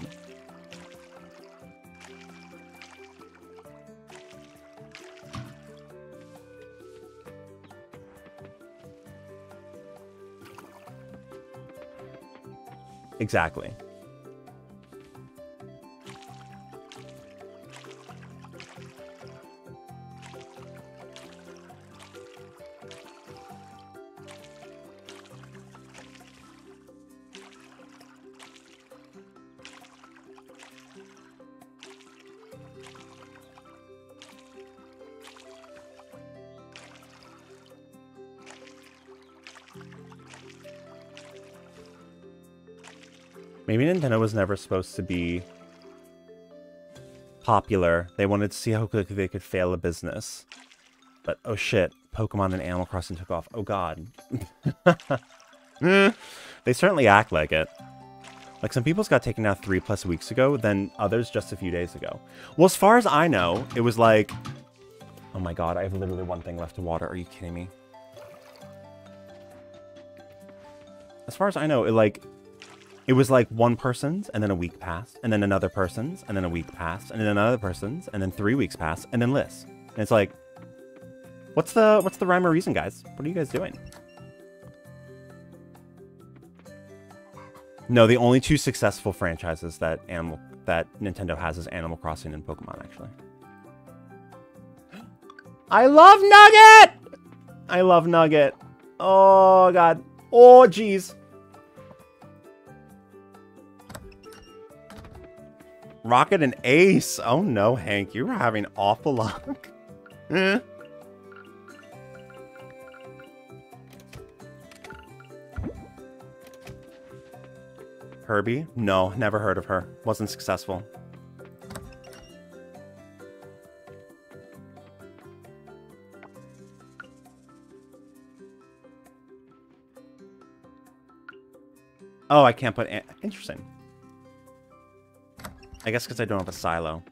Exactly. Maybe Nintendo was never supposed to be popular. They wanted to see how quickly they could fail a business. But oh shit, Pokemon and Animal Crossing took off. Oh god. <laughs> Hmm. they certainly act like it. Like some people's got taken out three plus weeks ago, then others just a few days ago. Well, as far as I know, it was like, oh my god, I have literally one thing left to water. Are you kidding me? As far as I know, it like it was like one person's, and then a week passed, and then another person's, and then a week passed, and then another person's, and then three weeks passed, and then Liz. And it's like, what's the what's the rhyme or reason, guys? What are you guys doing? No, the only two successful franchises that animal that Nintendo has is Animal Crossing and Pokemon, actually. I love Nugget! I love Nugget. Oh god. Oh jeez. Rocket and Ace. Oh no, Hank. You were having awful luck. <laughs> eh. Herbie? No, never heard of her. Wasn't successful. Oh, I can't put... Interesting. I guess because I don't have a silo.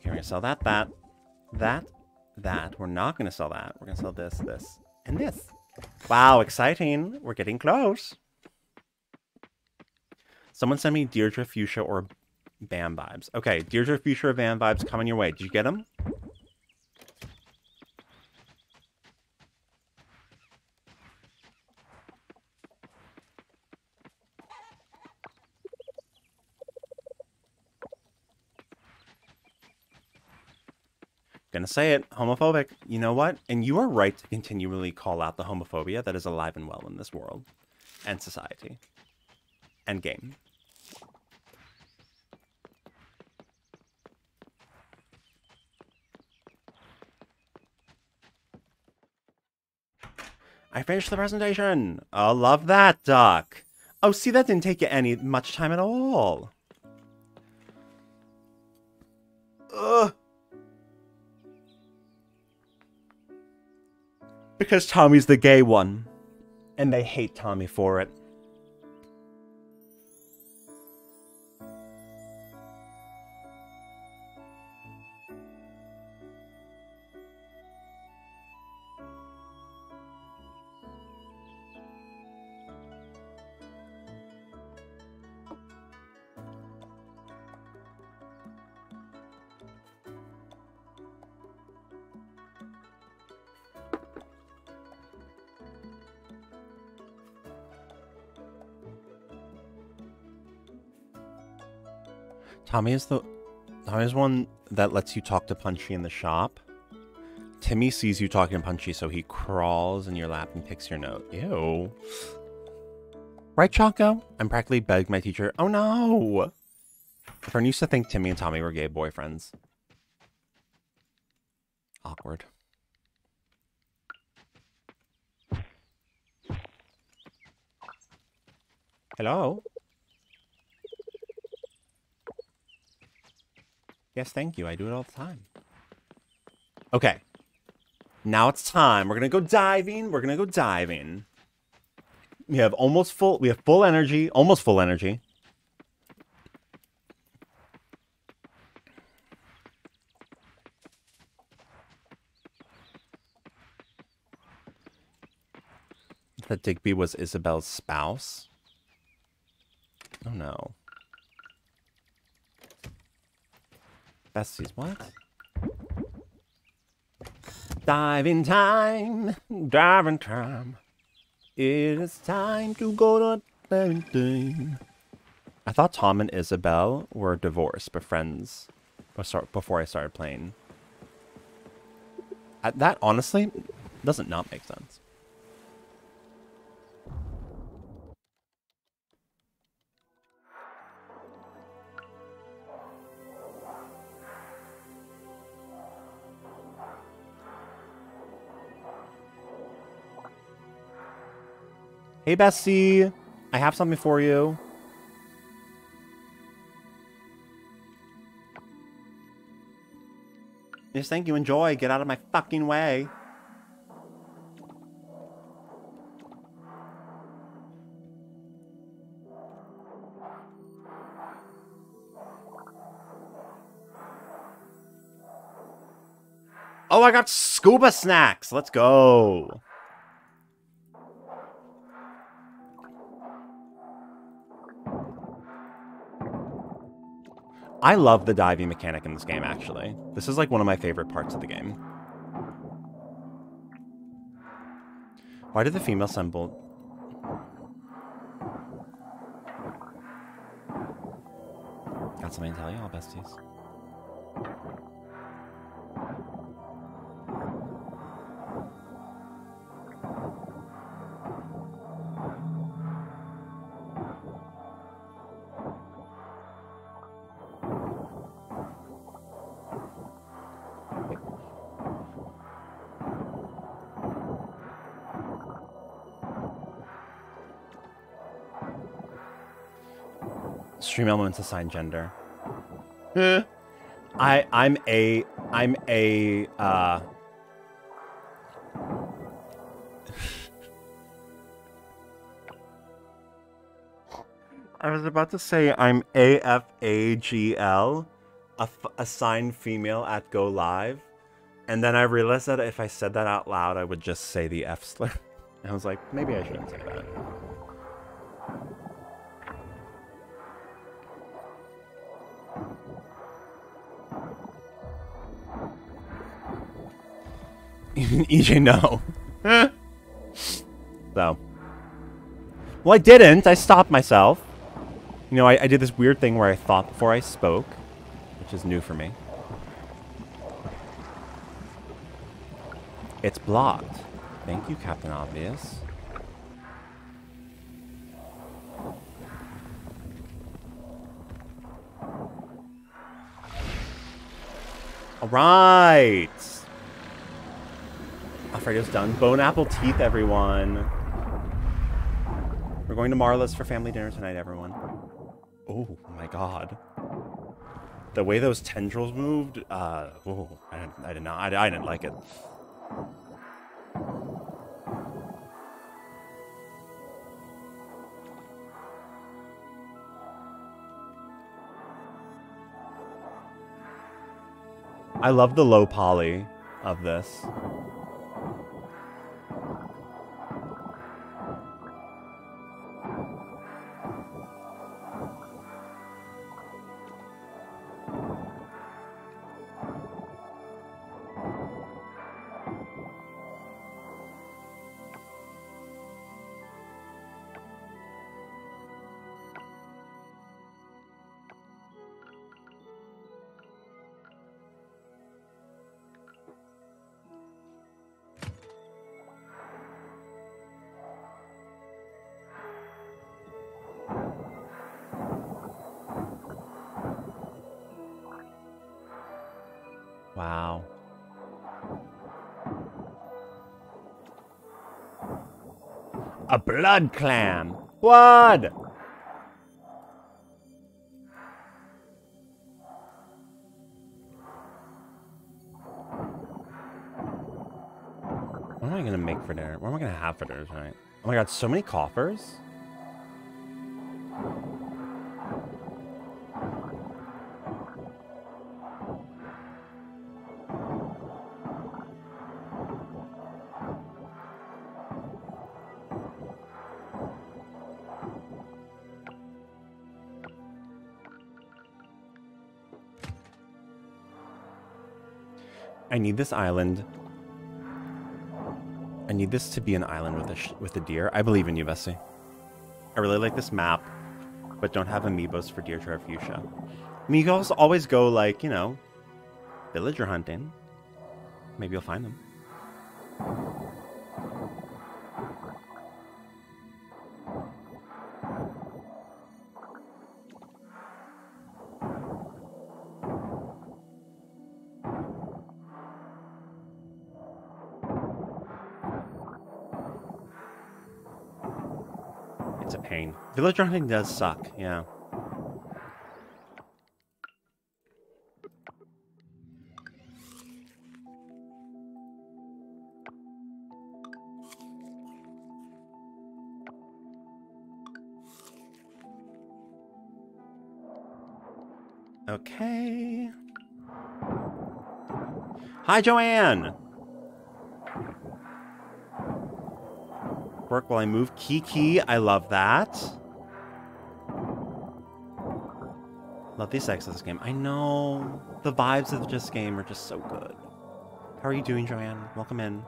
Okay, we're gonna sell that, that, that, that. We're not gonna sell that. We're gonna sell this, this, and this. Wow, exciting. We're getting close. Someone send me Deirdre Fuchsia or Bam vibes. Okay, Deirdre Fuchsia or Bam vibes coming your way. Did you get them? Gonna say it, homophobic. You know what? And you are right to continually call out the homophobia that is alive and well in this world and society and game. I finished the presentation. Oh, love that, Doc. Oh, see, that didn't take you any much time at all. Ugh. Because Tommy's the gay one. And they hate Tommy for it. Tommy is the Tommy is one that lets you talk to Punchy in the shop. Timmy sees you talking to Punchy, so he crawls in your lap and picks your note. Ew. Right, Choco? I'm practically begged my teacher. Oh no! Friend used to think Timmy and Tommy were gay boyfriends. Awkward. Hello? Yes, thank you. I do it all the time. Okay. Now it's time. We're going to go diving. We're going to go diving. We have almost full, we have full energy, almost full energy. That Digby was Isabelle's spouse? Oh no. Besties, what? Diving time, diving time. It is time to go to diving I thought Tom and Isabelle were divorced, but friends before I started playing. That honestly doesn't not make sense. Hey, Bessie. I have something for you. Yes, thank you. Enjoy. Get out of my fucking way. Oh, I got scuba snacks. Let's go. I love the diving mechanic in this game, actually. This is like one of my favorite parts of the game. Why did the female symbol... Got something to tell you all, besties. Stream elements assigned gender. Eh. I I'm a I'm a uh <laughs> I was about to say I'm AFAGL, assigned female at Go Live, and then I realized that if I said that out loud, I would just say the F slur. <laughs> I was like, maybe I shouldn't say that. <laughs> EJ, no. so. Well, I didn't. I stopped myself. You know, I, I did this weird thing where I thought before I spoke, which is new for me. It's blocked. Thank you, Captain Obvious. All right. Alfredo's done. Bone apple teeth, everyone. We're going to Marla's for family dinner tonight, everyone. Oh my god. The way those tendrils moved, uh, oh, I, I did not, I, I didn't like it. I love the low poly of this. Blood clan. Blood! What am I gonna make for dinner? What am I gonna have for dinner tonight? Oh my god, so many coffers? I need this island. I need this to be an island with a with a deer. I believe in you, Vessi. I really like this map, but don't have amiibos for Deirdre Fuchsia. You always go like, you know, villager hunting. Maybe you'll find them. Villager hunting does suck, yeah. Okay. Hi, Joanne. Work while I move. Kiki, I love that. Love the aesthetics of this game. I know. The vibes of this game are just so good. How are you doing, Joanne? Welcome in.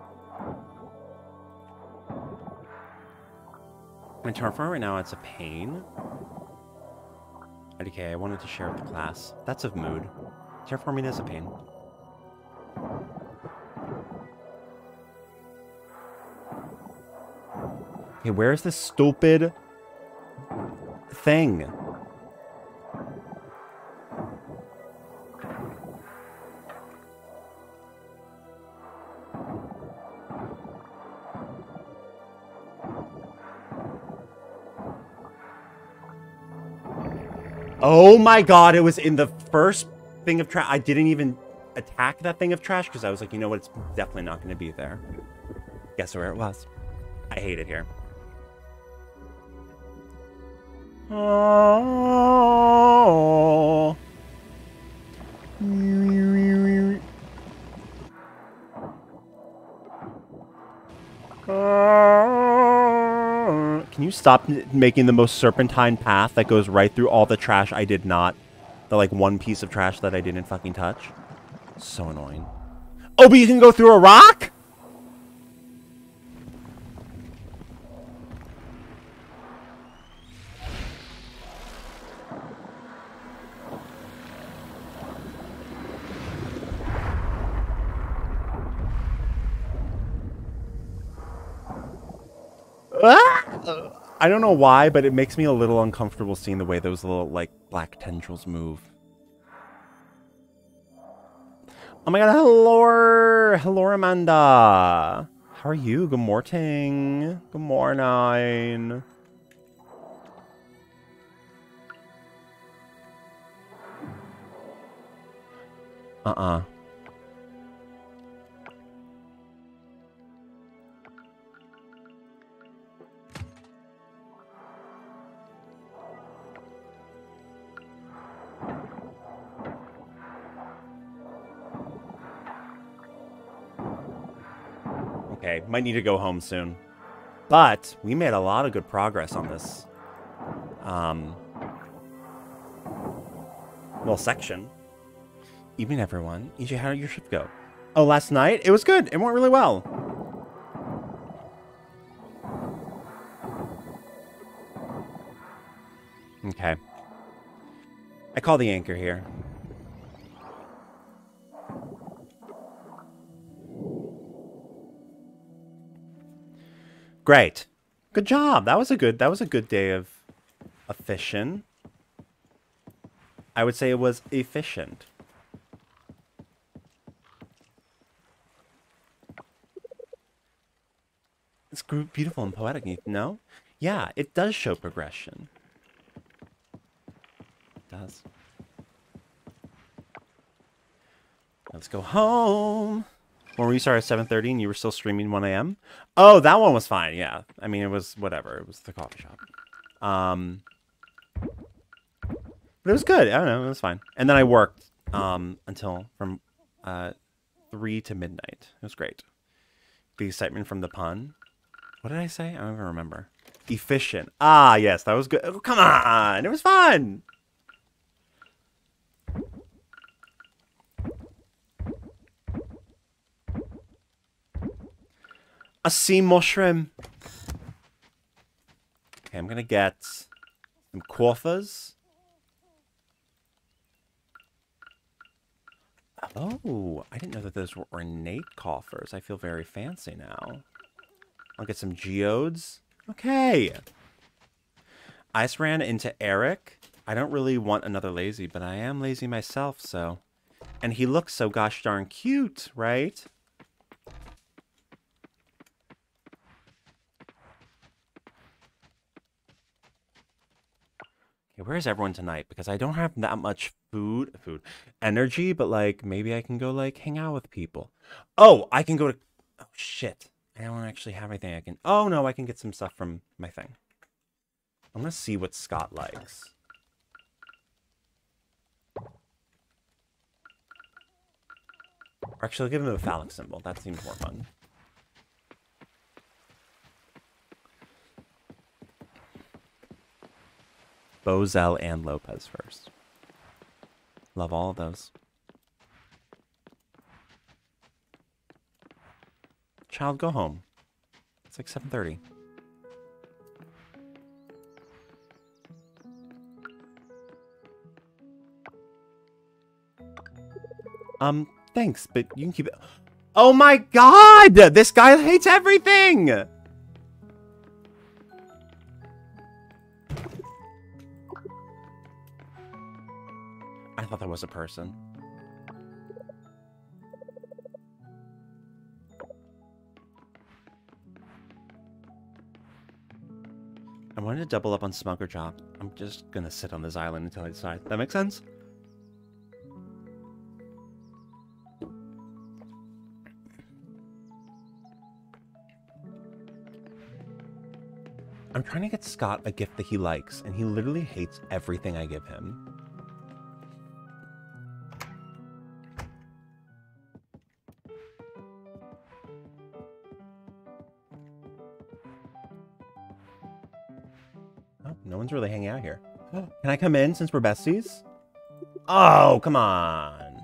My Terraform right now, it's a pain. Okay, I wanted to share with the class. That's of mood. Terraforming is a pain. Okay, where's this stupid thing? Oh my god, it was in the first thing of trash. I didn't even attack that thing of trash because I was like, you know what, it's definitely not going to be there. Guess where it was. I hate it here. Oh. Can you stop making the most serpentine path that goes right through all the trash I did not? The like one piece of trash that I didn't fucking touch? So annoying. Oh, but you can go through a rock? Don't know why, but it makes me a little uncomfortable seeing the way those little, like, black tendrils move. Oh my god, hello! Hello, Amanda! How are you? Good morning. Good morning. Uh-uh. Okay, might need to go home soon. But we made a lot of good progress on this um, little section. Evening, everyone. EJ, how did your shift go? Oh, last night? It was good. It went really well. Okay. I call the anchor here. Great. Good job. That was a good that was a good day of, fishing. I would say it was efficient. It's beautiful and poetic, no? Yeah, it does show progression. It does. Let's go home. When we started at 7.30 and you were still streaming 1 a.m.? Oh, that one was fine, yeah. I mean, it was whatever. It was the coffee shop. Um, but it was good. I don't know. It was fine. And then I worked um, until from uh, 3 to midnight. It was great. The excitement from the pun. What did I say? I don't even remember. Efficient. Ah, yes, that was good. Oh, come on. It was fun. A sea mushroom. Okay, I'm gonna get some quaffers. Oh, I didn't know that those were ornate coffers. I feel very fancy now. I'll get some geodes. Okay. I just ran into Eric. I don't really want another lazy, but I am lazy myself, so... And he looks so gosh darn cute, right? Okay, where is everyone tonight? Because I don't have that much food, food, energy, but like maybe I can go like hang out with people. Oh, I can go to, oh shit. I don't actually have anything I can, oh no, I can get some stuff from my thing. I'm gonna see what Scott likes. Or actually, I'll give him a phallic symbol. That seems more fun. Bozell and Lopez first. Love all of those. Child, go home. It's like 7.30. Um, thanks, but you can keep it. Oh my god! This guy hates everything! Thought that was a person. I wanted to double up on Smuggler Job. I'm just gonna sit on this island until I decide. That makes sense? I'm trying to get Scott a gift that he likes, and he literally hates everything I give him. One's really hanging out here. <gasps> Can I come in since we're besties? Oh, come on.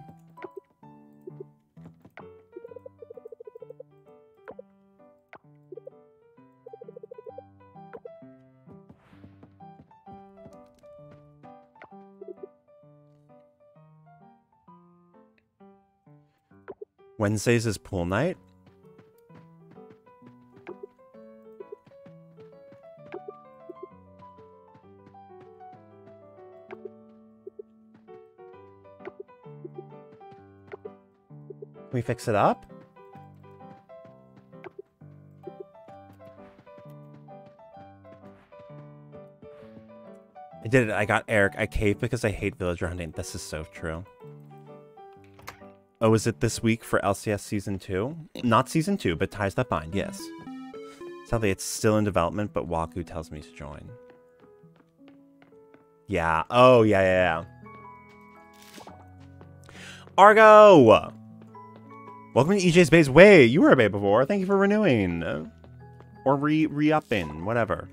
Wednesdays is pool night. Fix it up? I did it. I got Eric. I caved because I hate villager hunting. This is so true. Oh, is it this week for LCS Season 2? Not Season 2, but Ties That Bind, yes. Sadly, it's still in development, but Waku tells me to join. Yeah. Oh, yeah, yeah, yeah. Argo! Welcome to EJ's Baes. Way. you were a babe before. Thank you for renewing. Uh, or re re-upping, whatever.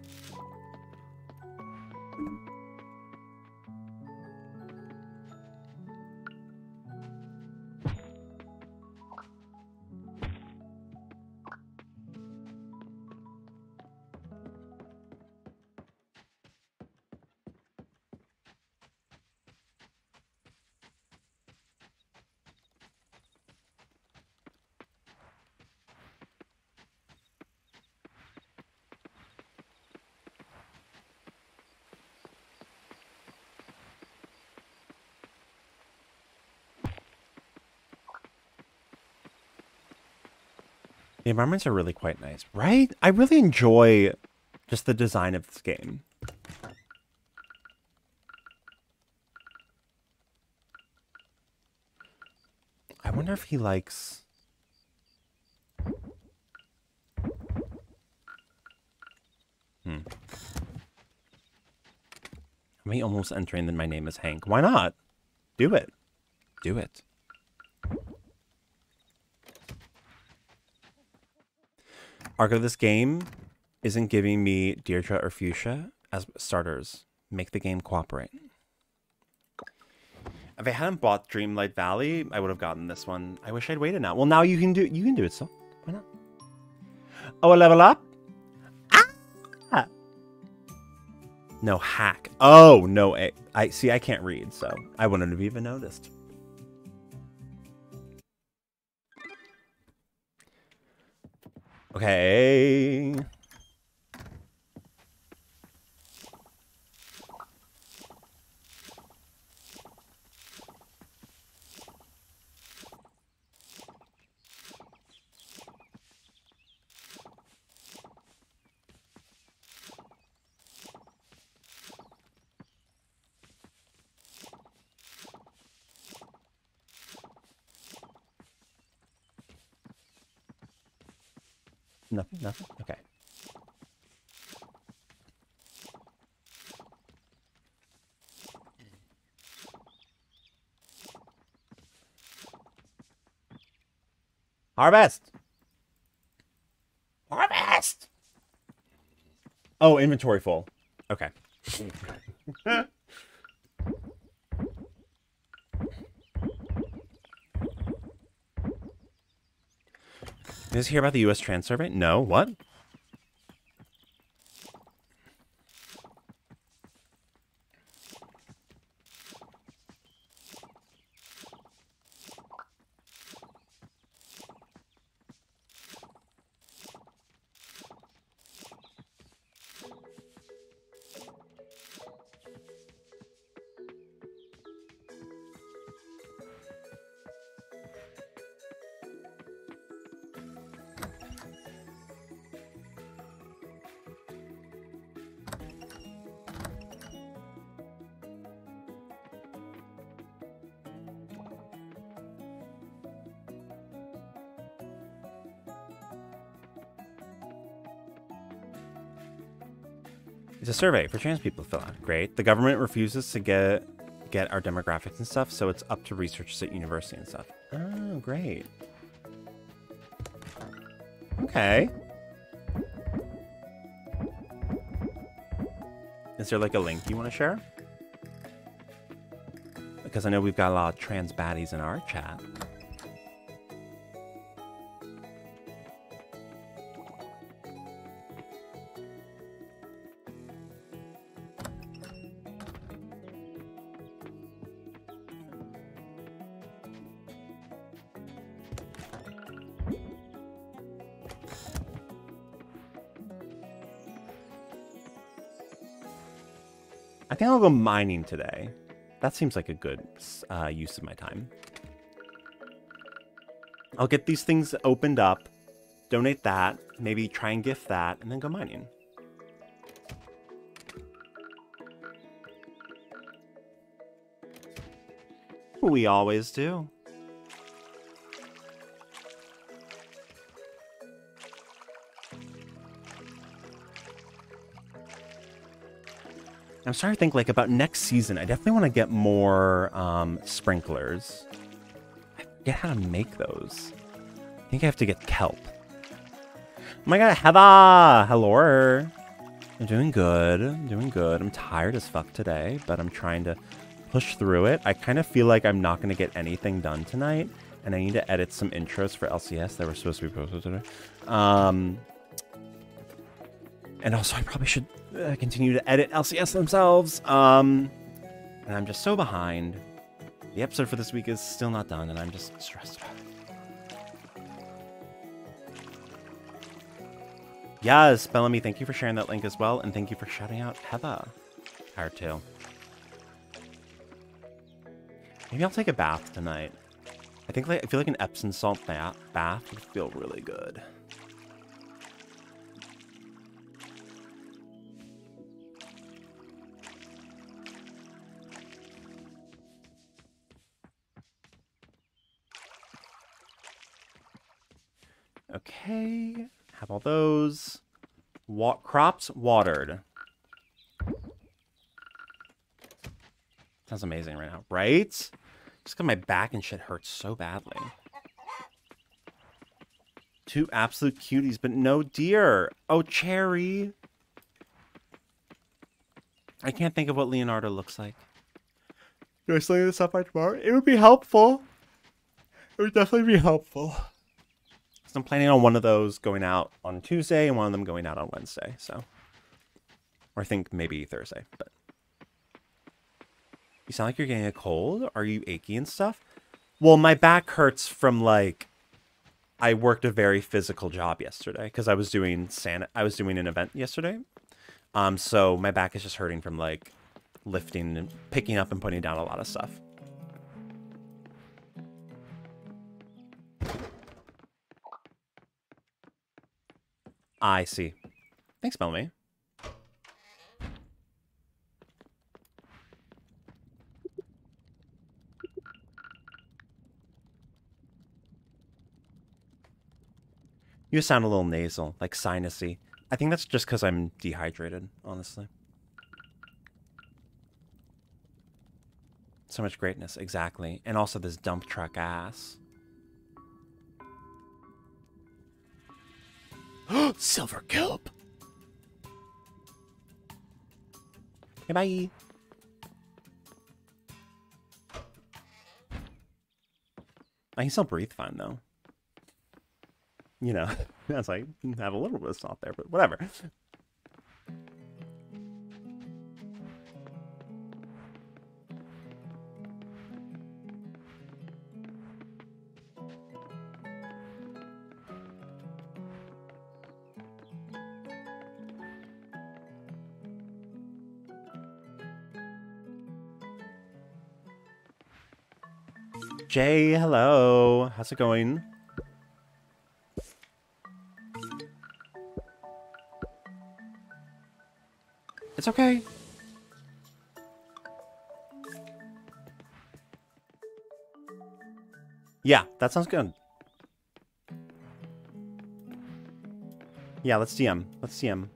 Environments are really quite nice, right? I really enjoy just the design of this game. I wonder if he likes... Hmm. Me almost entering that my name is Hank. Why not? Do it. Do it. Arc of this game isn't giving me Deirdre or Fuchsia as starters. Make the game cooperate. If I hadn't bought Dreamlight Valley, I would have gotten this one. I wish I'd waited now. Well, now you can do you can do it still. Why not? Oh, a level up? Ah! No hack. Oh no! I, I see. I can't read, so I wouldn't have even noticed. Okay. Nothing, nothing? Okay. Harvest! Harvest! Oh, inventory full. Okay. <laughs> Guys hear about the U.S. Trans Survey? No. What? Survey for trans people to fill out. Great. The government refuses to get get our demographics and stuff, so it's up to researchers at university and stuff. Oh, great. Okay. Is there like a link you want to share? Because I know we've got a lot of trans baddies in our chat. Go mining today. That seems like a good uh, use of my time. I'll get these things opened up, donate that, maybe try and gift that, and then go mining. We always do. I'm starting to think like about next season. I definitely want to get more um, sprinklers. I forget how to make those. I think I have to get kelp. Oh my god, Heather! Hello. I'm doing good. I'm doing good. I'm tired as fuck today, but I'm trying to push through it. I kind of feel like I'm not going to get anything done tonight, and I need to edit some intros for LCS that were supposed to be posted today. Um, and also, I probably should uh, continue to edit LCS themselves. Um, and I'm just so behind. The episode for this week is still not done, and I'm just stressed it. Yes, Bellamy, thank you for sharing that link as well, and thank you for shouting out Heather. Hard too. Maybe I'll take a bath tonight. I think like I feel like an Epsom salt bath bath would feel really good. Okay, have all those. Wa crops watered. Sounds amazing right now, right? Just because my back and shit hurts so badly. Two absolute cuties, but no deer. Oh, Cherry. I can't think of what Leonardo looks like. Do I slay this up by tomorrow? It would be helpful. It would definitely be helpful. So I'm planning on one of those going out on Tuesday and one of them going out on Wednesday. So, or I think maybe Thursday. But you sound like you're getting a cold. Are you achy and stuff? Well, my back hurts from like I worked a very physical job yesterday because I was doing san I was doing an event yesterday. Um, so my back is just hurting from like lifting and picking up and putting down a lot of stuff. I see. Thanks, Melmy. You sound a little nasal, like sinusy. I think that's just because I'm dehydrated, honestly. So much greatness, exactly. And also this dump truck ass. <gasps> Silver kelp. Okay, bye. I can still breathe fine though. You know, <laughs> that's like have a little bit of salt there, but whatever. Jay, hello. How's it going? It's okay. Yeah, that sounds good. Yeah, let's DM. Let's DM.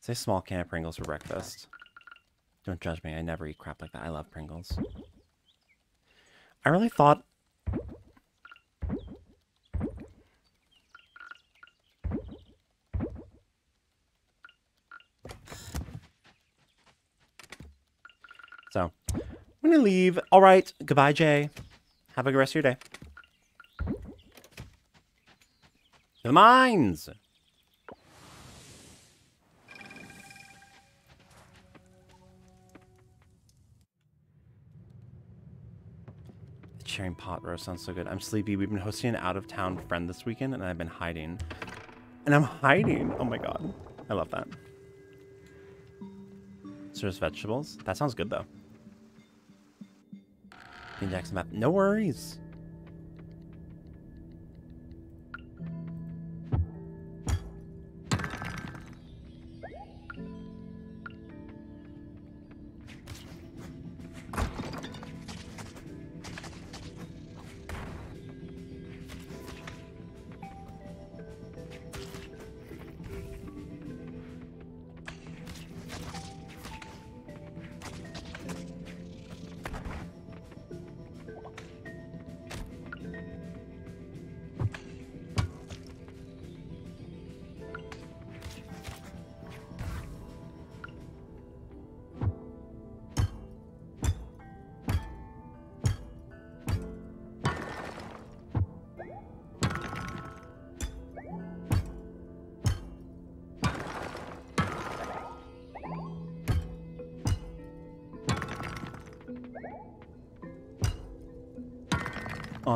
Say small can of Pringles for breakfast. Don't judge me. I never eat crap like that. I love Pringles. I really thought So, I'm going to leave. All right. Goodbye, Jay. Have a good rest of your day. The mines! Pot roast sounds so good. I'm sleepy. We've been hosting an out-of-town friend this weekend, and I've been hiding. And I'm hiding. Oh my god. I love that. Serves vegetables. That sounds good, though. Jackson map. No worries.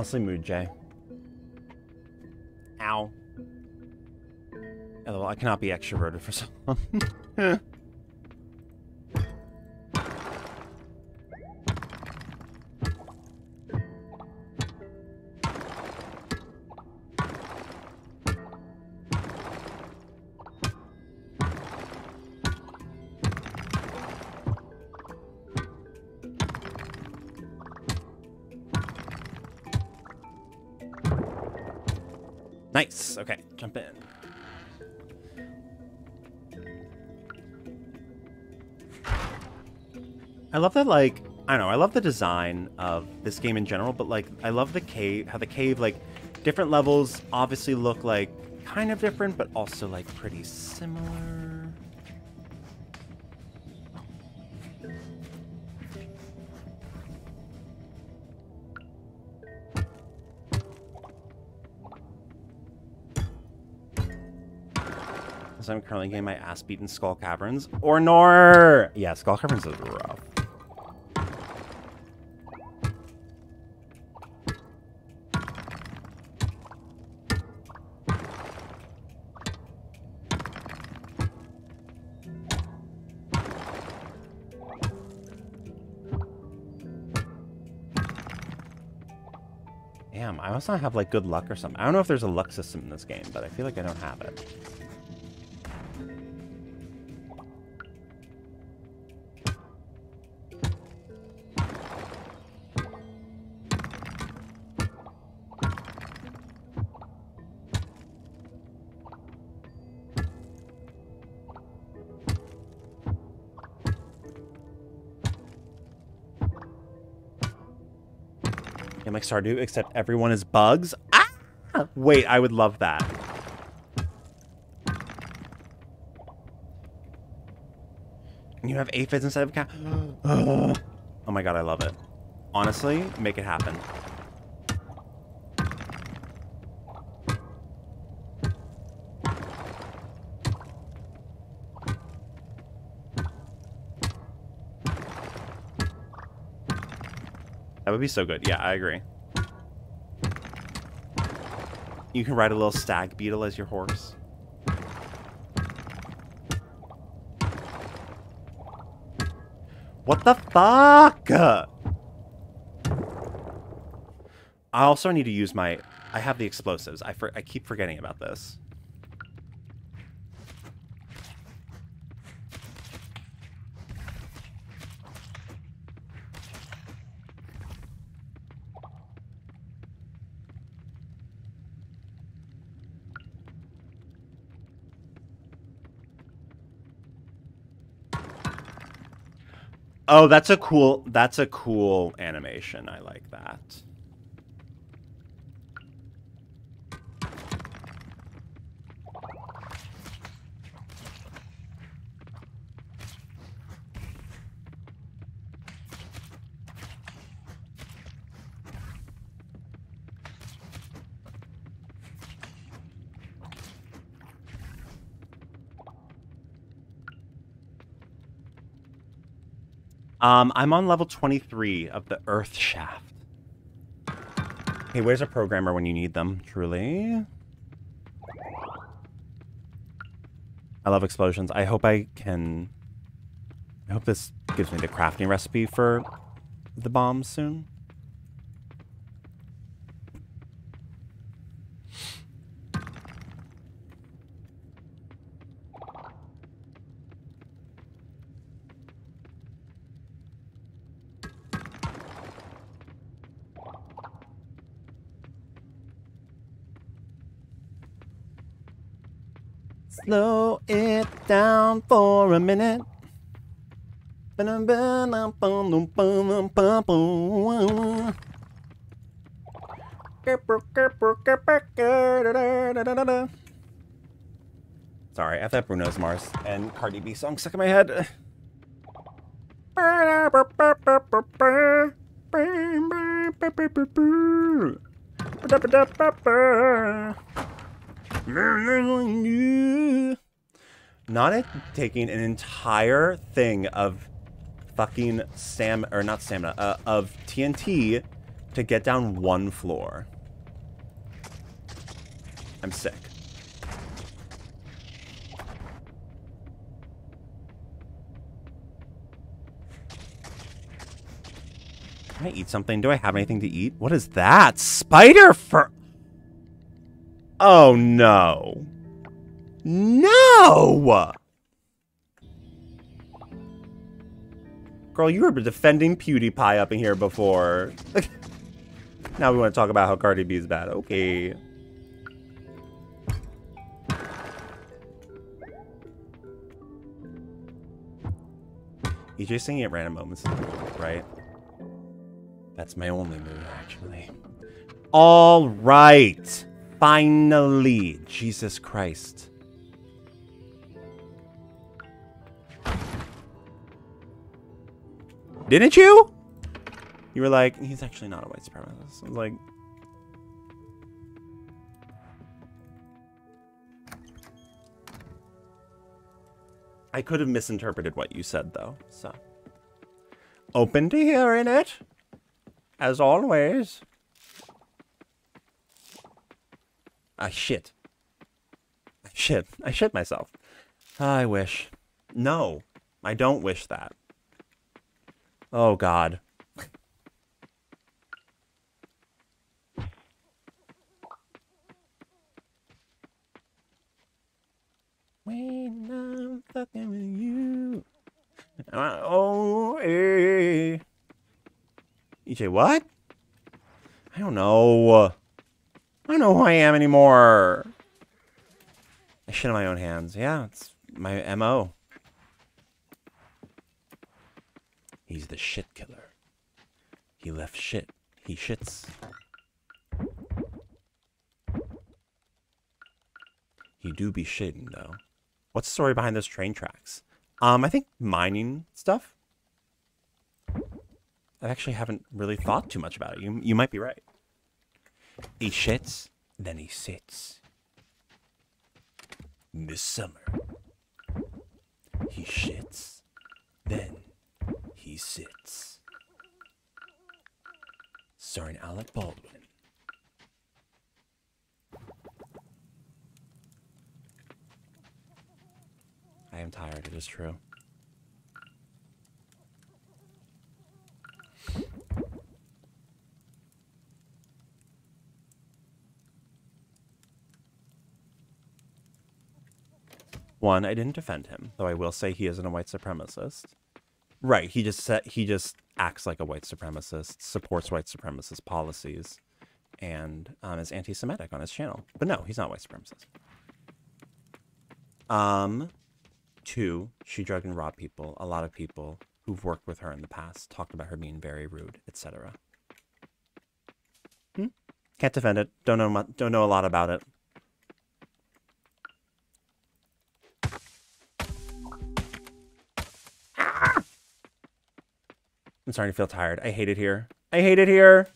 Honestly, mood Jay. Ow. I cannot be extroverted for so long. <laughs> that, like, I don't know, I love the design of this game in general, but, like, I love the cave, how the cave, like, different levels obviously look, like, kind of different, but also, like, pretty similar. So I'm currently getting my ass beat in Skull Caverns. Or Nor! Yeah, Skull Caverns is rough. I not have like good luck or something. I don't know if there's a luck system in this game, but I feel like I don't have it. Stardew, except everyone is bugs. Ah! Wait, I would love that. And you have aphids instead of cat. <gasps> oh my god, I love it. Honestly, make it happen. That would be so good. Yeah, I agree. You can ride a little stag beetle as your horse. What the fuck? I also need to use my... I have the explosives. I, for, I keep forgetting about this. Oh, that's a cool. That's a cool animation. I like that. Um, I'm on level 23 of the Earth Shaft. Hey, where's a programmer when you need them? Truly. I love explosions. I hope I can... I hope this gives me the crafting recipe for the bombs soon. Slow it down for a minute. Sorry, I that Bruno's Mars and Cardi B song stuck in my head. <laughs> Not taking an entire thing of fucking Sam or not stamina uh, of TNT to get down one floor. I'm sick. Can I eat something? Do I have anything to eat? What is that? Spider fur. Oh no. No! Girl, you were defending PewDiePie up in here before. now we want to talk about how Cardi B is bad. Okay. EJ singing at random moments, right? That's my only move, actually. All right. Finally. Jesus Christ. Didn't you? You were like, he's actually not a white supremacist. I was like, I could have misinterpreted what you said, though, so. Open to hearing it, as always. I shit. Shit. I shit myself. I wish. No, I don't wish that. Oh, God. when I'm fucking with you. Oh, hey. EJ, what? I don't know. I don't know who I am anymore. I shit in my own hands. Yeah, it's my MO. He's the shit killer. He left shit. He shits. He do be shitting, though. What's the story behind those train tracks? Um, I think mining stuff. I actually haven't really thought too much about it. You, you might be right. He shits, then he sits. This summer, he shits, then he sits. Starring Alec Baldwin. I am tired, it is true. One, I didn't defend him, though I will say he isn't a white supremacist. Right, he just he just acts like a white supremacist, supports white supremacist policies, and um, is anti-Semitic on his channel. But no, he's not white supremacist. Um, two, she drugged and robbed people, a lot of people, who've worked with her in the past talked about her being very rude, etc. Hmm? Can't defend it. Don't know. Don't know a lot about it. I'm starting to feel tired. I hate it here. I hate it here.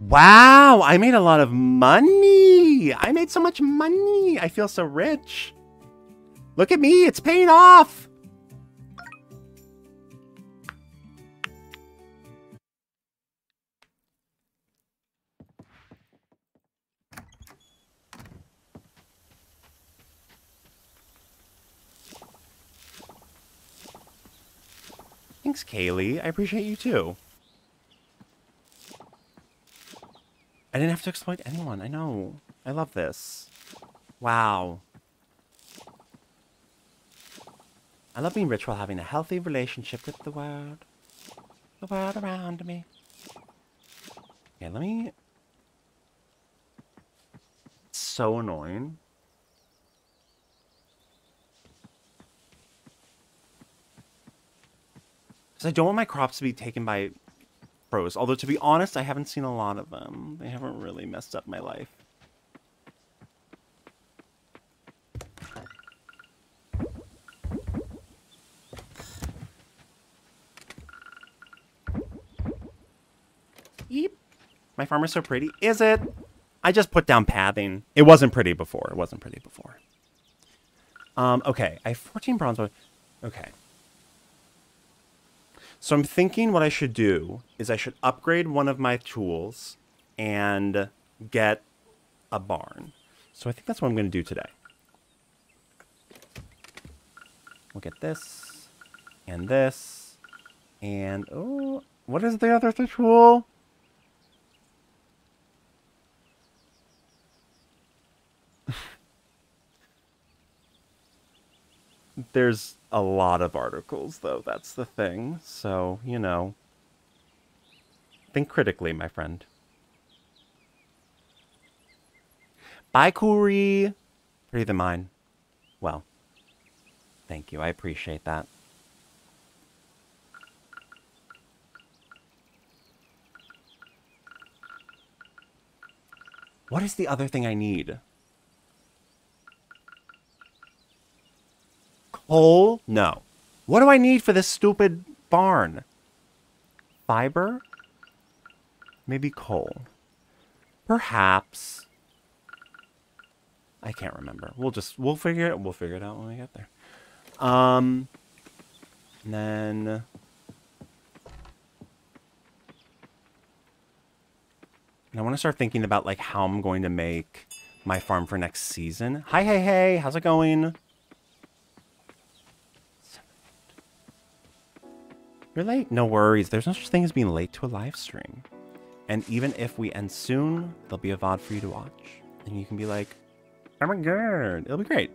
Wow, I made a lot of money. I made so much money. I feel so rich. Look at me, it's paying off. Thanks, Kaylee. I appreciate you too. I didn't have to exploit anyone. I know. I love this. Wow. I love being rich while having a healthy relationship with the world. The world around me. Okay, let me... It's so annoying. Because I don't want my crops to be taken by pros. Although, to be honest, I haven't seen a lot of them. They haven't really messed up my life. Yeep. My farm is so pretty. Is it? I just put down pathing. It wasn't pretty before. It wasn't pretty before. Um, okay. I have 14 bronze. Okay. So I'm thinking what I should do is I should upgrade one of my tools and get a barn. So I think that's what I'm going to do today. We'll get this and this and oh, what is the other tool? There's a lot of articles, though. That's the thing. So, you know. Think critically, my friend. Bye, Kuri. Prettier than mine. Well, thank you. I appreciate that. What is the other thing I need? Coal? No. What do I need for this stupid barn? Fiber? Maybe coal. Perhaps. I can't remember. We'll just we'll figure it we'll figure it out when we get there. Um and then and I want to start thinking about like how I'm going to make my farm for next season. Hi, hey, hey, how's it going? You're late. No worries. There's no such thing as being late to a live stream. And even if we end soon, there'll be a VOD for you to watch. And you can be like, oh my god, it'll be great.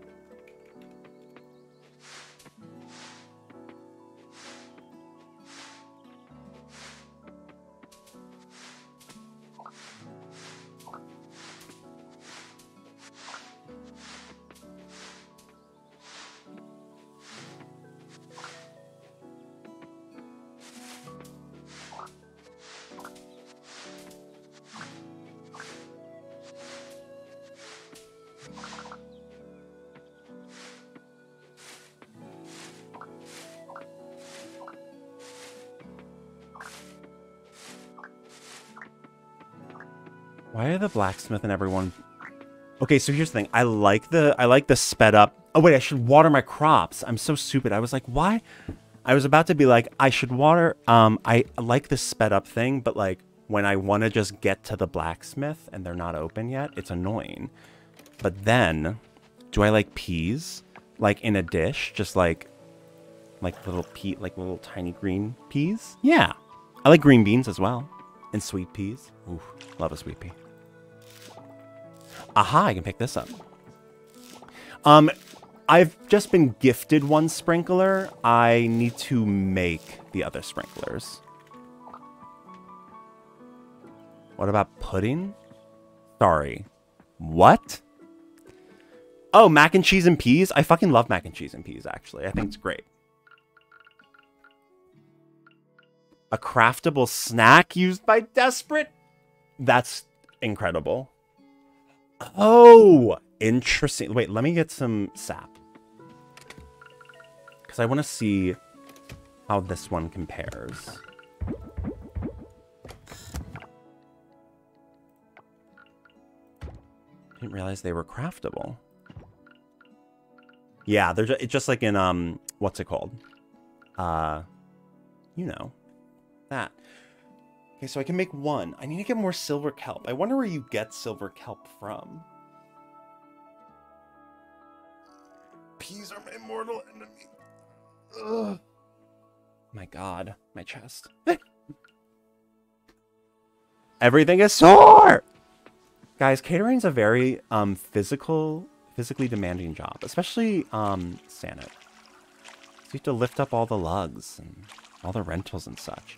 Blacksmith and everyone? Okay, so here's the thing. I like the I like the sped up. Oh wait, I should water my crops. I'm so stupid. I was like, why? I was about to be like, I should water. Um, I like the sped up thing, but like when I want to just get to the blacksmith and they're not open yet, it's annoying. But then, do I like peas? Like in a dish, just like like little pea, like little tiny green peas? Yeah, I like green beans as well, and sweet peas. Ooh, love a sweet pea. Aha, I can pick this up. Um, I've just been gifted one sprinkler. I need to make the other sprinklers. What about pudding? Sorry. What? Oh, mac and cheese and peas? I fucking love mac and cheese and peas, actually. I think it's great. A craftable snack used by Desperate? That's incredible. Oh, interesting. Wait, let me get some sap. Because I want to see how this one compares. I Didn't realize they were craftable. Yeah, they're just, it's just like in um, what's it called? Uh, you know, that. Okay, so I can make one. I need to get more silver kelp. I wonder where you get silver kelp from. Peas are my mortal enemy. Ugh. My god, my chest. <laughs> Everything is sore! Guys, catering's a very um physical, physically demanding job, especially um Sanit. So you have to lift up all the lugs and all the rentals and such.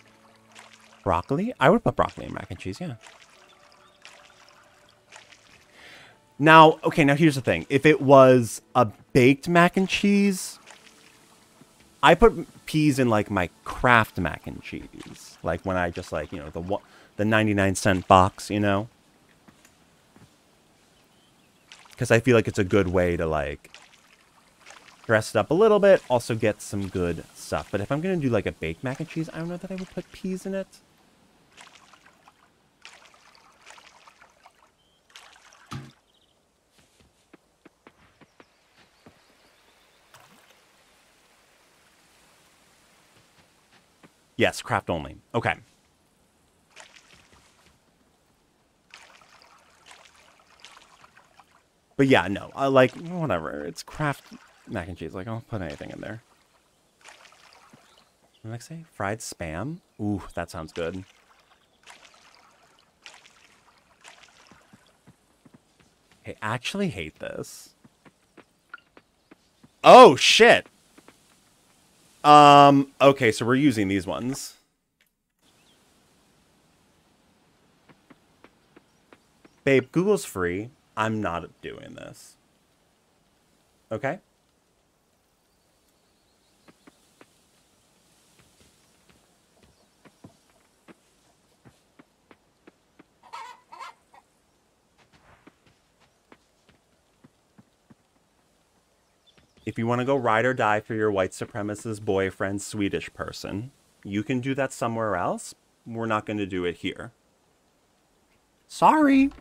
Broccoli? I would put broccoli in mac and cheese, yeah. Now, okay, now here's the thing. If it was a baked mac and cheese, I put peas in like my Kraft mac and cheese. Like when I just like, you know, the the 99 cent box, you know? Because I feel like it's a good way to like dress it up a little bit, also get some good stuff. But if I'm going to do like a baked mac and cheese, I don't know that I would put peas in it. Yes, Kraft only. Okay. But yeah, no, I like whatever. It's Kraft mac and cheese. Like I'll put anything in there. What did I say? Fried spam? Ooh, that sounds good. I actually hate this. Oh shit. Um, okay, so we're using these ones. Babe, Google's free. I'm not doing this. Okay? If you want to go ride or die for your white supremacist boyfriend, Swedish person, you can do that somewhere else. We're not going to do it here. Sorry.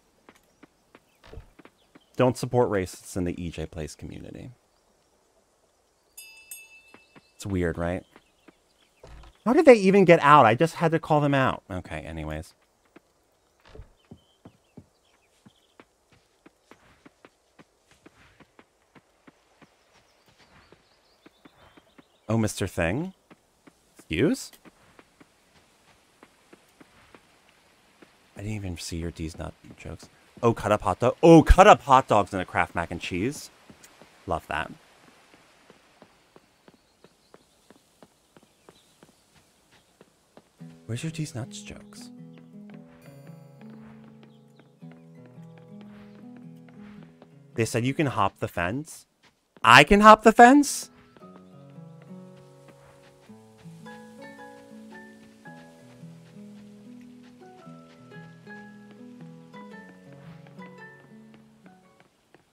Don't support racists in the EJ Plays community. It's weird, right? How did they even get out? I just had to call them out. Okay, anyways. Oh, Mr. Thing? Excuse? I didn't even see your D's nut jokes. Oh, cut up hot dog. Oh, cut up hot dogs in a Kraft mac and cheese. Love that. Where's your D's nuts jokes? They said you can hop the fence. I can hop the fence?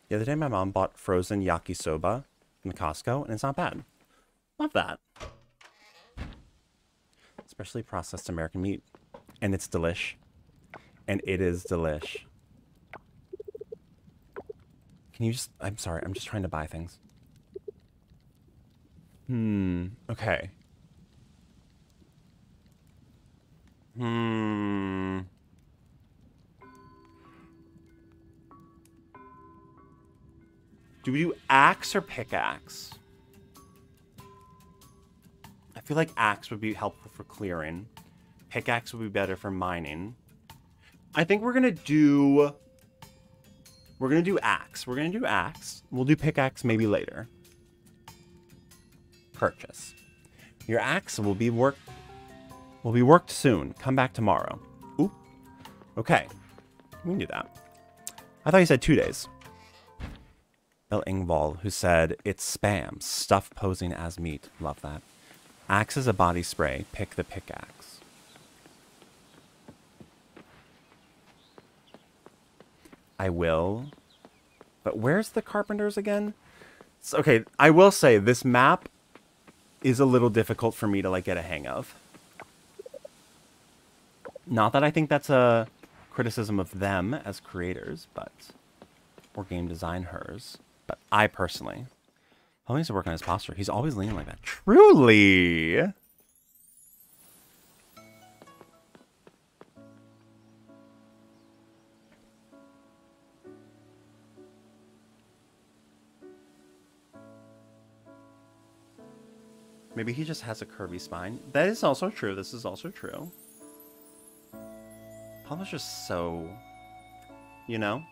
The other day, my mom bought frozen yakisoba from Costco, and it's not bad. Love that. Especially processed American meat. And it's delish. And it is delish. Can you just... I'm sorry, I'm just trying to buy things. Hmm, okay. Hmm... Do we do axe or pickaxe? I feel like axe would be helpful for clearing. Pickaxe would be better for mining. I think we're gonna do... We're gonna do axe. We're gonna do axe. We'll do pickaxe maybe later. Purchase. Your axe will be worked will be worked soon. Come back tomorrow. Ooh. Okay. We can do that. I thought you said two days. El Ingval, who said, It's spam, stuff posing as meat. Love that. Axe is a body spray. Pick the pickaxe. I will. But where's the carpenters again? So, okay, I will say this map is a little difficult for me to like get a hang of. Not that I think that's a criticism of them as creators, but or game designers, but I personally. He needs to work on his posture. He's always leaning like that. Truly. Maybe he just has a curvy spine. That is also true. This is also true. Pablo's just so, you know?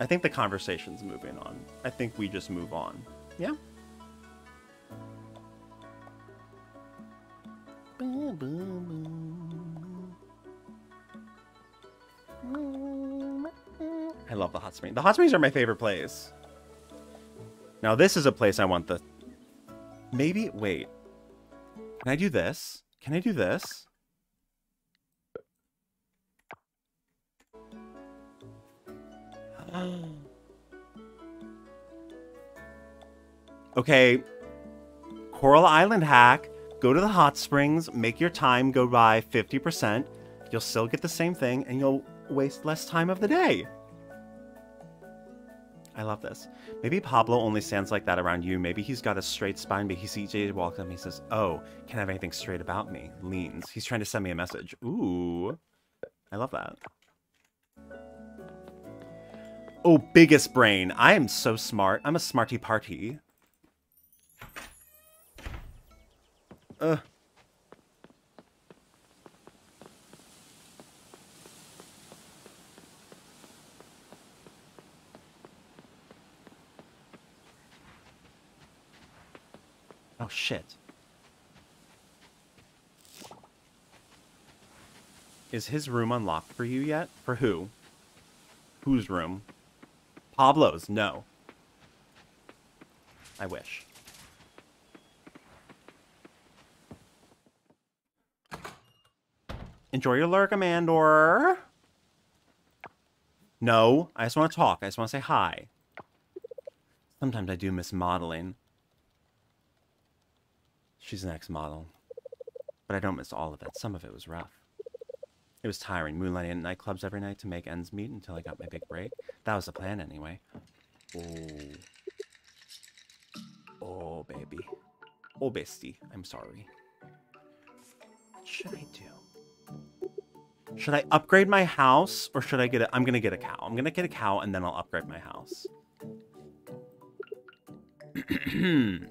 I think the conversation's moving on. I think we just move on. Yeah? I love the hot springs. The hot springs are my favorite place. Now this is a place I want the... Maybe... Wait. Can I do this? Can I do this? <gasps> okay. Coral Island hack. Go to the hot springs, make your time go by 50%. You'll still get the same thing, and you'll waste less time of the day. I love this. Maybe Pablo only stands like that around you. Maybe he's got a straight spine, but he sees JJ walk up he says, Oh, can't have anything straight about me. Leans. He's trying to send me a message. Ooh. I love that. Oh, biggest brain. I am so smart. I'm a smarty party. Ugh. Oh, shit. Is his room unlocked for you yet? For who? Whose room? Pablo's, no. I wish. Enjoy your lurk, Amandor. No, I just want to talk. I just want to say hi. Sometimes I do miss modeling. She's an ex-model. But I don't miss all of it. Some of it was rough. It was tiring, moonlighting at nightclubs every night to make ends meet until I got my big break. That was the plan anyway. Oh. Oh, baby. Oh, bestie. I'm sorry. What should I do? Should I upgrade my house or should I get a... I'm going to get a cow. I'm going to get a cow and then I'll upgrade my house. <clears throat>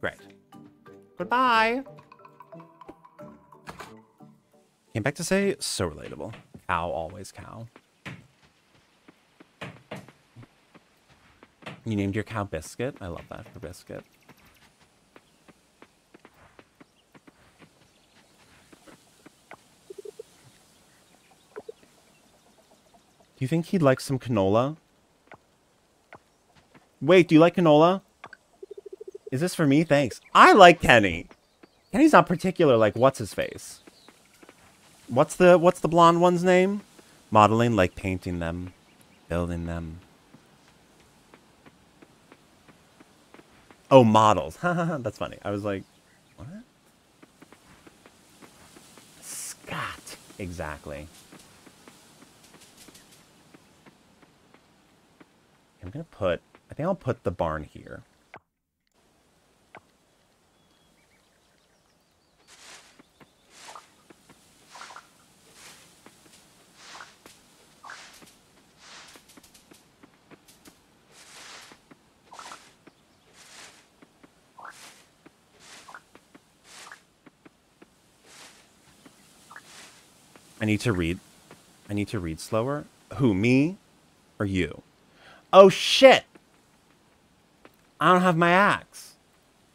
Great. Goodbye. Came back to say, so relatable. Cow, always cow. You named your cow Biscuit? I love that for Biscuit. Do you think he'd like some canola? Wait, do you like canola? Is this for me? Thanks. I like Kenny. Kenny's not particular like what's his face. What's the what's the blonde one's name? Modeling like painting them, building them. Oh, models. <laughs> That's funny. I was like, what? Scott. Exactly. I'm going to put, I think I'll put the barn here. I need to read. I need to read slower. Who, me or you? Oh shit! I don't have my axe.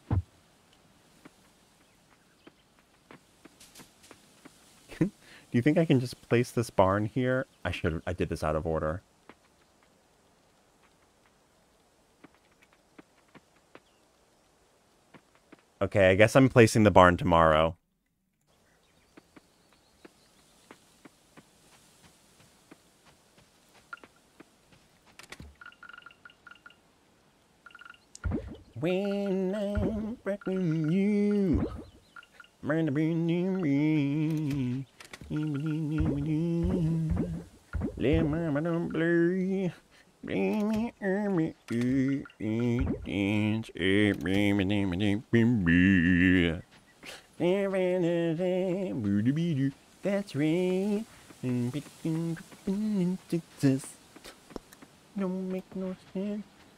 <laughs> Do you think I can just place this barn here? I should I did this out of order. Okay, I guess I'm placing the barn tomorrow. When I'm wrecking you, brand new me. Let mama don't blur. Bring me, me, dance. That's right. Don't make no sense.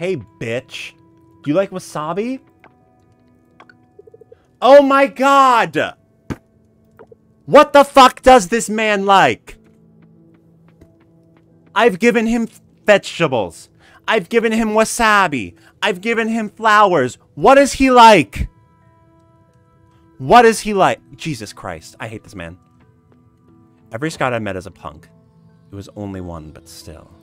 Hey, bitch. Do you like wasabi? Oh my god! What the fuck does this man like? I've given him vegetables. I've given him wasabi. I've given him flowers. What is he like? What is he like? Jesus Christ. I hate this man. Every Scot I met is a punk. It was only one, but still.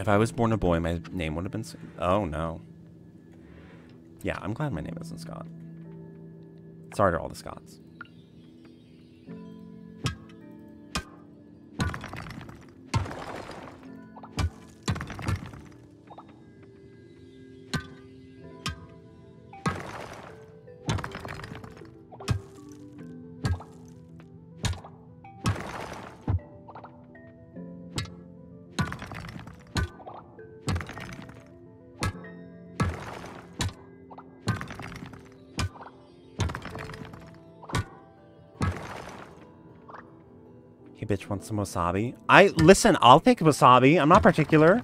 If I was born a boy, my name would have been... Oh, no. Yeah, I'm glad my name isn't Scott. Sorry to all the Scots. Bitch wants some wasabi. I listen, I'll take wasabi. I'm not particular.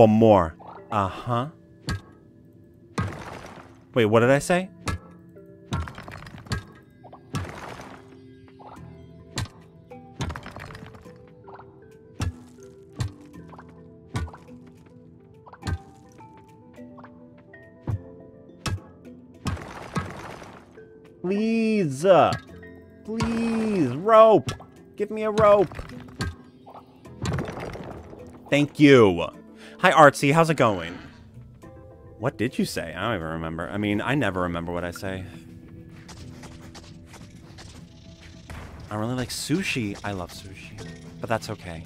One more. Uh-huh. Wait, what did I say? Please. Please, rope. Give me a rope. Thank you. Hi, Artsy. How's it going? What did you say? I don't even remember. I mean, I never remember what I say. I really like sushi. I love sushi. But that's okay.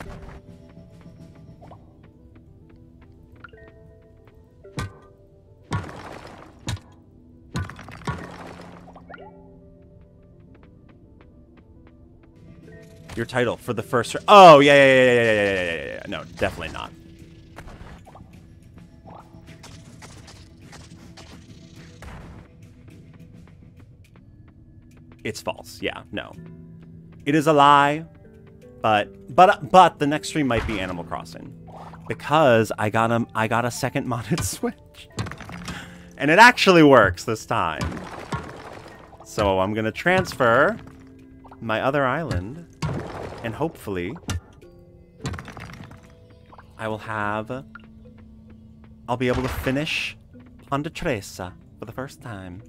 Your title for the first... Oh, yeah, yeah, yeah, yeah, yeah, yeah, yeah, yeah. No, definitely not. It's false. Yeah, no. It is a lie, but but but the next stream might be Animal Crossing because I got a I got a second <laughs> modded Switch, and it actually works this time. So I'm gonna transfer my other island, and hopefully I will have. I'll be able to finish Honda Teresa for the first time.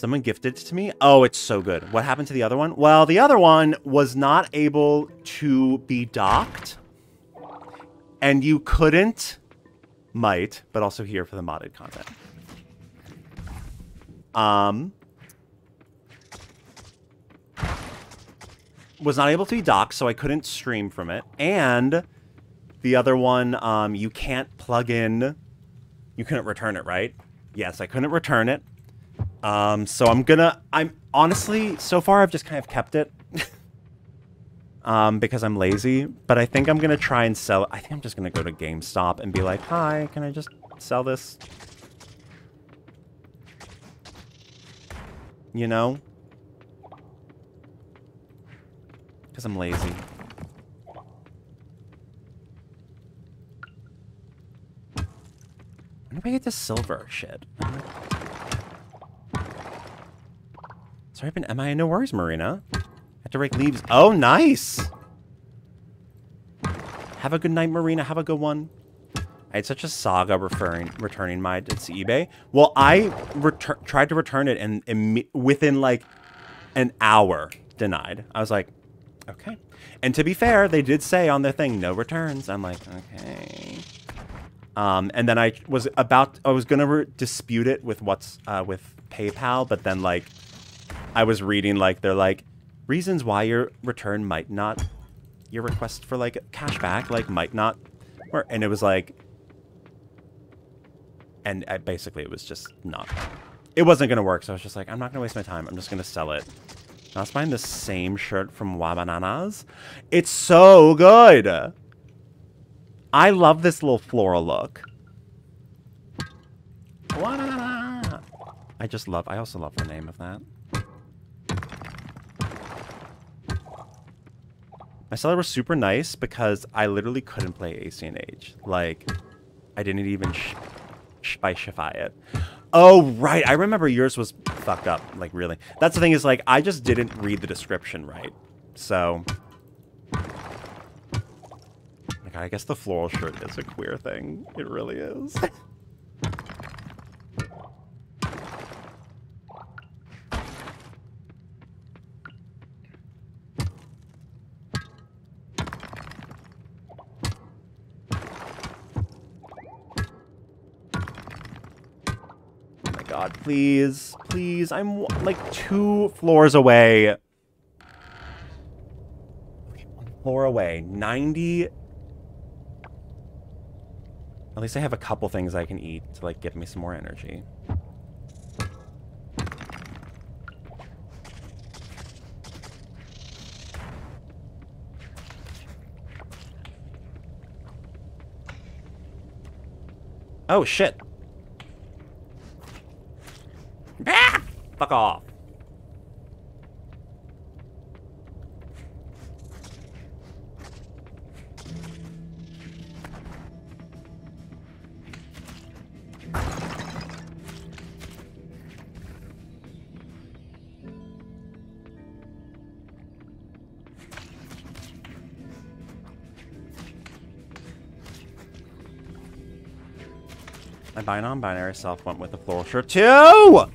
Someone gifted it to me. Oh, it's so good. What happened to the other one? Well, the other one was not able to be docked. And you couldn't, might, but also here for the modded content. Um, was not able to be docked, so I couldn't stream from it. And the other one, um, you can't plug in. You couldn't return it, right? Yes, I couldn't return it. Um, so I'm gonna. I'm honestly so far I've just kind of kept it. <laughs> um, because I'm lazy. But I think I'm gonna try and sell. I think I'm just gonna go to GameStop and be like, "Hi, can I just sell this?" You know? Because I'm lazy. When do I get the silver shit? Sorry, I've been MIA. No worries, Marina. Have to rake leaves. Oh, nice! Have a good night, Marina. Have a good one. I had such a saga referring, returning my to eBay. Well, I tried to return it and within like an hour denied. I was like, okay. And to be fair, they did say on their thing, no returns. I'm like, okay. Um, and then I was about, I was gonna dispute it with what's uh, with PayPal, but then like, I was reading like they're like reasons why your return might not, your request for like cash back like might not work, and it was like and I, basically it was just not it wasn't gonna work so i was just like i'm not gonna waste my time i'm just gonna sell it I was buying the same shirt from Wabananas. It's so good. I love this little floral look. I just love, I also love the name of that. My seller was super nice because I literally couldn't play AC and Age. Like, I didn't even Spicify it. Oh, right. I remember yours was fucked up. Like, really. That's the thing is, like, I just didn't read the description right. So... Like, I guess the floral shirt is a queer thing. It really is. <laughs> god, please. Please, I'm like two floors away. Floor away. 90... At least I have a couple things I can eat to like give me some more energy. Oh, shit. Ah! Fuck off. My non-binary self went with the floral shirt too!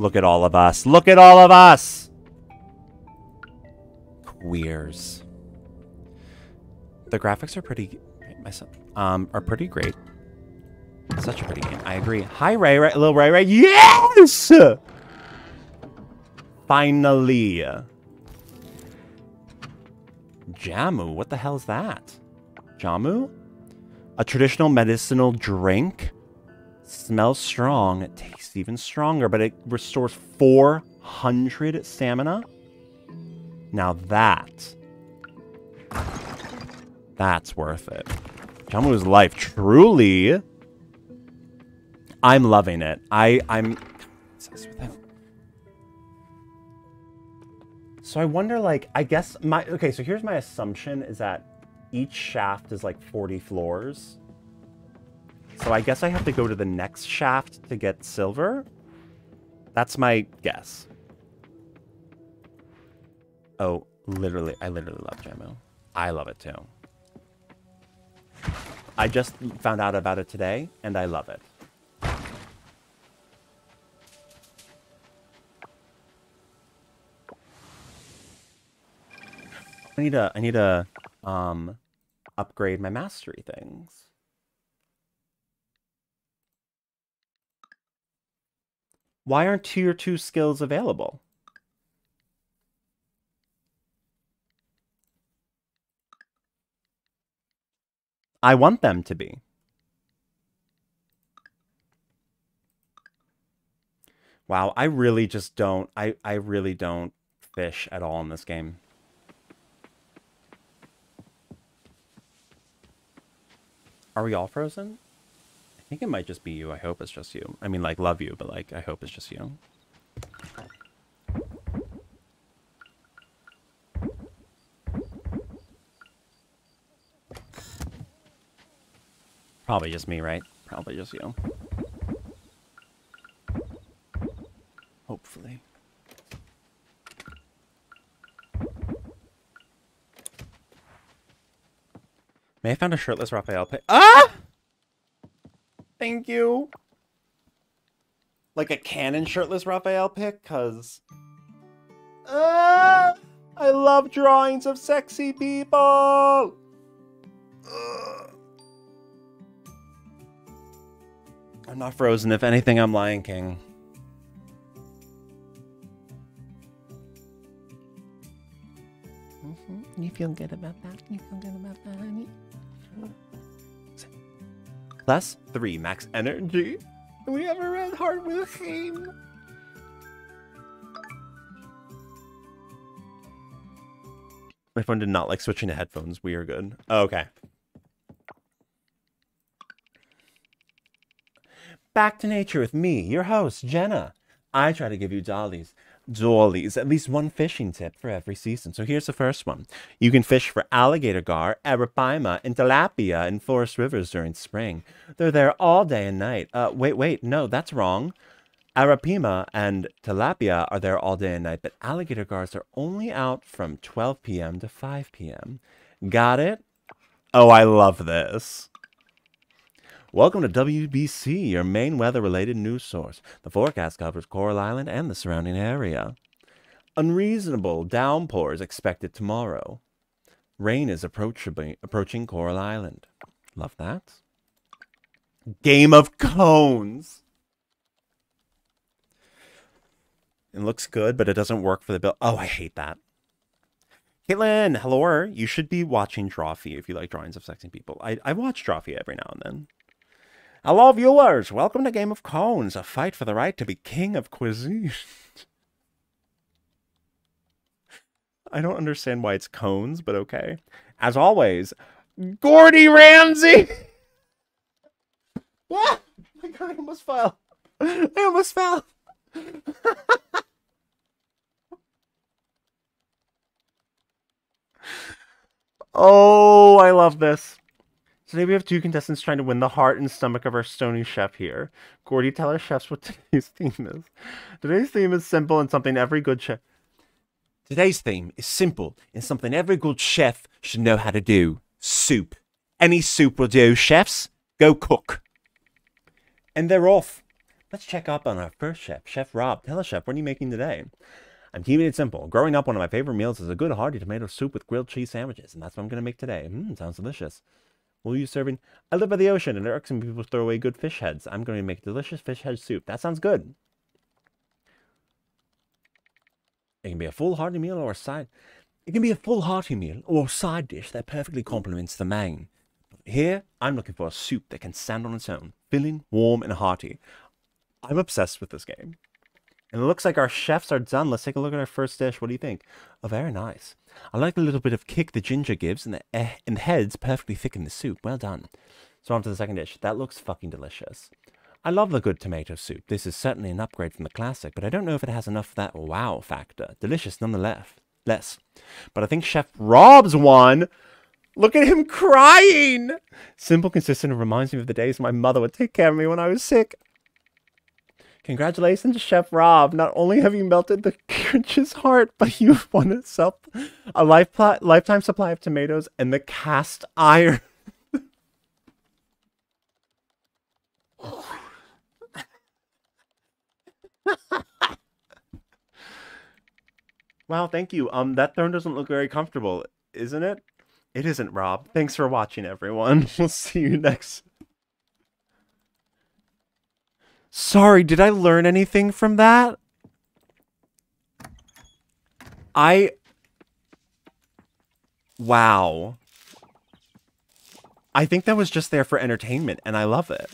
Look at all of us. Look at all of us! Queers. The graphics are pretty... Um, are pretty great. Such a pretty game. I agree. Hi, Ray Ray. Little Ray Ray. Yes! Finally. Jamu. What the hell is that? Jamu? A traditional medicinal drink? Smells strong. It tastes even stronger, but it restores 400 stamina. Now that... That's worth it. Jamu's life. Truly. I'm loving it. I, I'm obsessed with it. So I wonder, like, I guess my... Okay, so here's my assumption is that each shaft is like 40 floors. So I guess I have to go to the next shaft to get silver. That's my guess. Oh, literally, I literally love Jamu. I love it too. I just found out about it today, and I love it. I need to I need to um upgrade my mastery things. Why aren't tier 2 skills available? I want them to be. Wow, I really just don't I I really don't fish at all in this game. Are we all frozen? I think it might just be you. I hope it's just you. I mean, like, love you, but, like, I hope it's just you. Probably just me, right? Probably just you. Hopefully. May I found a shirtless Raphael. Ah! Thank you. Like a canon shirtless Raphael pic, cause. Ah! I love drawings of sexy people. I'm not frozen. If anything, I'm Lion King. Mm-hmm. You feel good about that? You feel good about that, honey? Plus three max energy. We have a red heart with a theme. My phone did not like switching to headphones. We are good. Oh, okay. Back to nature with me, your host, Jenna. I try to give you dollies dollies, at least one fishing tip for every season. So here's the first one. You can fish for alligator gar, arapaima, and tilapia in forest rivers during spring. They're there all day and night. Uh, wait, wait, no, that's wrong. Arapaima and tilapia are there all day and night, but alligator gars are only out from 12 p.m. to 5 p.m. Got it? Oh, I love this. Welcome to WBC, your main weather related news source. The forecast covers Coral Island and the surrounding area. Unreasonable downpours expected tomorrow. Rain is approaching Coral Island. Love that. Game of Cones. It looks good, but it doesn't work for the bill. Oh, I hate that. Caitlin, hello. You should be watching Drawfee if you like drawings of sexy people. I, I watch Drawfee every now and then. Hello, viewers. Welcome to Game of Cones, a fight for the right to be king of cuisine. <laughs> I don't understand why it's cones, but okay. As always, Gordy Ramsey. <laughs> ah, my God, I almost fell. I almost fell. <laughs> oh, I love this. Today we have two contestants trying to win the heart and stomach of our stony chef here. Gordy, tell our chefs what <laughs> today's theme is. Today's theme is simple and something every good chef. Today's theme is simple and something every good chef should know how to do. Soup. Any soup will do. Chefs, go cook. And they're off. Let's check up on our first chef, Chef Rob. Tell us, Chef, what are you making today? I'm keeping it simple. Growing up, one of my favorite meals is a good hearty tomato soup with grilled cheese sandwiches, and that's what I'm going to make today. Mmm, sounds delicious. Will you serving? I live by the ocean and it irks when people throw away good fish heads. I'm going to make delicious fish head soup. That sounds good. It can be a full hearty meal or a side. It can be a full hearty meal or side dish that perfectly complements the main. Here, I'm looking for a soup that can stand on its own, filling, warm, and hearty. I'm obsessed with this game. And it looks like our chefs are done. Let's take a look at our first dish. What do you think? Oh, very nice. I like the little bit of kick the ginger gives, and the, eh, and the head's perfectly thick in the soup. Well done. So on to the second dish. That looks fucking delicious. I love the good tomato soup. This is certainly an upgrade from the classic, but I don't know if it has enough of that wow factor. Delicious nonetheless. Less. But I think Chef Rob's one. Look at him crying. Simple, consistent, and reminds me of the days my mother would take care of me when I was sick. Congratulations, Chef Rob. Not only have you melted the <laughs> Grinch's heart, but you've won itself a life lifetime supply of tomatoes and the cast iron. <laughs> wow, thank you. Um, that throne doesn't look very comfortable, isn't it? It isn't, Rob. Thanks for watching, everyone. <laughs> we'll see you next Sorry, did I learn anything from that? I... Wow. I think that was just there for entertainment, and I love it.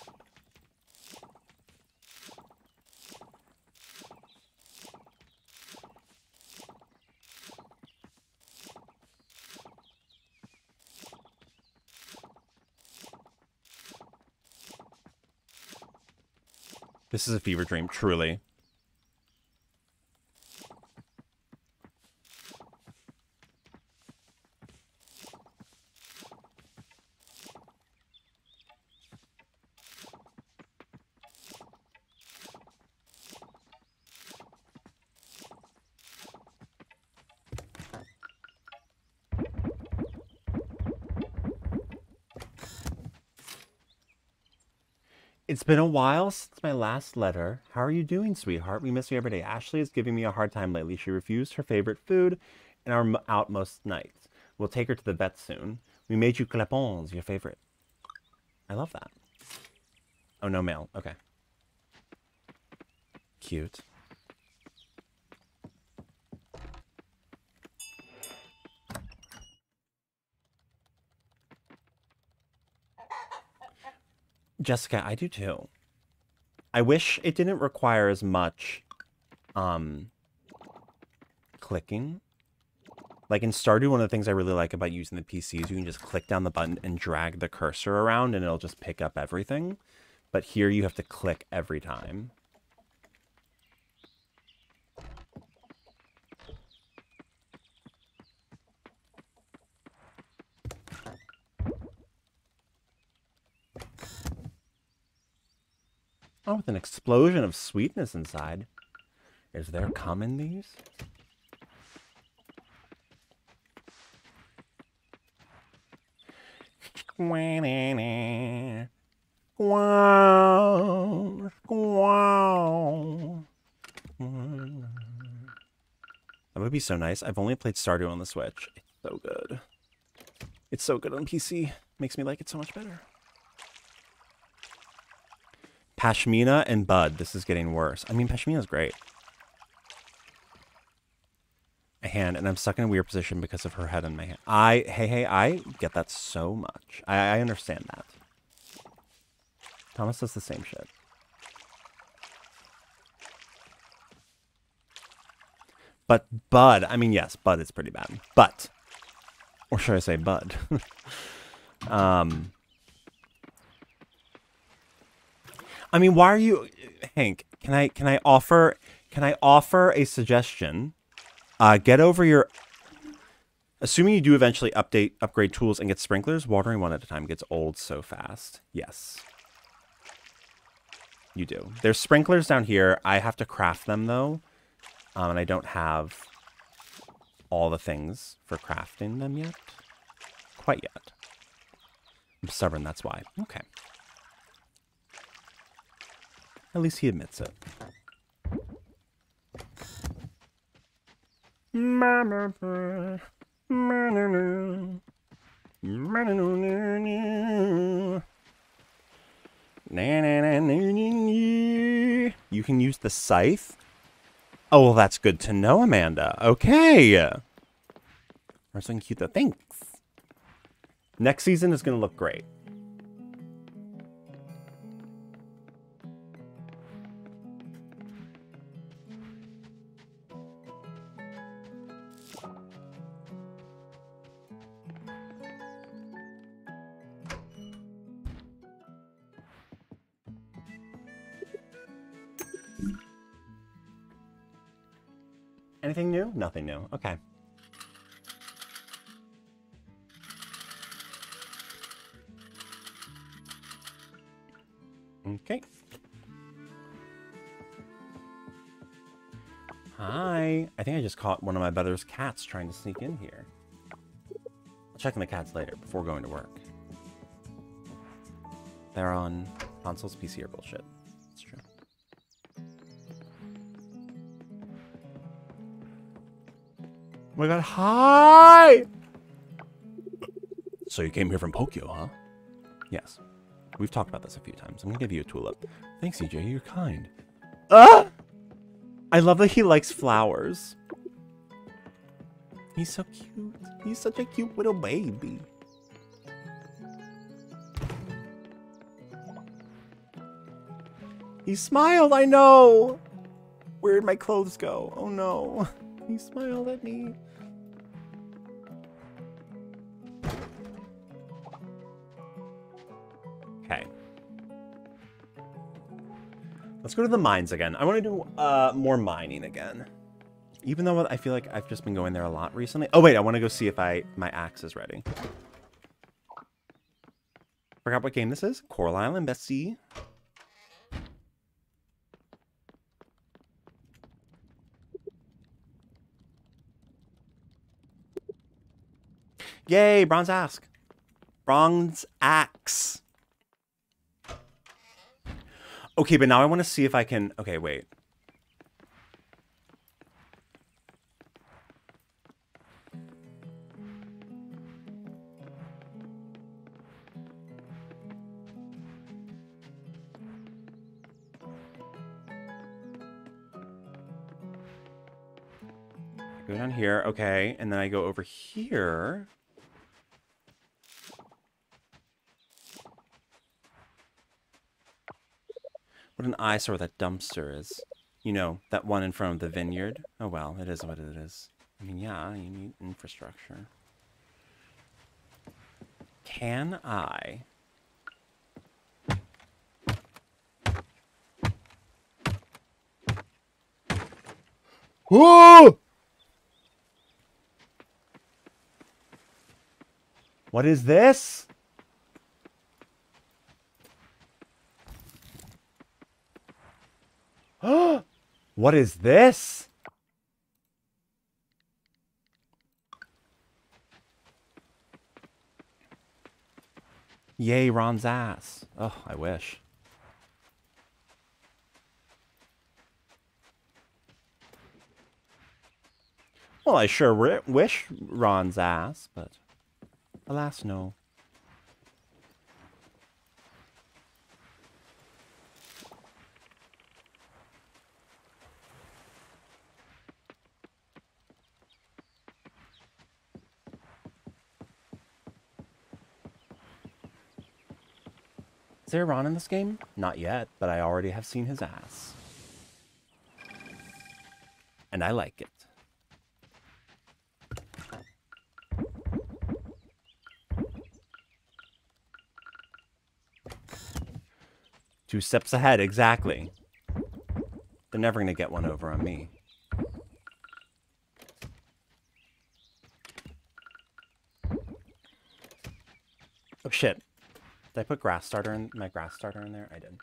This is a fever dream, truly. It's been a while since my last letter. How are you doing, sweetheart? We miss you every day. Ashley is giving me a hard time lately. She refused her favorite food and are out most nights. We'll take her to the vet soon. We made you klepons, your favorite. I love that. Oh, no mail. Okay. Cute. Jessica, I do too. I wish it didn't require as much um clicking. Like in Stardew, one of the things I really like about using the PC is you can just click down the button and drag the cursor around and it'll just pick up everything. But here you have to click every time. Oh, with an explosion of sweetness inside. Is there cum in these? That would be so nice. I've only played Stardew on the Switch. It's so good. It's so good on PC. Makes me like it so much better. Pashmina and Bud. This is getting worse. I mean, Pashmina's great. A hand, and I'm stuck in a weird position because of her head in my hand. I, hey, hey, I get that so much. I, I understand that. Thomas does the same shit. But Bud, I mean, yes, Bud is pretty bad. But, or should I say Bud? <laughs> um, I mean, why are you, Hank? Can I can I offer can I offer a suggestion? Uh, get over your. Assuming you do eventually update upgrade tools and get sprinklers, watering one at a time gets old so fast. Yes, you do. There's sprinklers down here. I have to craft them though, um, and I don't have all the things for crafting them yet. Quite yet. I'm stubborn. That's why. Okay. At least he admits it. You can use the scythe? Oh, well, that's good to know, Amanda. Okay. Or something cute, though. Thanks. Next season is going to look great. Anything new? Nothing new. Okay. Just caught one of my brother's cats trying to sneak in here. I'll check on the cats later before going to work. They're on consoles, PC or bullshit. It's true. Oh my god, hi! So you came here from Pokyo, huh? Yes. We've talked about this a few times. I'm gonna give you a tulip. Thanks, EJ. You're kind. Ah! I love that he likes flowers. He's so cute. He's such a cute little baby. He smiled, I know! Where'd my clothes go? Oh no. <laughs> He smiled at me. Okay. Let's go to the mines again. I want to do uh, more mining again. Even though I feel like I've just been going there a lot recently. Oh, wait. I want to go see if I my axe is ready. Forgot what game this is. Coral Island, Bessie. Yay, bronze axe. Bronze axe. Okay, but now I want to see if I can... Okay, wait. Down here, okay, and then I go over here. What an eyesore that dumpster is. You know, that one in front of the vineyard. Oh well, it is what it is. I mean, yeah, you need infrastructure. Can I... Whoa! What is this? <gasps> what is this? Yay, Ron's ass. Oh, I wish. Well, I sure wish Ron's ass, but alas, no. Is there Ron in this game? Not yet, but I already have seen his ass. And I like it. Two steps ahead, exactly. They're never going to get one over on me. Oh shit. Did I put grass starter in my grass starter in there? I did.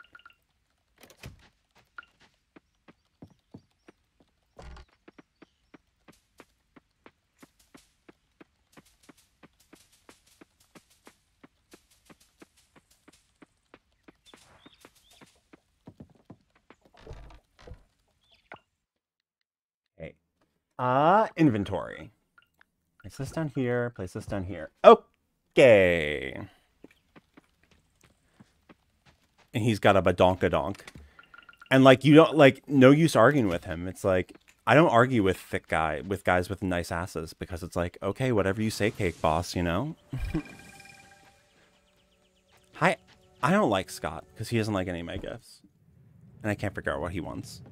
Uh, inventory. Place this down here, place this down here. Okay and he's got a badonkadonk. And like you don't like no use arguing with him. It's like I don't argue with thick guy with guys with nice asses because it's like, okay, whatever you say, cake boss, you know? <laughs> Hi I don't like Scott because he doesn't like any of my gifts. And I can't figure out what he wants.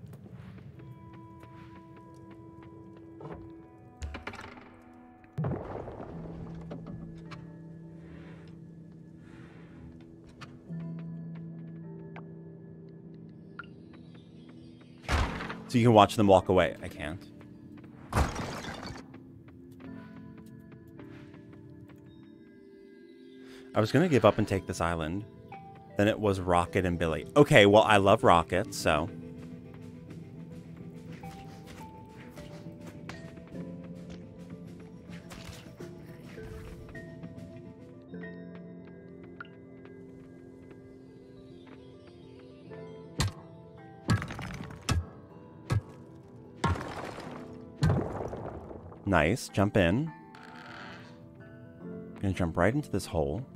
So you can watch them walk away. I can't. I was going to give up and take this island. Then it was Rocket and Billy. Okay, well, I love Rocket, so... Nice. Jump in. I'm Gonna jump right into this hole.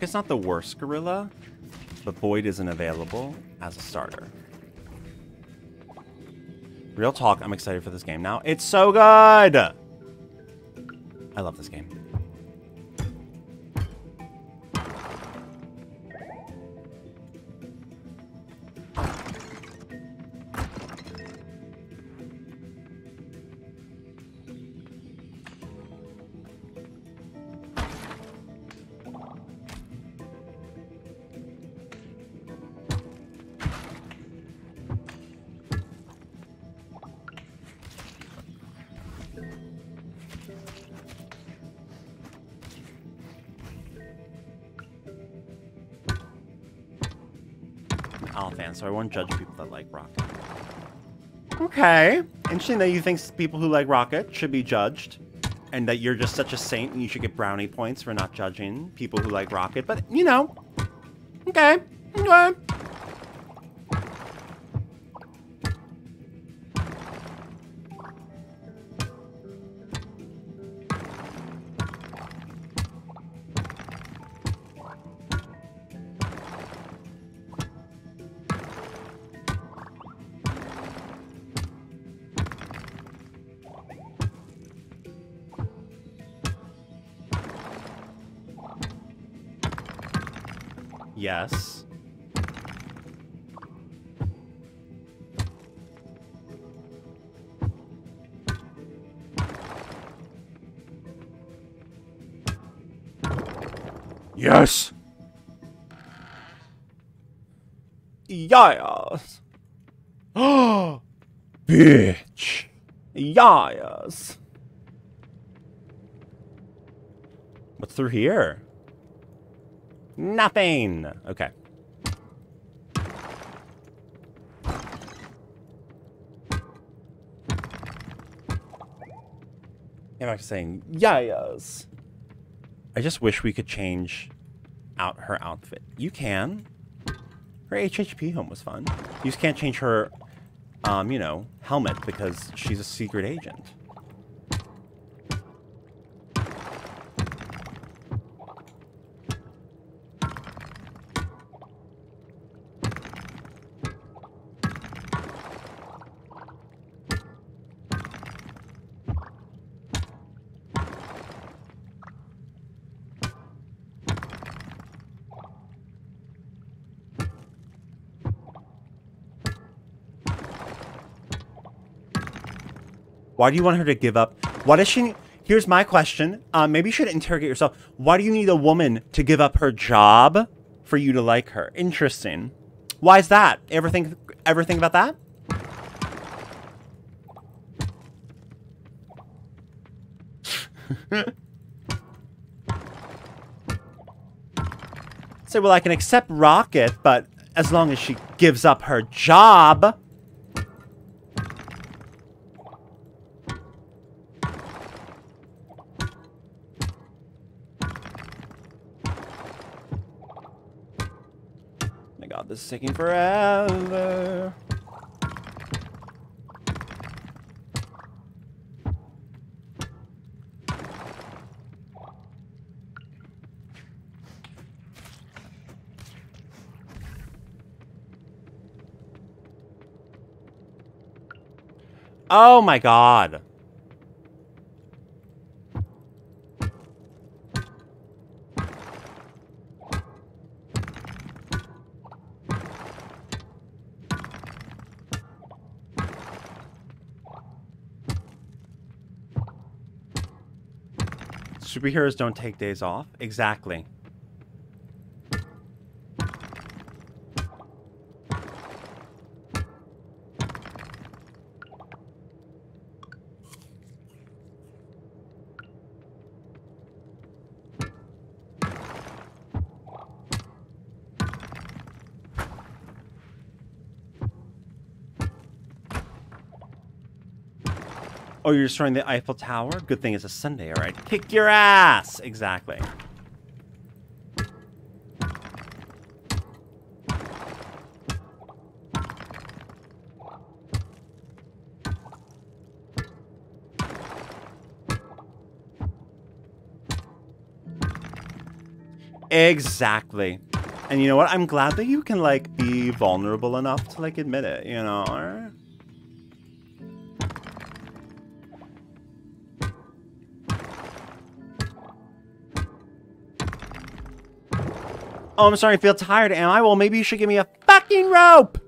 Rocket's not the worst gorilla, but Boyd isn't available as a starter. Real talk, I'm excited for this game now. It's so good! I love this game. Judge people that like Rocket. Okay. Interesting that you think people who like Rocket should be judged. And that you're just such a saint and you should get brownie points for not judging people who like Rocket. But, you know. Okay. Okay. Yes. Yes. Yes. <gasps> Bitch. Yes. What's through here? Nothing. Okay. I'm back to saying yes. I just wish we could change out her outfit. You can. Her HHP home was fun. You just can't change her, um, you know, helmet because she's a secret agent. Why do you want her to give up? Why does she? Here's my question. Um, maybe you should interrogate yourself. Why do you need a woman to give up her job for you to like her? Interesting. Why is that? Ever think? Ever think about that? <laughs> Say, well, I can accept Rocket, but as long as she gives up her job. Taking forever. Oh my god. Superheroes don't take days off. Exactly. Oh, you're destroying the Eiffel Tower? Good thing it's a Sunday, all right. Kick your ass! Exactly. Exactly. And you know what? I'm glad that you can like be vulnerable enough to like admit it, you know? Oh, I'm starting to feel tired, am I? Well, maybe you should give me a fucking rope!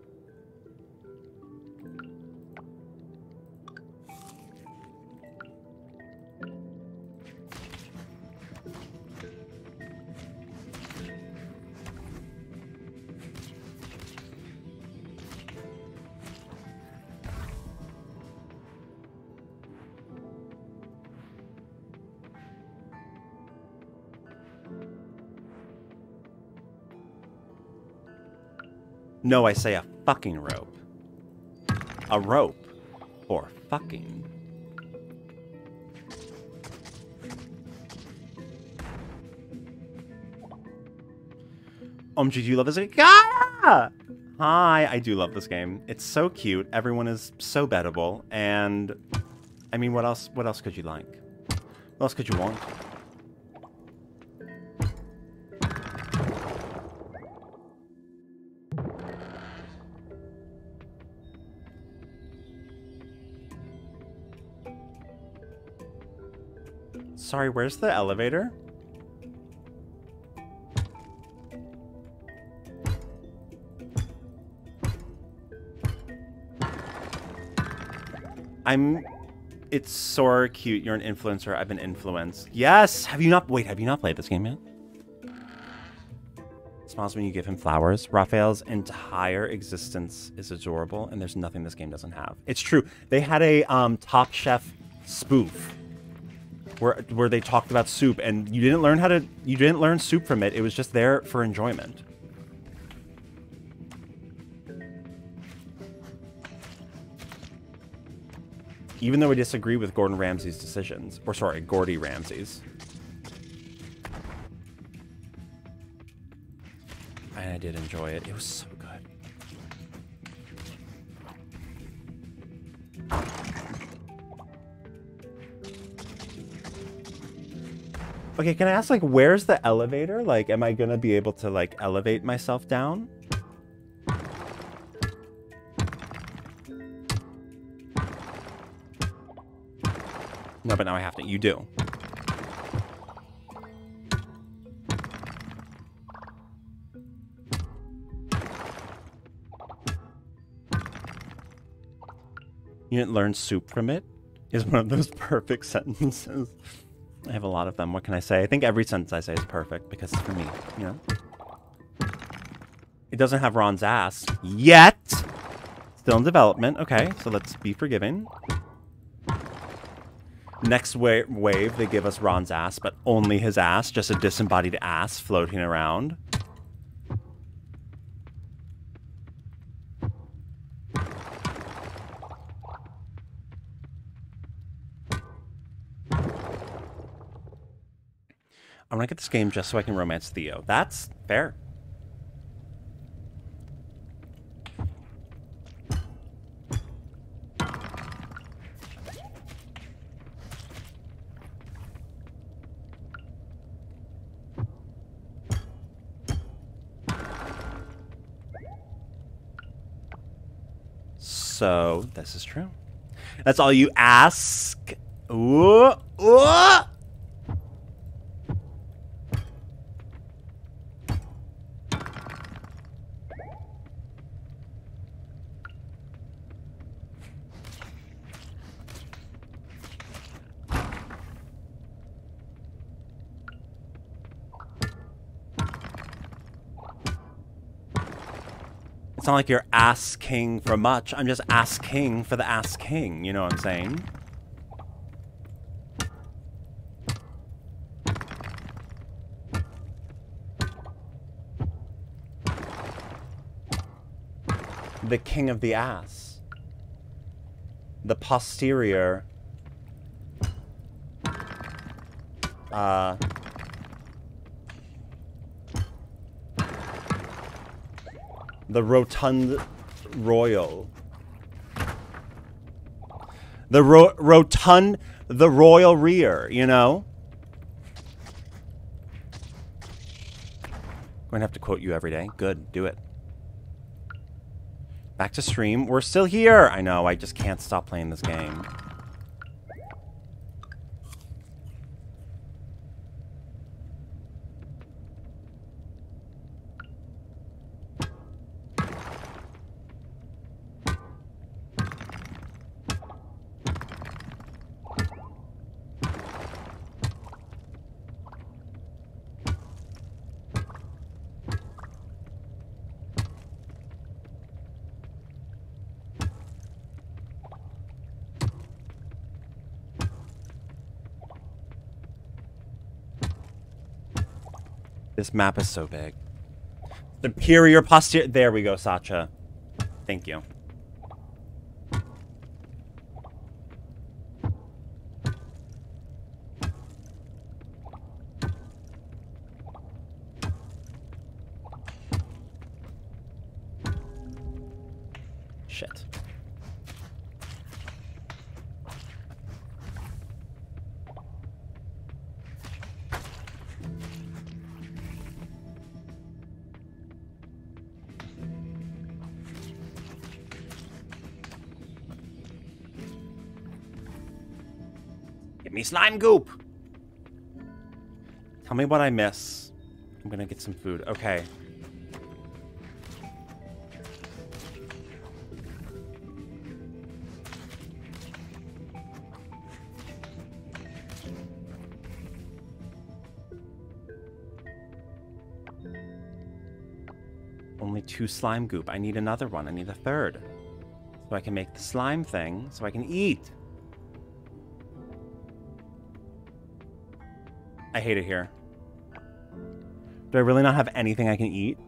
No, I say a fucking rope. A rope. For fucking. OMG, do you love this game? Ah! Hi, I do love this game. It's so cute. Everyone is so bettable. And, I mean, what else, what else could you like? What else could you want? Sorry, where's the elevator? I'm... It's so cute. You're an influencer. I've been influenced. Yes! Have you not... Wait, have you not played this game yet? Smiles when you give him flowers. Raphael's entire existence is adorable, and there's nothing this game doesn't have. It's true. They had a um, Top Chef spoof where where they talked about soup and you didn't learn how to you didn't learn soup from it. It was just there for enjoyment. Even though we disagree with Gordon Ramsay's decisions, or sorry, Gordy Ramsay's. And I did enjoy it. It was so Okay, can I ask, like, where's the elevator? Like, am I gonna be able to, like, elevate myself down? No, but now I have to. You do. You didn't learn soup from it? Is one of those <laughs> perfect sentences. I have a lot of them. What can I say? I think every sentence I say is perfect because it's for me, you know? It doesn't have Ron's ass yet. Still in development. Okay, so let's be forgiving. Next wa wave, they give us Ron's ass, but only his ass, just a disembodied ass floating around. I want to get this game just so I can romance Theo. That's fair. So, this is true. That's all you ask. Ooh, ooh. it's not like you're asking for much. I'm just asking for the asking. You know what I'm saying? The king of the ass. The posterior. Uh, The Rotund Royal. The ro Rotund... The Royal Rear, you know? I'm gonna have to quote you every day. Good, do it. Back to stream. We're still here! I know, I just can't stop playing this game. This map is so big. Superior posterior. There we go, Sacha. Thank you. Slime goop. Tell me what I miss. I'm gonna get some food. Okay. Only two slime goop. I need another one. I need a third. So I can make the slime thing so I can eat. I hate it here. Do I really not have anything I can eat?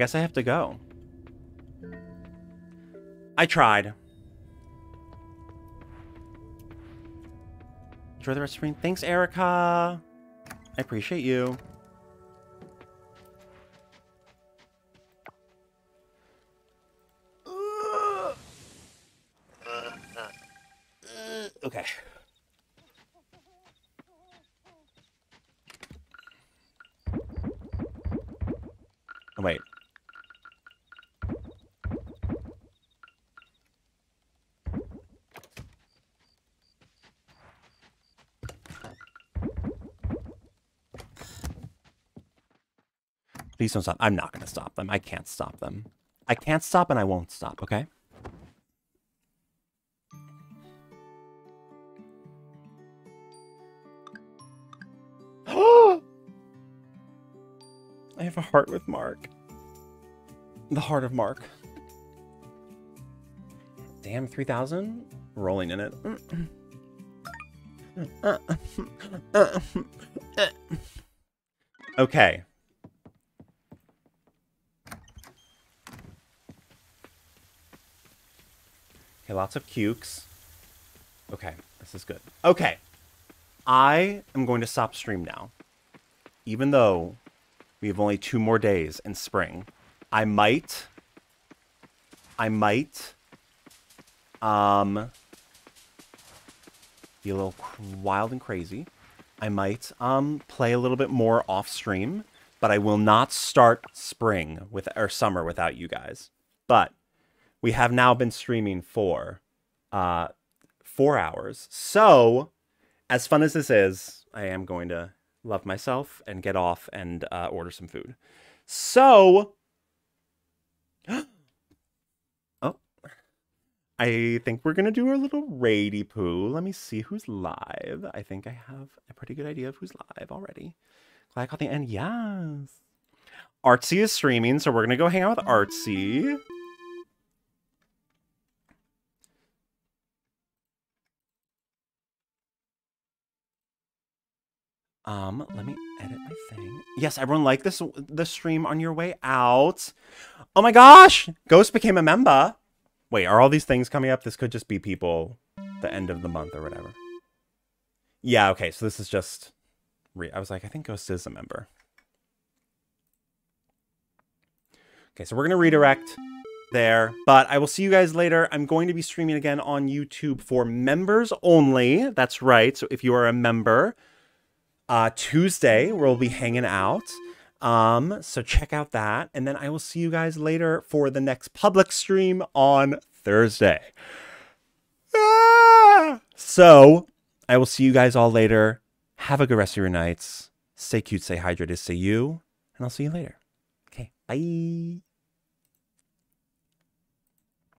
Guess I have to go. I tried. Enjoy the rest of the stream. Thanks, Erica. I appreciate you. Please don't stop. I'm not going to stop them. I can't stop them. I can't stop and I won't stop, okay? <gasps> I have a heart with Mark. The heart of Mark. Damn, 3,000? Rolling in it. <laughs> Okay. Okay, lots of cukes. Okay, this is good. Okay. I am going to stop stream now. Even though we have only two more days in spring. I might. I might. Um. Be a little wild and crazy. I might um play a little bit more off stream, but I will not start spring with or summer without you guys. But we have now been streaming for uh four hours. So as fun as this is, I am going to love myself and get off and uh, order some food. So, <gasps> oh, I think we're gonna do our little rady poo. Let me see who's live. I think I have a pretty good idea of who's live already. Glad I caught the end. Yes. Artsy is streaming, so we're gonna go hang out with Artsy. Um, let me edit my thing. Yes, everyone like this the stream on your way out. Oh my gosh! Ghost became a member. Wait, are all these things coming up? This could just be people the end of the month or whatever. Yeah, okay, so this is just re I was like, I think Ghost is a member. Okay, so we're gonna redirect there, but I will see you guys later. I'm going to be streaming again on YouTube for members only. That's right. So if you are a member, uh, Tuesday we'll be hanging out. Um, so check out that, and then I will see you guys later for the next public stream on Thursday. Ah! So I will see you guys all later. Have a good rest of your nights. Stay cute, stay hydrated, stay you, and I'll see you later. Okay, bye.